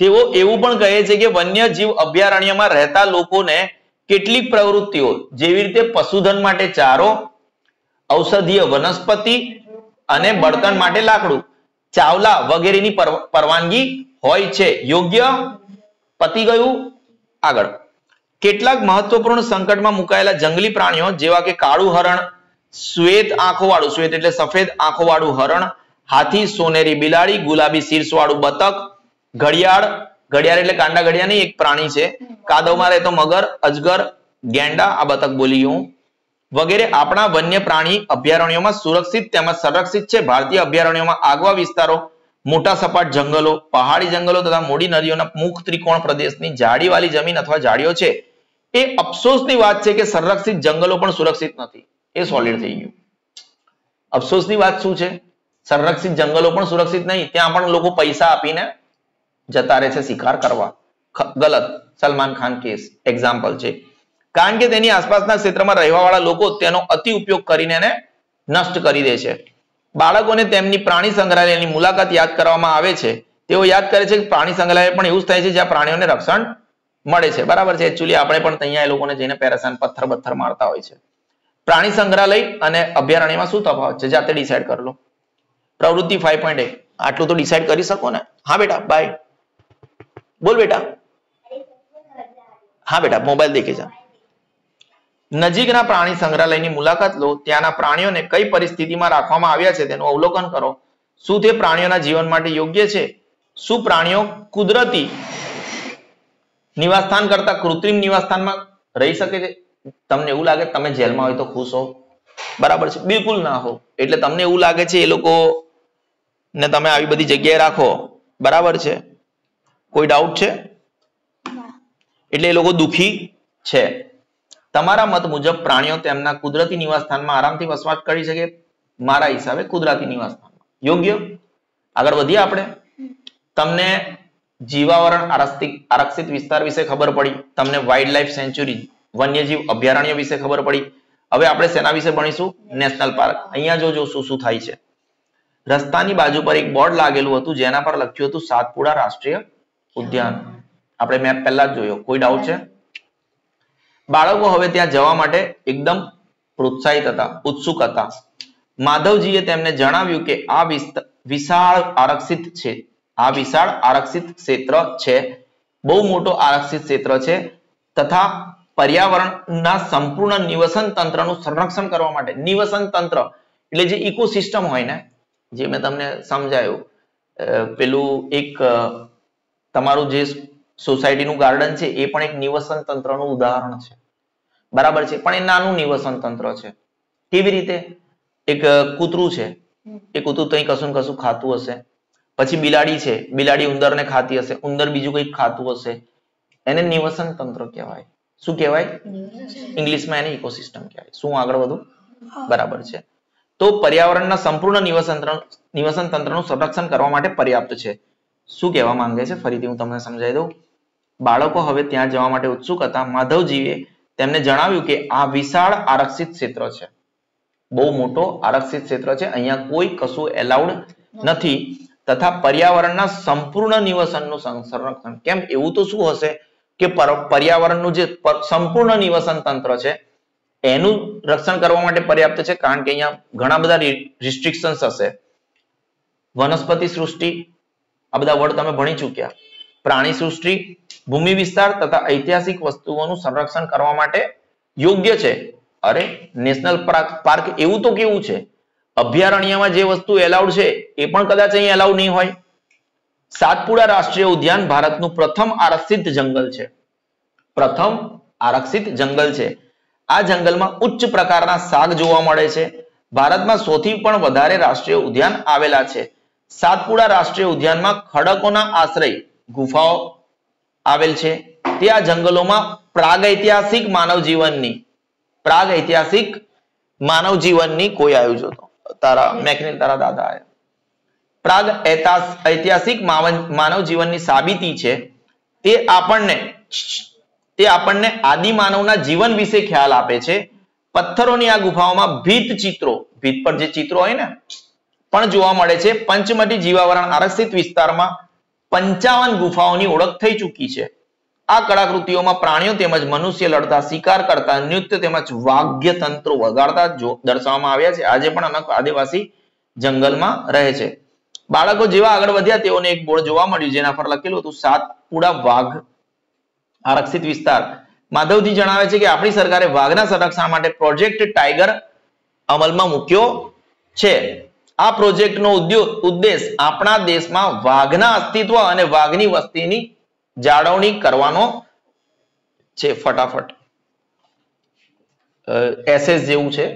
તેઓ એવું પણ કહે છે કે વન્યજીવ અભયારણ્યમાં રહેતા લોકોને કેટલીક પ્રવૃત્તિઓ જેવી રીતે પશુધન માટે ચારો, ઔષધીય વનસ્પતિ અને બળતણ માટે લાકડું ચાવલા વગેરેની પરવાનગી હોય છે. યોગ્ય? પતી ગયું? આગળ. કેટલાક મહત્વપૂર્ણ સંકટમાં મુકાયેલા જંગલી પ્રાણીઓ જેવા કે કાળું હરણ શ્વેત આંખો વાળું શ્વેત એટલે સફેદ આંખો વાળું હરણ હાથી સોનેરી બિલાડી ગુલાબી શીર્ષવાળું બતક ઘડિયાળ. ઘડિયાળ એટલે કાંડા ઘડિયાળ નહીં એક પ્રાણી છે. કાદવમાં રહેતો મગર અજગર ગેંડા આ બતક બોલી હું. વગેરે આપણા વન્ય પ્રાણી અભયારણ્યોમાં સુરક્ષિત તેમજ સંરક્ષિત છે. ભારતીય અભયારણ્યોમાં આગવા વિસ્તારો, મોટા સપાટ જંગલો, પહાડી જંગલો તથા મોડી નદીઓના મુખ ત્રિકોણ પ્રદેશની જાળીવાળી જમીન અથવા જાળીઓ છે. એ અફસોસની વાત છે કે સંરક્ષિત જંગલો પણ સુરક્ષિત નથી. એ સોલિડ થઈ ગયું. અફસોસની વાત શું છે? સંરક્ષિત જંગલો પણ સુરક્ષિત નહીં. ત્યાં પણ લોકો પૈસા આપીને જતા રહે છે, શિકાર કરવા. ગલત. સલમાન ખાન કેસ એક્ઝામ્પલ છે. કારણ કે તેની આસપાસના ક્ષેત્રમાં રહેવાવાળા લોકો તેનો અતિ ઉપયોગ કરીને એને નષ્ટ કરી દે છે. બાળકોને તેમની પ્રાણી સંગ્રહાલયની મુલાકાત યાદ કરવામાં આવે છે. તેઓ યાદ કરે છે કે પ્રાણી સંગ્રહાલય પણ એવું થાય છે જ્યાં પ્રાણીઓને રક્ષણ મળે છે. બરાબર છે? એકચ્યુઅલી આપણે પણ અહીંયા એ લોકોને જઈને પેરાસાન પથ્થર પથ્થર મારતા હોય છે. પ્રાણી સંગ્રહાલય અને અભયારણ્યમાં શું તફાવત છે? જાતે ડિસાઈડ કરી લો. પ્રવૃત્તિ ફાઈવ પોઈન્ટ એક આટલું તો ડિસાઈડ કરી શકો ને? હા બેટા બાય બોલ બેટા. હા બેટા મોબાઈલ દેખી જા. નજીકના પ્રાણી સંગ્રહાલયની મુલાકાત લો. ત્યાંના પ્રાણીઓને કઈ પરિસ્થિતિમાં રાખવામાં આવ્યા છે તેનું અવલોકન કરો. શું તે પ્રાણીઓના જીવન માટે યોગ્ય છે? શું પ્રાણીઓ કુદરતી નિવાસસ્થાન કરતા કૃત્રિમ નિવાસસ્થાનમાં રહી શકે છે? તમને એવું લાગે તમે જેલમાં હોય તો ખુશ હો. બરાબર છે? બિલકુલ ના હો. એટલે તમને એવું લાગે છે એ લોકો ને તમે આવી બધી જગ્યાએ રાખો. બરાબર છે? કોઈ ડાઉટ છે? એટલે એ લોકો દુખી છે. તમારા મત મુજબ પ્રાણીઓ તેમના કુદરતી નિવાસસ્થાનમાં આરામથી વસવાટ કરી શકે? મારા હિસાબે કુદરતી નિવાસસ્થાનમાં. યોગ્ય? આગળ વધીએ આપણે. તમને જીવાવરણ આરક્ષિત વિસ્તાર વિશે ખબર પડી. તમને વાઇલ્ડ લાઈફ સેન્ચુરી વન્યજીવ અભયારણ્ય વિશે ખબર પડી. હવે આપણે શેના વિશે ભણીશું? National park. અહીંયા જો શું શું થાય છે. રસ્તાની બાજુ પર એક બોર્ડ લાગેલું હતું, જેના પર લખ્યું હતું સાતપુડા રાષ્ટ્રીય ઉદ્યાન. આપણે મેપ પહેલા જ જોયો. કોઈ ડાઉટ છે? બાળકો હવે ત્યાં જવા માટે એકદમ પ્રોત્સાહિત હતા, ઉત્સુક હતા. માધવજીએ તેમને જણાવ્યું કે આ વિશાળ આરક્ષિત છે. આ વિશાળ આરક્ષિત ક્ષેત્ર છે. બહુ મોટો આરક્ષિત ક્ષેત્ર છે તથા પર્યાવરણના સંપૂર્ણ નિવસન તંત્રનું સંરક્ષણ કરવા માટે. નિવસન તંત્ર એટલે જે ઇકોસિસ્ટમ હોય ને, જે મેં તમને સમજાયું. પેલું એક તમારું જે સોસાયટીનું ગાર્ડન છે, એ પણ એક નિવસન તંત્રનું ઉદાહરણ છે. બરાબર છે, પણ એ નાનું નિવસન તંત્ર છે. કેવી રીતે? એક કૂતરું છે. એ કૂતરું કંઈ કશું કશું ખાતું હશે. પછી બિલાડી છે, બિલાડી ઉંદરને ખાતી હશે, ઉંદર બીજું કંઈક ખાતું હશે. એને નિવસન તંત્ર કહેવાય. શું કહેવાય? ઇંગ્લિશમાં એને ઇકોસિસ્ટમ કહેવાય. શું આગળ વધુ? બરાબર છે. તો પર્યાવરણના સંપૂર્ણ નિવસન નિવસન તંત્રનું સંરક્ષણ કરવા માટે પર્યાપ્ત છે. શું કહેવા માંગે છે? ફરીથી હું તમને સમજાવી દઉં. બાળકો હવે ત્યાં જવા માટે ઉત્સુક હતા. માધવજીએ તેમને જણાવ્યું કે આ વિશાળ આરક્ષિત ક્ષેત્ર છે. બહુ મોટો આરક્ષિત ક્ષેત્ર છે. અહીંયા કોઈ કશું એલાઉડ નથી. તથા પર્યાવરણના સંપૂર્ણ નિવસનનું સંરક્ષણ. કેમ? એવું તો શું હશે કે પર્યાવરણનું જે સંપૂર્ણ નિવસન તંત્ર છે, એનું રક્ષણ કરવા માટે પર્યાપ્ત છે. કારણ કે અહીંયા ઘણા બધા રિસ્ટ્રિક્શન્સ હશે. વનસ્પતિ સૃષ્ટિ, આ બધા વર્ડ તમે ભણી ચૂક્યા. પ્રાણી સૃષ્ટિ ભૂમિ વિસ્તાર તથા ઐતિહાસિક વસ્તુઓનું સંરક્ષણ કરવા માટે યોગ્ય છે. અરે, નેશનલ પાર્ક એવું તો કેવું છે? અભયારણ્યમાં જે વસ્તુ એલાઉડ છે, એ પણ કદાચ અહીં એલાઉડ નહીં હોય. સાતપુડા રાષ્ટ્રીય ઉદ્યાન ભારતનું પ્રથમ આરક્ષિત જંગલ છે. પ્રથમ આરક્ષિત જંગલ છે. આ જંગલમાં ઉચ્ચ પ્રકારના શાક જોવા મળે છે. ભારતમાં સૌથી પણ વધારે રાષ્ટ્રીય ઉદ્યાન આવેલા છે. સાતપુડા રાષ્ટ્રીય ઉદ્યાનમાં ખડકોના આશ્રય, ગુફાઓ આવેલ છે. તે આ જંગલોમાં પ્રાગૈતિહાસિક માનવ જીવનની, પ્રાગ ઐતિહાસિક માનવ જીવનની કોઈ આવ્યું જોતો તારા, મેકનિલ, તારા દાદા પ્રાગ ઐતિહાસિક માનવ જીવનની સાબિતી છે. તે આપણને તે આપણને આદિ માનવના જીવન વિશે ખ્યાલ આપે છે. પથ્થરોની આ ગુફાઓમાં ભીત ચિત્રો, ભીત પર જે ચિત્રો હોય ને, પણ જોવા મળે છે. પંચમટી જીવાવરણ આરક્ષિત વિસ્તારમાં પંચાવન ગુફાઓની ઓળખ થઈ ચૂકી છે. આ કળાકૃતિઓમાં પ્રાણીઓ તેમજ મનુષ્ય લડતા, શિકાર કરતા, નૃત્ય તેમજ વાગ્ય તંત્રો વગાડતા દર્શાવવામાં આવ્યા છે. આજે પણ આદિવાસી જંગલમાં રહે છે. બાળકો જેવા આગળ વધ્યા તેઓને એક બોર્ડ જોવા મળ્યું જેના પર લખેલું હતું, સાતપુડા વાઘ આરક્ષિત વિસ્તાર. માધવજી જણાવે છે કે આપણી સરકારે વાઘના સંરક્ષણ માટે પ્રોજેક્ટ ટાઈગર અમલમાં મૂક્યો છે. આ પ્રોજેક્ટનો ઉદ્દેશ આપણા દેશમાં વાઘના અસ્તિત્વ અને વાઘની વસ્તીની જાળવણી કરવાનો છે ફટાફટ. એસએસ જેવું છે.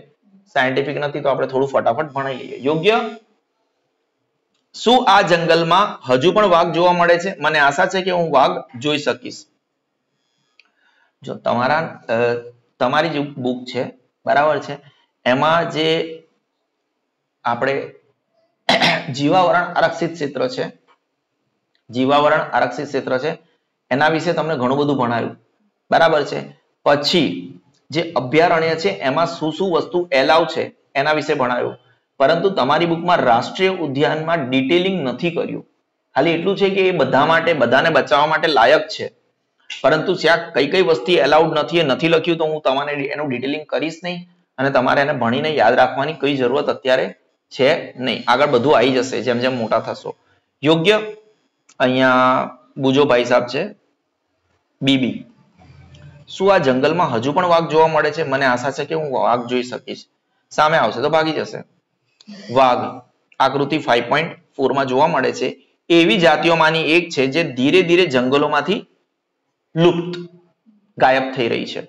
સાયન્ટિફિક નથી તો આપણે થોડું ફટાફટ ભણાઈ લઈએ. યોગ્ય? શું આ જંગલમાં હજુ પણ વાઘ જોવા મળે છે? મને આશા છે કે હું વાઘ જોઈ શકીશ. જો તમારા તમારી જે બુક છે, બરાબર છે, એમાં જે આપણે જીવાવરણ આરક્ષિત ક્ષેત્ર છે. જીવાવરણ આરક્ષિત ક્ષેત્ર છે. એના વિશે તમને ઘણું બધું ભણાયું બરાબર છે. પછી જે અભયારણ્ય છે, એમાં શું શું વસ્તુ એલાવ છે, એના વિશે ભણાયું પરંતુ તમારી બુકમાં રાષ્ટ્રીય ઉદ્યાનમાં ડિટેલિંગ નથી કર્યું. ખાલી એટલું છે કે એ બધા માટે, બધાને બચાવવા માટે લાયક છે. પરંતુ ત્યાં કઈ કઈ વસ્તુ એલાઉડ નથી એ નથી લખ્યું, તો હું તમારે એનું ડિટેલિંગ કરીશ નહીં. અને તમારે એને ભણીને યાદ રાખવાની કઈ જરૂરત અત્યારે છે નહીં. આગળ બધું આવી જશે, જેમ જેમ મોટા થશો. યોગ્ય અહીંયા બુજો ભાઈ સાહેબ છે, બીબી. શું આ જંગલમાં હજુ પણ વાઘ જોવા મળે છે? મને આશા છે કે હું વાઘ જોઈ શકીશ. સામે આવશે તો ભાગી જશે. વાઘ, આકૃતિ ફાઈવ પોઈન્ટ ફોરમાં જોવા મળે છે. એવી જાતિઓમાંની એક છે જે ધીરે ધીરે જંગલોમાંથી લુપ્ત, ગાયબ થઈ રહી છે.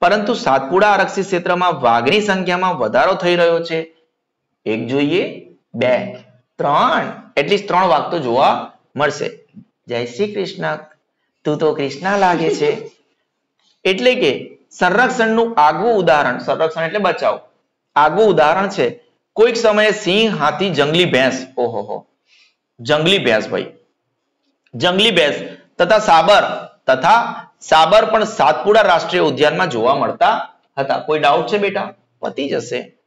પરંતુ સાતપુડા આરક્ષિત ક્ષેત્રમાં વાઘની સંખ્યામાં વધારો થઈ રહ્યો છે. એક જોઈએ બે, ત્રણ. એટલીસ્ટ ત્રણ વાક તો જોવા મળશે. જય શ્રી કૃષ્ણ. તું તો કૃષ્ણ લાગે છે. એટલે કે સંરક્ષણનું આગવું ઉદાહરણ, સંરક્ષણ એટલે બચાવ. આગવું ઉદાહરણ છે. કોઈક સમયે સિંહ હાથી જંગલી ભેંસ. ઓહો જંગલી ભેંસ ભાઈ. જંગલી ભેંસ તથા સાબર તથા સાબર પણ સાતપુડા રાષ્ટ્રીય ઉદ્યાનમાં જોવા મળતા હતા. કોઈ ડાઉટ છે બેટા? પતી જશે.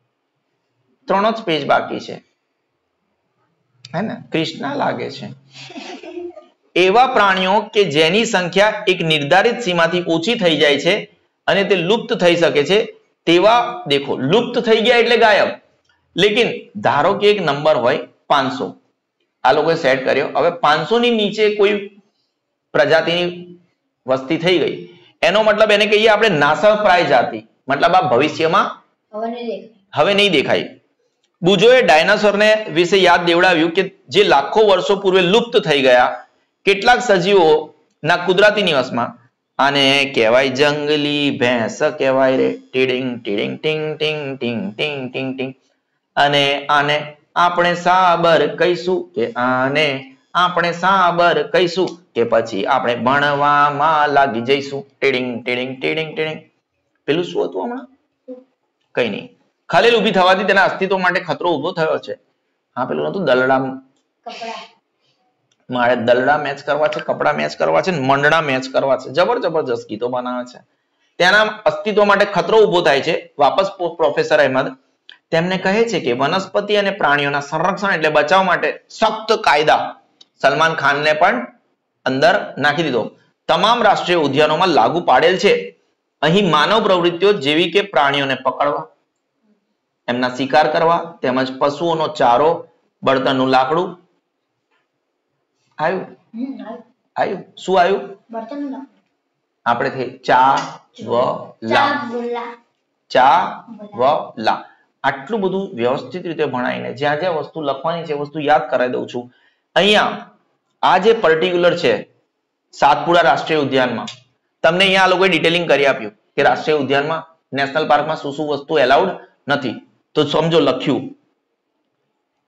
ત્રણ જ પેજ બાકી છે. હે ને? કૃષ્ણા લાગે છે. એવા પ્રાણીઓ કે જેની સંખ્યા એક નિર્ધારિત સીમાથી ઓછી થઈ જાય છે અને તે લુપ્ત થઈ શકે છે તેવા દેખો લુપ્ત થઈ ગયા એટલે ગાયબ. લેકિન ધારો કે એક નંબર હોય પાંચસો. આ લોકોએ સેટ કર્યો. હવે પાંચસો ની નીચે કોઈ પ્રજાતિની વસ્તી થઈ ગઈ. એનો મતલબ એને કહીએ આપણે નાસપ્રાય જાતિ. મતલબ આ ભવિષ્યમાં હવે નહીં દેખાય. હવે નહીં દેખાય. બુજોએ ડાયનાસોરને વિશે યાદ દેવડાવ્યું કે જે લાખો વર્ષો પૂર્વે લુપ્ત થઈ ગયા, કેટલાક સજીવો ના કુદરતી નિવાસમાં. આને કહેવાય જંગલી ભેંસ, કહેવાય રે, ટીડિંગ ટીડિંગ, ટીંગ ટીંગ ટીંગ ટીંગ ટીંગ ટીંગ. અને આને આપણે સાબર કહીશું કે આને આપણે સાબર કહીશું કે પછી આપણે ભણવામાં લાગી જઈશું. ટીડિંગ ટીડિંગ ટીડિંગ ટીડિંગ. પેલું શું હતું હમણાં? કઈ નહીં. ખલેલ ઊભી થવાથી તેના અસ્તિત્વ માટે ખતરો ઊભો થયો છે. હા પેલું નતું? દલડા મારે દલડા મેચ કરવા છે કપડા મેચ કરવા છે ને મંડળા મેચ કરવા છે. જબર જબરજસ્ત ગીતો બનાવે છે. તેના અસ્તિત્વ માટે ખતરો ઊભો થાય છે. વાપસ પ્રોફેસર અહેમદ તેમને કહે છે કે વનસ્પતિ અને પ્રાણીઓના સંરક્ષણ એટલે બચાવ માટે સખ્ત કાયદા. સલમાન ખાનને પણ અંદર નાખી દીધો. તમામ રાષ્ટ્રીય ઉદ્યાનોમાં લાગુ પાડેલ છે. અહીં માનવ પ્રવૃત્તિઓ જેવી કે પ્રાણીઓને પકડવા એમના શિકાર કરવા, તેમજ પશુઓનો ચારો, બળતણનું લાકડું. આવ્યું આવ્યું. શું આવ્યું આપણે થઈ ચા, વ, લા. ચા, વ, લા. આટલું બધું વ્યવસ્થિત રીતે ભણાવીને જ્યાં જ્યાં વસ્તુ લખવાની છે વસ્તુ યાદ કરાવી દઉં છું. અહીંયા, આ જે પર્ટિક્યુલર છે, સાતપુડા રાષ્ટ્રીય ઉદ્યાનમાં, તમને અહીંયા આ લોકોએ ડિટેલિંગ કરી આપ્યું કે રાષ્ટ્રીય ઉદ્યાનમાં નેશનલ પાર્કમાં શું શું વસ્તુ એલાઉડ નથી. તો સમજો લખ્યું.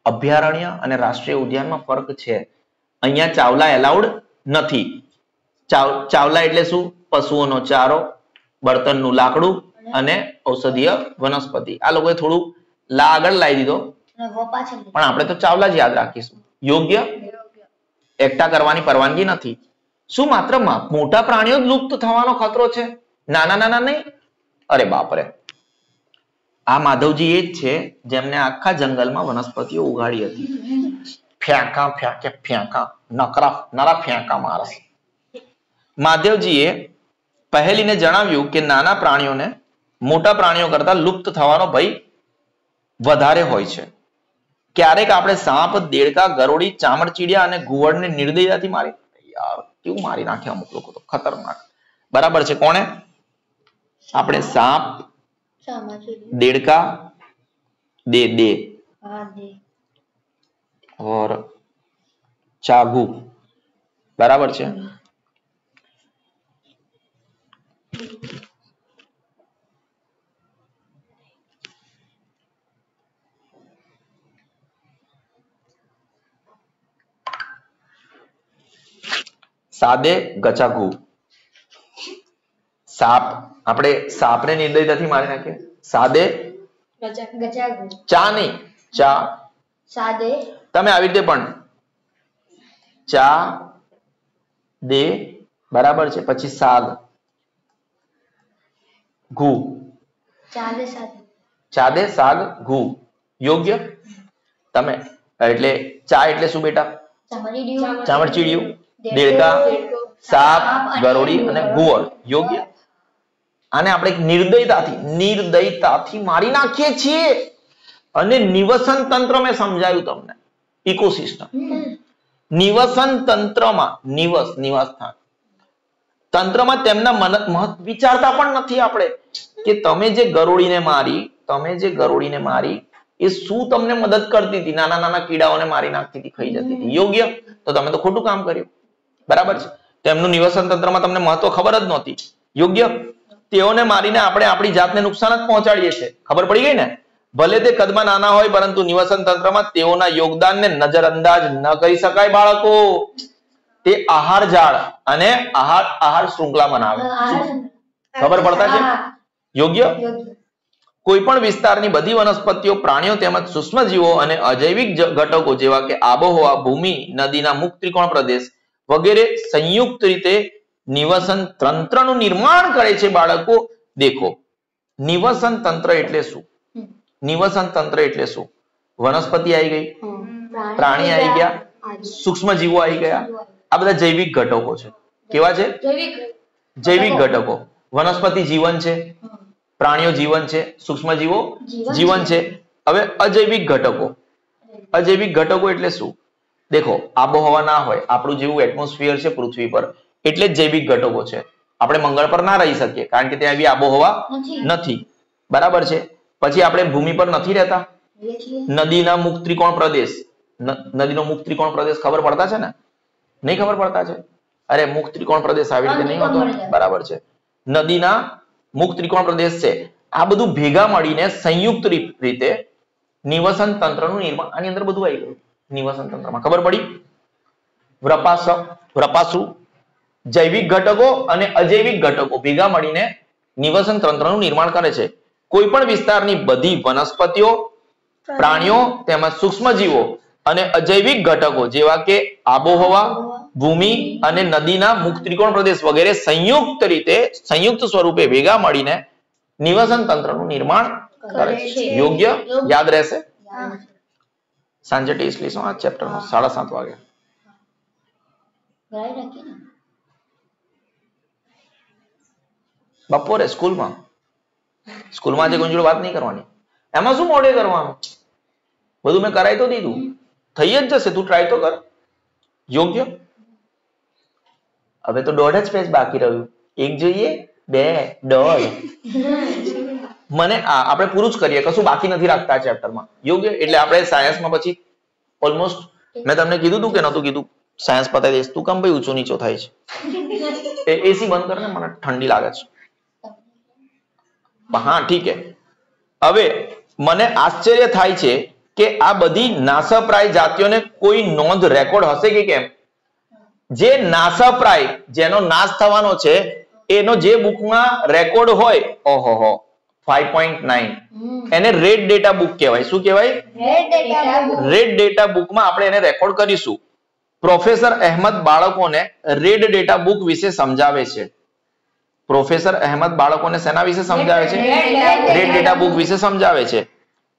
અભયારણ્ય અને રાષ્ટ્રીય ઉદ્યાનમાં ફરક છે. અહીંયા ચાવલા એલાઉડ નથી. ચાવલા એટલે શું? પશુઓનો ચારો બળતણનું લાકડું અને ઔષધીય વનસ્પતિ. આ લોકોએ થોડું લા આગળ લાવી દીધો. પણ આપણે તો ચાવલા જ યાદ રાખીશું. યોગ્ય? એકઠા કરવાની પરવાનગી નથી. શું માત્ર મોટા પ્રાણીઓ જ લુપ્ત થવાનો ખતરો છે? નાના નાના નહીં. અરે બાપરે. આ માધવજી એ જ છે જેમને આખા જંગલમાં વનસ્પતિઓ ઉગાડી હતી. ફ્યાંકા, ફ્યાંકે ફ્યાંકા, નકરા, નરા ફ્યાંકા મારા માધવજીએ પહેલીને જણાવ્યું કે નાના પ્રાણીઓને મોટા પ્રાણીઓ કરતા લુપ્ત થવાનો ભય વધારે હોય છે. ક્યારેક આપણે સાપ, દેડકા, ગરોળી ચામડચીડિયા અને ઘુવડને નિર્દયતાથી મારી યાર, કેવું મારી નાખે અમુક લોકો તો? ખતરનાક. બરાબર છે કોણે? આપણે સાપ શામાં સુધી? દેડકા દે દે હા દે और चागू बराबर છે સાદે ગચાગુ સાપ. આપણે સાપને નિર્દયતાથી મારી નાખીએ. સાદે ચા નહીં. ચા. સાદે તમે આવી રીતે પણ ચા દે. બરાબર છે. પછી ઘુ. સાદે. ચા દે સાગ ઘુ. યોગ્ય? તમે. એટલે ચા એટલે શું બેટા? ચામડચીડિયું દેડકા. સાપ ગરોડી અને ઘુવડ યોગ્ય? આને આપણે એક નિર્દયતાથી નિર્દયતાથી મારી નાખીએ છીએ. અને નિવસન તંત્ર મેં સમજાયું તમને. ઇકોસિસ્ટમ નિવસન તંત્રમાં નિવસ નિવાસસ્થાન. તંત્રમાં તેમના મન વિચારતા પણ નથી આપણે. કે તમે જે ગરોળીને મારી તમે જે ગરોળીને મારી એ શું તમને મદદ કરતી હતી? નાના નાના કીડાઓને મારી નાખતી હતી ખાઈ જતી હતી. યોગ્ય? તો તમે તો ખોટું કામ કર્યું. બરાબર છે? તેમનું નિવસન તંત્રમાં તમને મહત્વ ખબર જ નહોતી. યોગ્ય? તેઓને મારીને આપણે આપણી જાતને નુકસાન જ પહોંચાડીએ છીએ. ખબર પડી ગઈ ને? ભલે તે કદમાં નાના હોય પરંતુ નિવસન તંત્રમાં તેઓના યોગદાનને નજરઅંદાજ ન કરી શકાય બાળકો. તે આહાર ઝાડ અને આહાર આહાર શૃંખલા બનાવે ખબર પડતા છે? યોગ્ય? યોગ્ય. કોઈ પણ વિસ્તારની બધી વનસ્પતિઓ પ્રાણીઓ તેમજ સૂક્ષ્મજીવો અને અજૈવિક ઘટકો જેવા કે આબોહવા ભૂમિ નદીના મુક્ત ત્રિકોણ પ્રદેશ વગેરે સંયુક્ત રીતે નિવસન તંત્રનું નિર્માણ કરે છે બાળકો. દેખો નિવસન તંત્ર એટલે શું? નિવસન તંત્ર એટલે શું? વનસ્પતિ આવી ગઈ. પ્રાણી આવી ગયા. સૂક્ષ્મ જીવો આવી ગયા. આ બધા જૈવિક ઘટકો છે. કેવા છે? જૈવિક જૈવિક ઘટકો. વનસ્પતિ જીવન છે. પ્રાણીઓ જીવન છે. સૂક્ષ્મ જીવો જીવન છે. હવે અજૈવિક ઘટકો. અજૈવિક ઘટકો એટલે શું? દેખો આબોહવા ના હોય. આપણું જેવું એટમોસ્ફિયર છે પૃથ્વી પર. એટલે જ જૈવિક ઘટકો છે. આપણે મંગળ પર ના રહી શકીએ કારણ કે ત્યાં એવી આબોહવા નથી. બરાબર છે? પછી આપણે ભૂમિ પર નથી રહેતા. નદીના મુખ ત્રિકોણ પ્રદેશ. નદીનો મુખ ત્રિકોણ પ્રદેશ ખબર પડતા છે ને? નહીં ખબર પડતા છે? અરે મુખ ત્રિકોણ પ્રદેશ આવી રીતે નહીં હોતો. બરાબર છે. નદીના મુખ ત્રિકોણ પ્રદેશ છે. આ બધું ભેગા મળીને સંયુક્ત રીતે નિવસન તંત્રનું નિર્માણ આની અંદર બધું આવી ગયું. નિવસન તંત્રમાં. ખબર પડી? વ્રપાસ વ્રપાસુ જૈવિક ઘટકો અને અજૈવિક ઘટકો ભેગા મળીને નિવસન તંત્રનું નિર્માણ કરે છે. કોઈ પણ વિસ્તારની બધી વનસ્પતિઓ પ્રાણીઓ તેમજ સૂક્ષ્મજીવો અને અજૈવિક ઘટકો જેવા કે આબોહવા ભૂમિ અને નદીના મુખ ત્રિકોણ પ્રદેશ વગેરે સંયુક્ત રીતે સંયુક્ત સ્વરૂપે ભેગા મળીને નિવસન તંત્રનું નિર્માણ કરે છે. યોગ્ય? યાદ રહેશે? સાંજે ટેસ્ટ લઈશું. આ ચેપ્ટર નો સાડા સાત વાગે ભરાઈ રાખી ને બપોરે સ્કૂલમાં. સ્કૂલમાં જે જોડે વાત નહીં કરવાની. એમાં શું મોડે કરવાનું? બધું મેં કરાવી તો દીધું. થઈ જ જશે. તું ટ્રાય તો કર. યોગ્ય? હવે તો દોઢ જ પેજ બાકી રહ્યું. એક જોઈએ, બે, દોઢ. મને આપણે પૂરું જ કરીએ. કશું બાકી નથી રાખતા ચેપ્ટરમાં યોગ્ય? એટલે આપણે સાયન્સમાં પછી ઓલમોસ્ટ મેં તમને કીધું તું કે નતું કીધું. સાયન્સ પતાવી દઈશ. તું કેમ ભાઈ ઊંચો નીચો થાય છે? એસી બંધ કર મને ઠંડી લાગે છે. હા ઠીક છે. હવે મને આશ્ચર્ય થાય છે કે આ બધી નાશપ્રાય જાતિઓને કોઈ નોંધ રેકોર્ડ હશે કે કેમ? જે નાશપ્રાય જેનો નાશ થવાનો છે એનો જે બુકમાં રેકોર્ડ હોય ઓહો ફાઈવ પોઈન્ટ નાઇન એને રેડ ડેટા બુક કહેવાય. શું કહેવાય. રેડ ડેટા બુકમાં આપણે એને રેકોર્ડ કરીશું. પ્રોફેસર અહેમદ બાળકોને રેડ ડેટા બુક વિશે સમજાવે છે. પ્રોફેસર અહેમદ બાળકોને શેના વિશે સમજાવે છે? રેડ ડેટા બુક વિશે સમજાવે છે.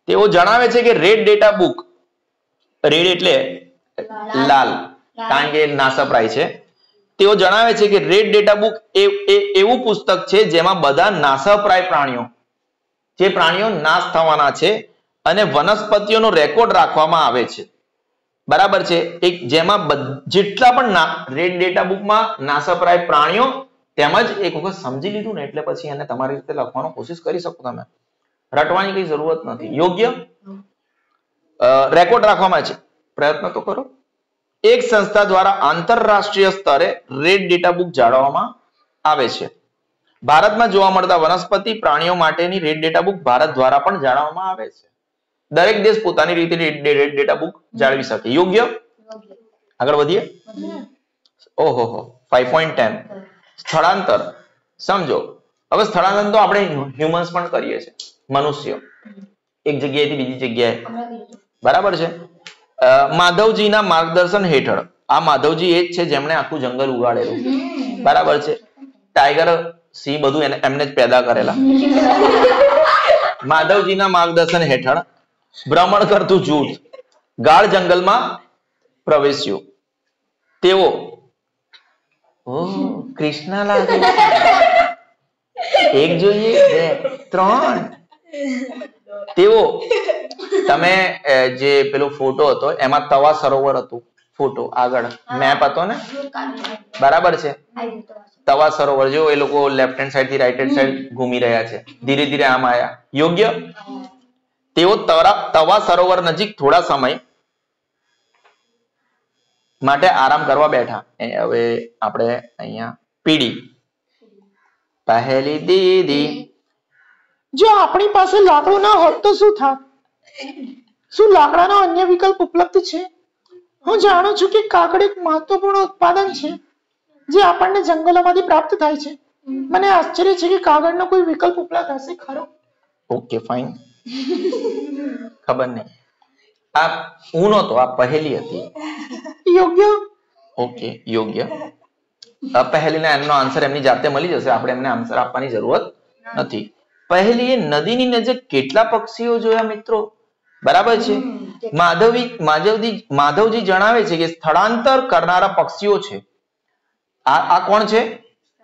તેઓ જણાવે છે કે રેડ ડેટા બુક રેડ એટલે લાલ કારણ કે નાસપ્રાય છે. તેઓ જણાવે છે કે રેડ ડેટા બુક એ એવું પુસ્તક છે જેમાં બધા નાસપ્રાય પ્રાણીઓ જે પ્રાણીઓ નાશ થવાના છે અને વનસ્પતિઓનો રેકોર્ડ રાખવામાં આવે છે. બરાબર છે? એક જેમાં જેટલા પણ રેડ ડેટા બુકમાં નાસપરાય પ્રાણીઓ તેમજ એક વખત સમજી લીધું ને એટલે પછી એને તમારી રીતે લખવાનો કોશિશ કરી શકો તમે. રટવાની કઈ જરૂરત નથી. યોગ્ય? રેકોર્ડ રાખવામાં છે. પ્રયત્ન તો કરો. એક સંસ્થા દ્વારા આંતરરાષ્ટ્રીય સ્તરે રેડ ડેટા બુક જાળવવામાં આવે છે. ભારતમાં જોવા મળતા વનસ્પતિ પ્રાણીઓ માટેની રેડ ડેટા બુક ભારત દ્વારા પણ જાળવવામાં આવે છે. દરેક દેશ પોતાની રીતે રેડ ડેટા બુક જાળવી શકે. યોગ્ય? યોગ્ય. આગળ વધીએ. ઓહો હો ફાઈવ પોઈન્ટ ટેન સ્થળાંતર. સમજો. હવે સ્થળાંતર તો આપણે હ્યુમન્સ પણ કરીએ છીએ. મનુષ્ય. એક જગ્યાએથી બીજી જગ્યાએ. બરાબર છે? માધવજીના માર્ગદર્શન હેઠળ. આ માધવજી એ જ છે જેમણે આખું જંગલ ઉગાડેલું. બરાબર છે? ટાઈગર, સિંહ બધું એમને જ પેદા કરેલા. માધવજીના માર્ગદર્શન હેઠળ ભ્રમણ કરતું જૂથ ગાઢ જંગલમાં પ્રવેશ્યું. તેઓ ઓહ કૃષ્ણ લાગે એક જોઈએ બે ત્રણ. તેઓ તમે જે પેલો ફોટો હતો એમાં તવા સરોવર હતું ફોટો આગળ. મેપ હતો ને? બરાબર છે. તવા સરોવર જો એ લોકો લેફ્ટ હેન્ડ સાઈડથી રાઈટ હેન્ડ સાઈડ ઘૂમી રહ્યા છે. ધીરે ધીરે આમ આયા. યોગ્ય? તેઓ તવા સરોવર નજીક થોડા સમય માટે આરામ કરવા બેઠા. હવે આપણે અહીંયા પીડી. પહેલી દીદી. જો આપણી પાસે લાકડું ના હોત તો શું થાત? શું લાકડાનો અન્ય વિકલ્પ ઉપલબ્ધ છે? હું જાણું છું કે કાગળ એક મહત્વપૂર્ણ ઉત્પાદન છે જે આપણને જંગલોમાંથી પ્રાપ્ત થાય છે. મને આશ્ચર્ય છે કે કાગળનો કોઈ વિકલ્પ ઉપલબ્ધ હશે ખરો? ઓકે ફાઇન ખબર નહીં. આ હું નહોતો આ પહેલી હતી. યોગ્ય? ઓકે યોગ્ય. પહેલીના એમનો આન્સર એમની જાતે મળી જશે. આપણે એમને આન્સર આપવાની જરૂરત નથી. પહેલી એ નદીની નજીક કેટલા પક્ષીઓ જોયા મિત્રો? બરાબર છે? માધવી માધવજી માધવજી જણાવે છે કે સ્થળાંતર કરનારા પક્ષીઓ છે. આ આ કોણ છે?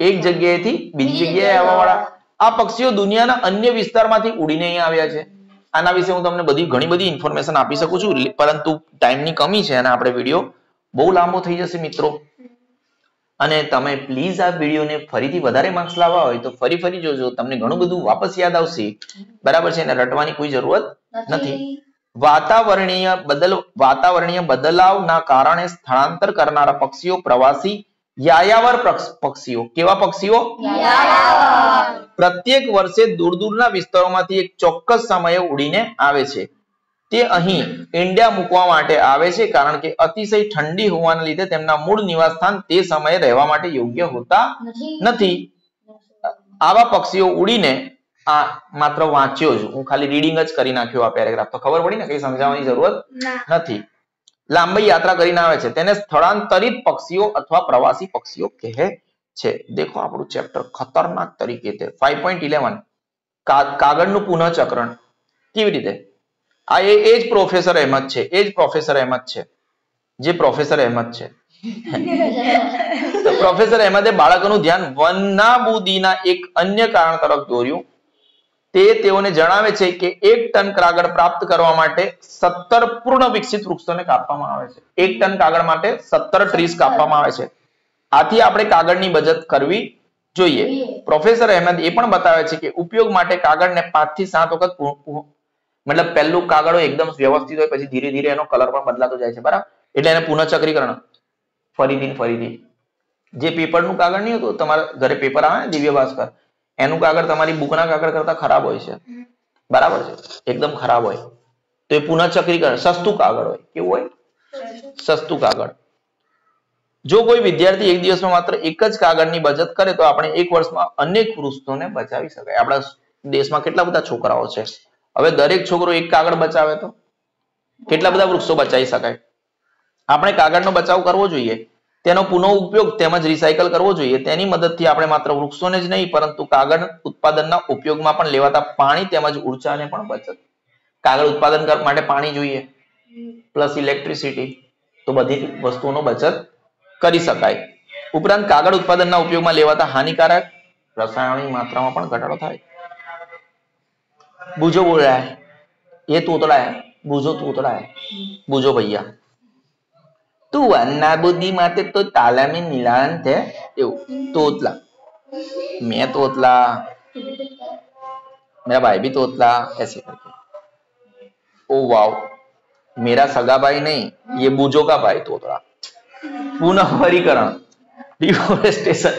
એક જગ્યાએથી બીજી જગ્યાએ આવવા વાળા આ પક્ષીઓ દુનિયાના અન્ય વિસ્તારમાંથી ઉડીને અહીં આવ્યા છે. આના વિશે હું તમને બધી ઘણી બધી ઇન્ફોર્મેશન આપી શકું છું. પરંતુ ટાઈમની કમી છે અને આપણે વીડિયો બહુ લાંબો થઈ જશે મિત્રો. અને તમે પ્લીઝ આ વિડીયોને ફરીથી વધારે માર્ક્સ લાવવા હોય તો ફરી ફરી જોજો. તમને ઘણું બધું વાપસ યાદ આવશે. બરાબર છે? એને રટવાની કોઈ જરૂરત નથી. વાતાવરણીય બદલ વાતાવરણીય બદલાવના કારણે સ્થળાંતર કરનારા પક્ષીઓ પ્રવાસી યાયાવર પક્ષીઓ. કેવા પક્ષીઓ? પ્રત્યેક વર્ષે દૂર દૂરના વિસ્તારોમાંથી એક ચોક્કસ સમયે ઉડીને આવે છે. તે અહીં ઈંડા મૂકવા માટે આવે છે કારણ કે અતિશય ઠંડી હોવાને લીધે તેમના મૂળ નિવાસસ્થાન તે સમયે રહેવા માટે યોગ્ય હોતા નથી. આવા પક્ષીઓ ઉડીને આ માત્ર વાંચ્યો જ. હું ખાલી રીડિંગ જ કરી નાખ્યો આ પેરેગ્રાફ તો ખબર પડી ને કઈ સમજાવવાની જરૂરત નથી. લાંબી યાત્રા કરીને આવે છે. તેને સ્થળાંતરિત પક્ષીઓ અથવા પ્રવાસી પક્ષીઓ કહે છે. દેખો આપણું ચેપ્ટર ખતરનાક તરીકે તે ફાઈવ પોઈન્ટ ઇલેવન કાગળનું પુનઃચક્રણ કેવી રીતે? આ એ એ જ પ્રોફેસર અહેમદ છે એ જ પ્રોફેસર અહેમદ છે જે પ્રોફેસર અહેમદ છે. તો પ્રોફેસર અહેમદે બાળકોનું ધ્યાન વન્નાબુદીના એક અન્ય કારણ તરફ દોર્યું. તે તેઓને જણાવે છે કે એક ટન કાગળ પ્રાપ્ત કરવા માટે સત્તર પૂર્ણ વિકસિત વૃક્ષોને કાપવામાં આવે છે. એક ટન કાગળ માટે સત્તર ટ્રીસ કાપવામાં આવે છે. આથી આપણે કાગળની બચત કરવી જોઈએ. પ્રોફેસર અહેમદ એ પણ બતાવે છે કે ઉપયોગ માટે કાગળને પાંચથી સાત વખત મતલબ પહેલું કાગળો એકદમ વ્યવસ્થિત હોય પછી ધીરે ધીરે એનો કલર પણ બદલાતો જાય છે બરાબર? એટલે એને પુનઃચક્રીકરણ. ફરીથી ફરીથી. જે પેપરનું કાગળ નહીં હતું તમારા ઘરે પેપર આવે ને દિવ્ય ભાસ્કર એનું કાગળ તમારી બુકના કાગળ કરતા ખરાબ હોય છે. બરાબર છે? એકદમ ખરાબ હોય. તો એ પુનઃચક્રીકરણ સસ્તું કાગળ હોય. કેવું હોય? સસ્તું કાગળ. જો કોઈ વિદ્યાર્થી એક દિવસમાં માત્ર એક જ કાગળની બચત કરે તો આપણે એક વર્ષમાં અનેક વૃક્ષોને બચાવી શકાય. આપણા દેશમાં કેટલા બધા છોકરાઓ છે? હવે દરેક છોકરો એક કાગળ બચાવે તો? કેટલા બધા વૃક્ષો બચાવી શકાય? આપણે કાગળનો બચાવ કરવો જોઈએ, તેનો પુનઃ ઉપયોગ તેમજ રિસાયકલ કરવો જોઈએ, તેની મદદથી આપણે માત્ર વૃક્ષોને જ નહીં, પરંતુ કાગળ ઉત્પાદનના ઉપયોગમાં પણ લેવાતા પાણી તેમજ ઉર્જાને પણ બચત. કાગળ ઉત્પાદન માટે પાણી જોઈએ પ્લસ ઇલેક્ટ્રિસિટી તો બધી વસ્તુઓનો બચત કરી શકાય. ઉપરાંત કાગળ ઉત્પાદનના ઉપયોગમાં લેવાતા હાનિકારક રસાયણની માત્રામાં પણ ઘટાડો થાય. બુજો બોલ रहा है ये तोतला है બુજો તોતલા है બુજો ભૈયા તું વન્ના બુદ્ધિ માટે તો તાલામી નિલાન છે એવું તોતલા मैं तोतला मेरा भाई भी तोतला ऐसे करके ओ वाओ मेरा सगा भाई नहीं ये बूजो का भाई तोतला પુનઃવરીકરણ ડિફોરેસ્ટેશન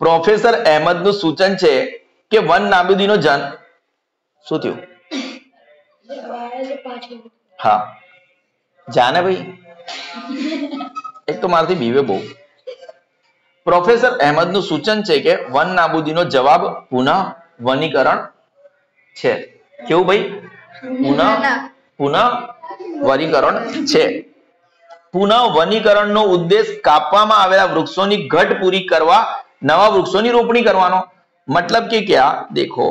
પ્રોફેસર અહેમદ નું સૂચન છે કે વન નાબુદીનો જન. શું થયું? હા. જાને ભાઈ? એક તો મારાથી બીવે બહુ. પ્રોફેસર અહેમદનું સૂચન છે કે વન નાબૂદીનો જવાબ પુનઃ વનીકરણ છે. કેવું ભાઈ? પુનઃ પુનઃ વનીકરણ છે. પુનઃ વનીકરણ નો ઉદ્દેશ કાપવામાં આવેલા વૃક્ષોની ઘટ પૂરી કરવા, નવા વૃક્ષોની રોપણી કરવાનો. मतलब कि क्या देखो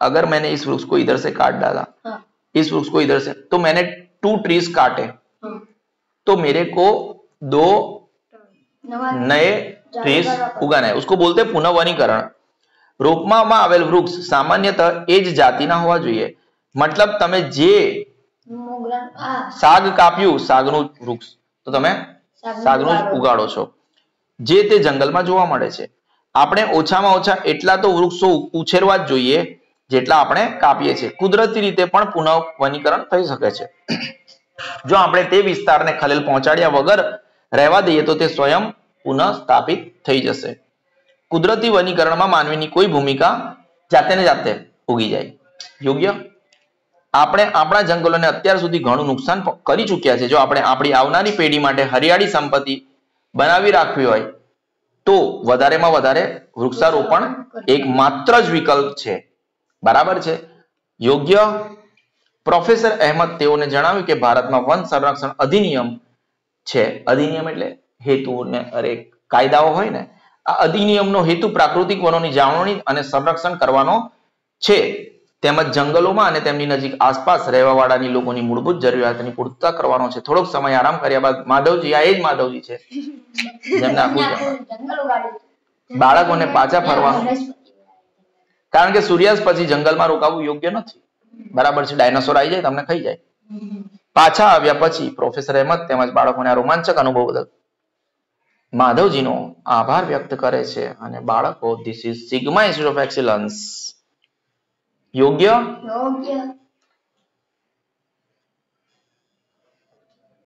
अगर मैंने इस वृक्ष को इधर से काट डाला हाँ इस वृक्ष को इधर से तो मैंने टू ट्रीज काटे हाँ तो मेरे को दो नवा नए ट्रीज उगाना है उसको बोलते हैं પુનઃવનીકરણ રોપવામાં આવેલ વૃક્ષ સામાન્યતઃ એ જ જાતિના હોવા જોઈએ મતલબ તમે જે મોગરા આ શાક કાપ્યું શાકનું વૃક્ષ તો તમે શાકનું જ ઉગાડો. ઉગાડો છો જે તે જંગલમાં જોવા મળે છે આપણે ઓછામાં ઓછા એટલા તો વૃક્ષો ઉછેરવા જ જોઈએ, જેટલા આપણે કાપીએ છીએ. કુદરતી રીતે પણ પુનઃ થઈ શકે છે. જો આપણે તે વિસ્તારને ખલેલ પહોંચાડ્યા વગર રહેવા દઈએ, તો તે સ્વયં પુનઃ થઈ જશે. કુદરતી વનીકરણમાં માનવીની કોઈ ભૂમિકા જાતે ને જાતે ઉગી જાય. યોગ્ય? આપણે આપણા જંગલોને અત્યાર સુધી ઘણું નુકસાન કરી ચૂક્યા છે. જો આપણે આપણી આવનારી પેઢી માટે હરિયાળી સંપત્તિ બનાવી રાખવી હોય તો વધારેમાં વધારે વૃક્ષારોપણ એક જ વિકલ્પ છે. બરાબર છે? યોગ્ય પ્રોફેસર અહેમદ તેઓને જણાવ્યું કે ભારતમાં વન સંરક્ષણ અધિનિયમ છે. અધિનિયમ એટલે હેતુ ને અરે કાયદાઓ હોય ને. આ અધિનિયમનો હેતુ પ્રાકૃતિક વનોની જાળવણી અને સંરક્ષણ કરવાનો છે. તેમજ જંગલોમાં અને તેમની નજીક આસપાસ રહેવાવાળાની લોકોની મૂળભૂત જરૂરિયાતની પૂર્તતા કરવાનો છે. થોડોક સમય આરામ કર્યા બાદ માધવજી આ એ જ માધવજી છે. જેમને આખું બાળકોને પાછા ફરવાનું કારણ કે સૂર્યાસ્ત પછી જંગલમાં રોકાવું યોગ્ય નથી. બરાબર છે ડાયનાસોર આવી જાય તમને ખાઈ જાય. પાછા આવ્યા પછી પ્રોફેસર અહેમદ તેમજ બાળકોને આ રોમાંચક અનુભવ બદલ માધવજીનો આભાર વ્યક્ત કરે છે. અને બાળકો this is Sigma Institute of Excellence યોગ્ય યોગ્ય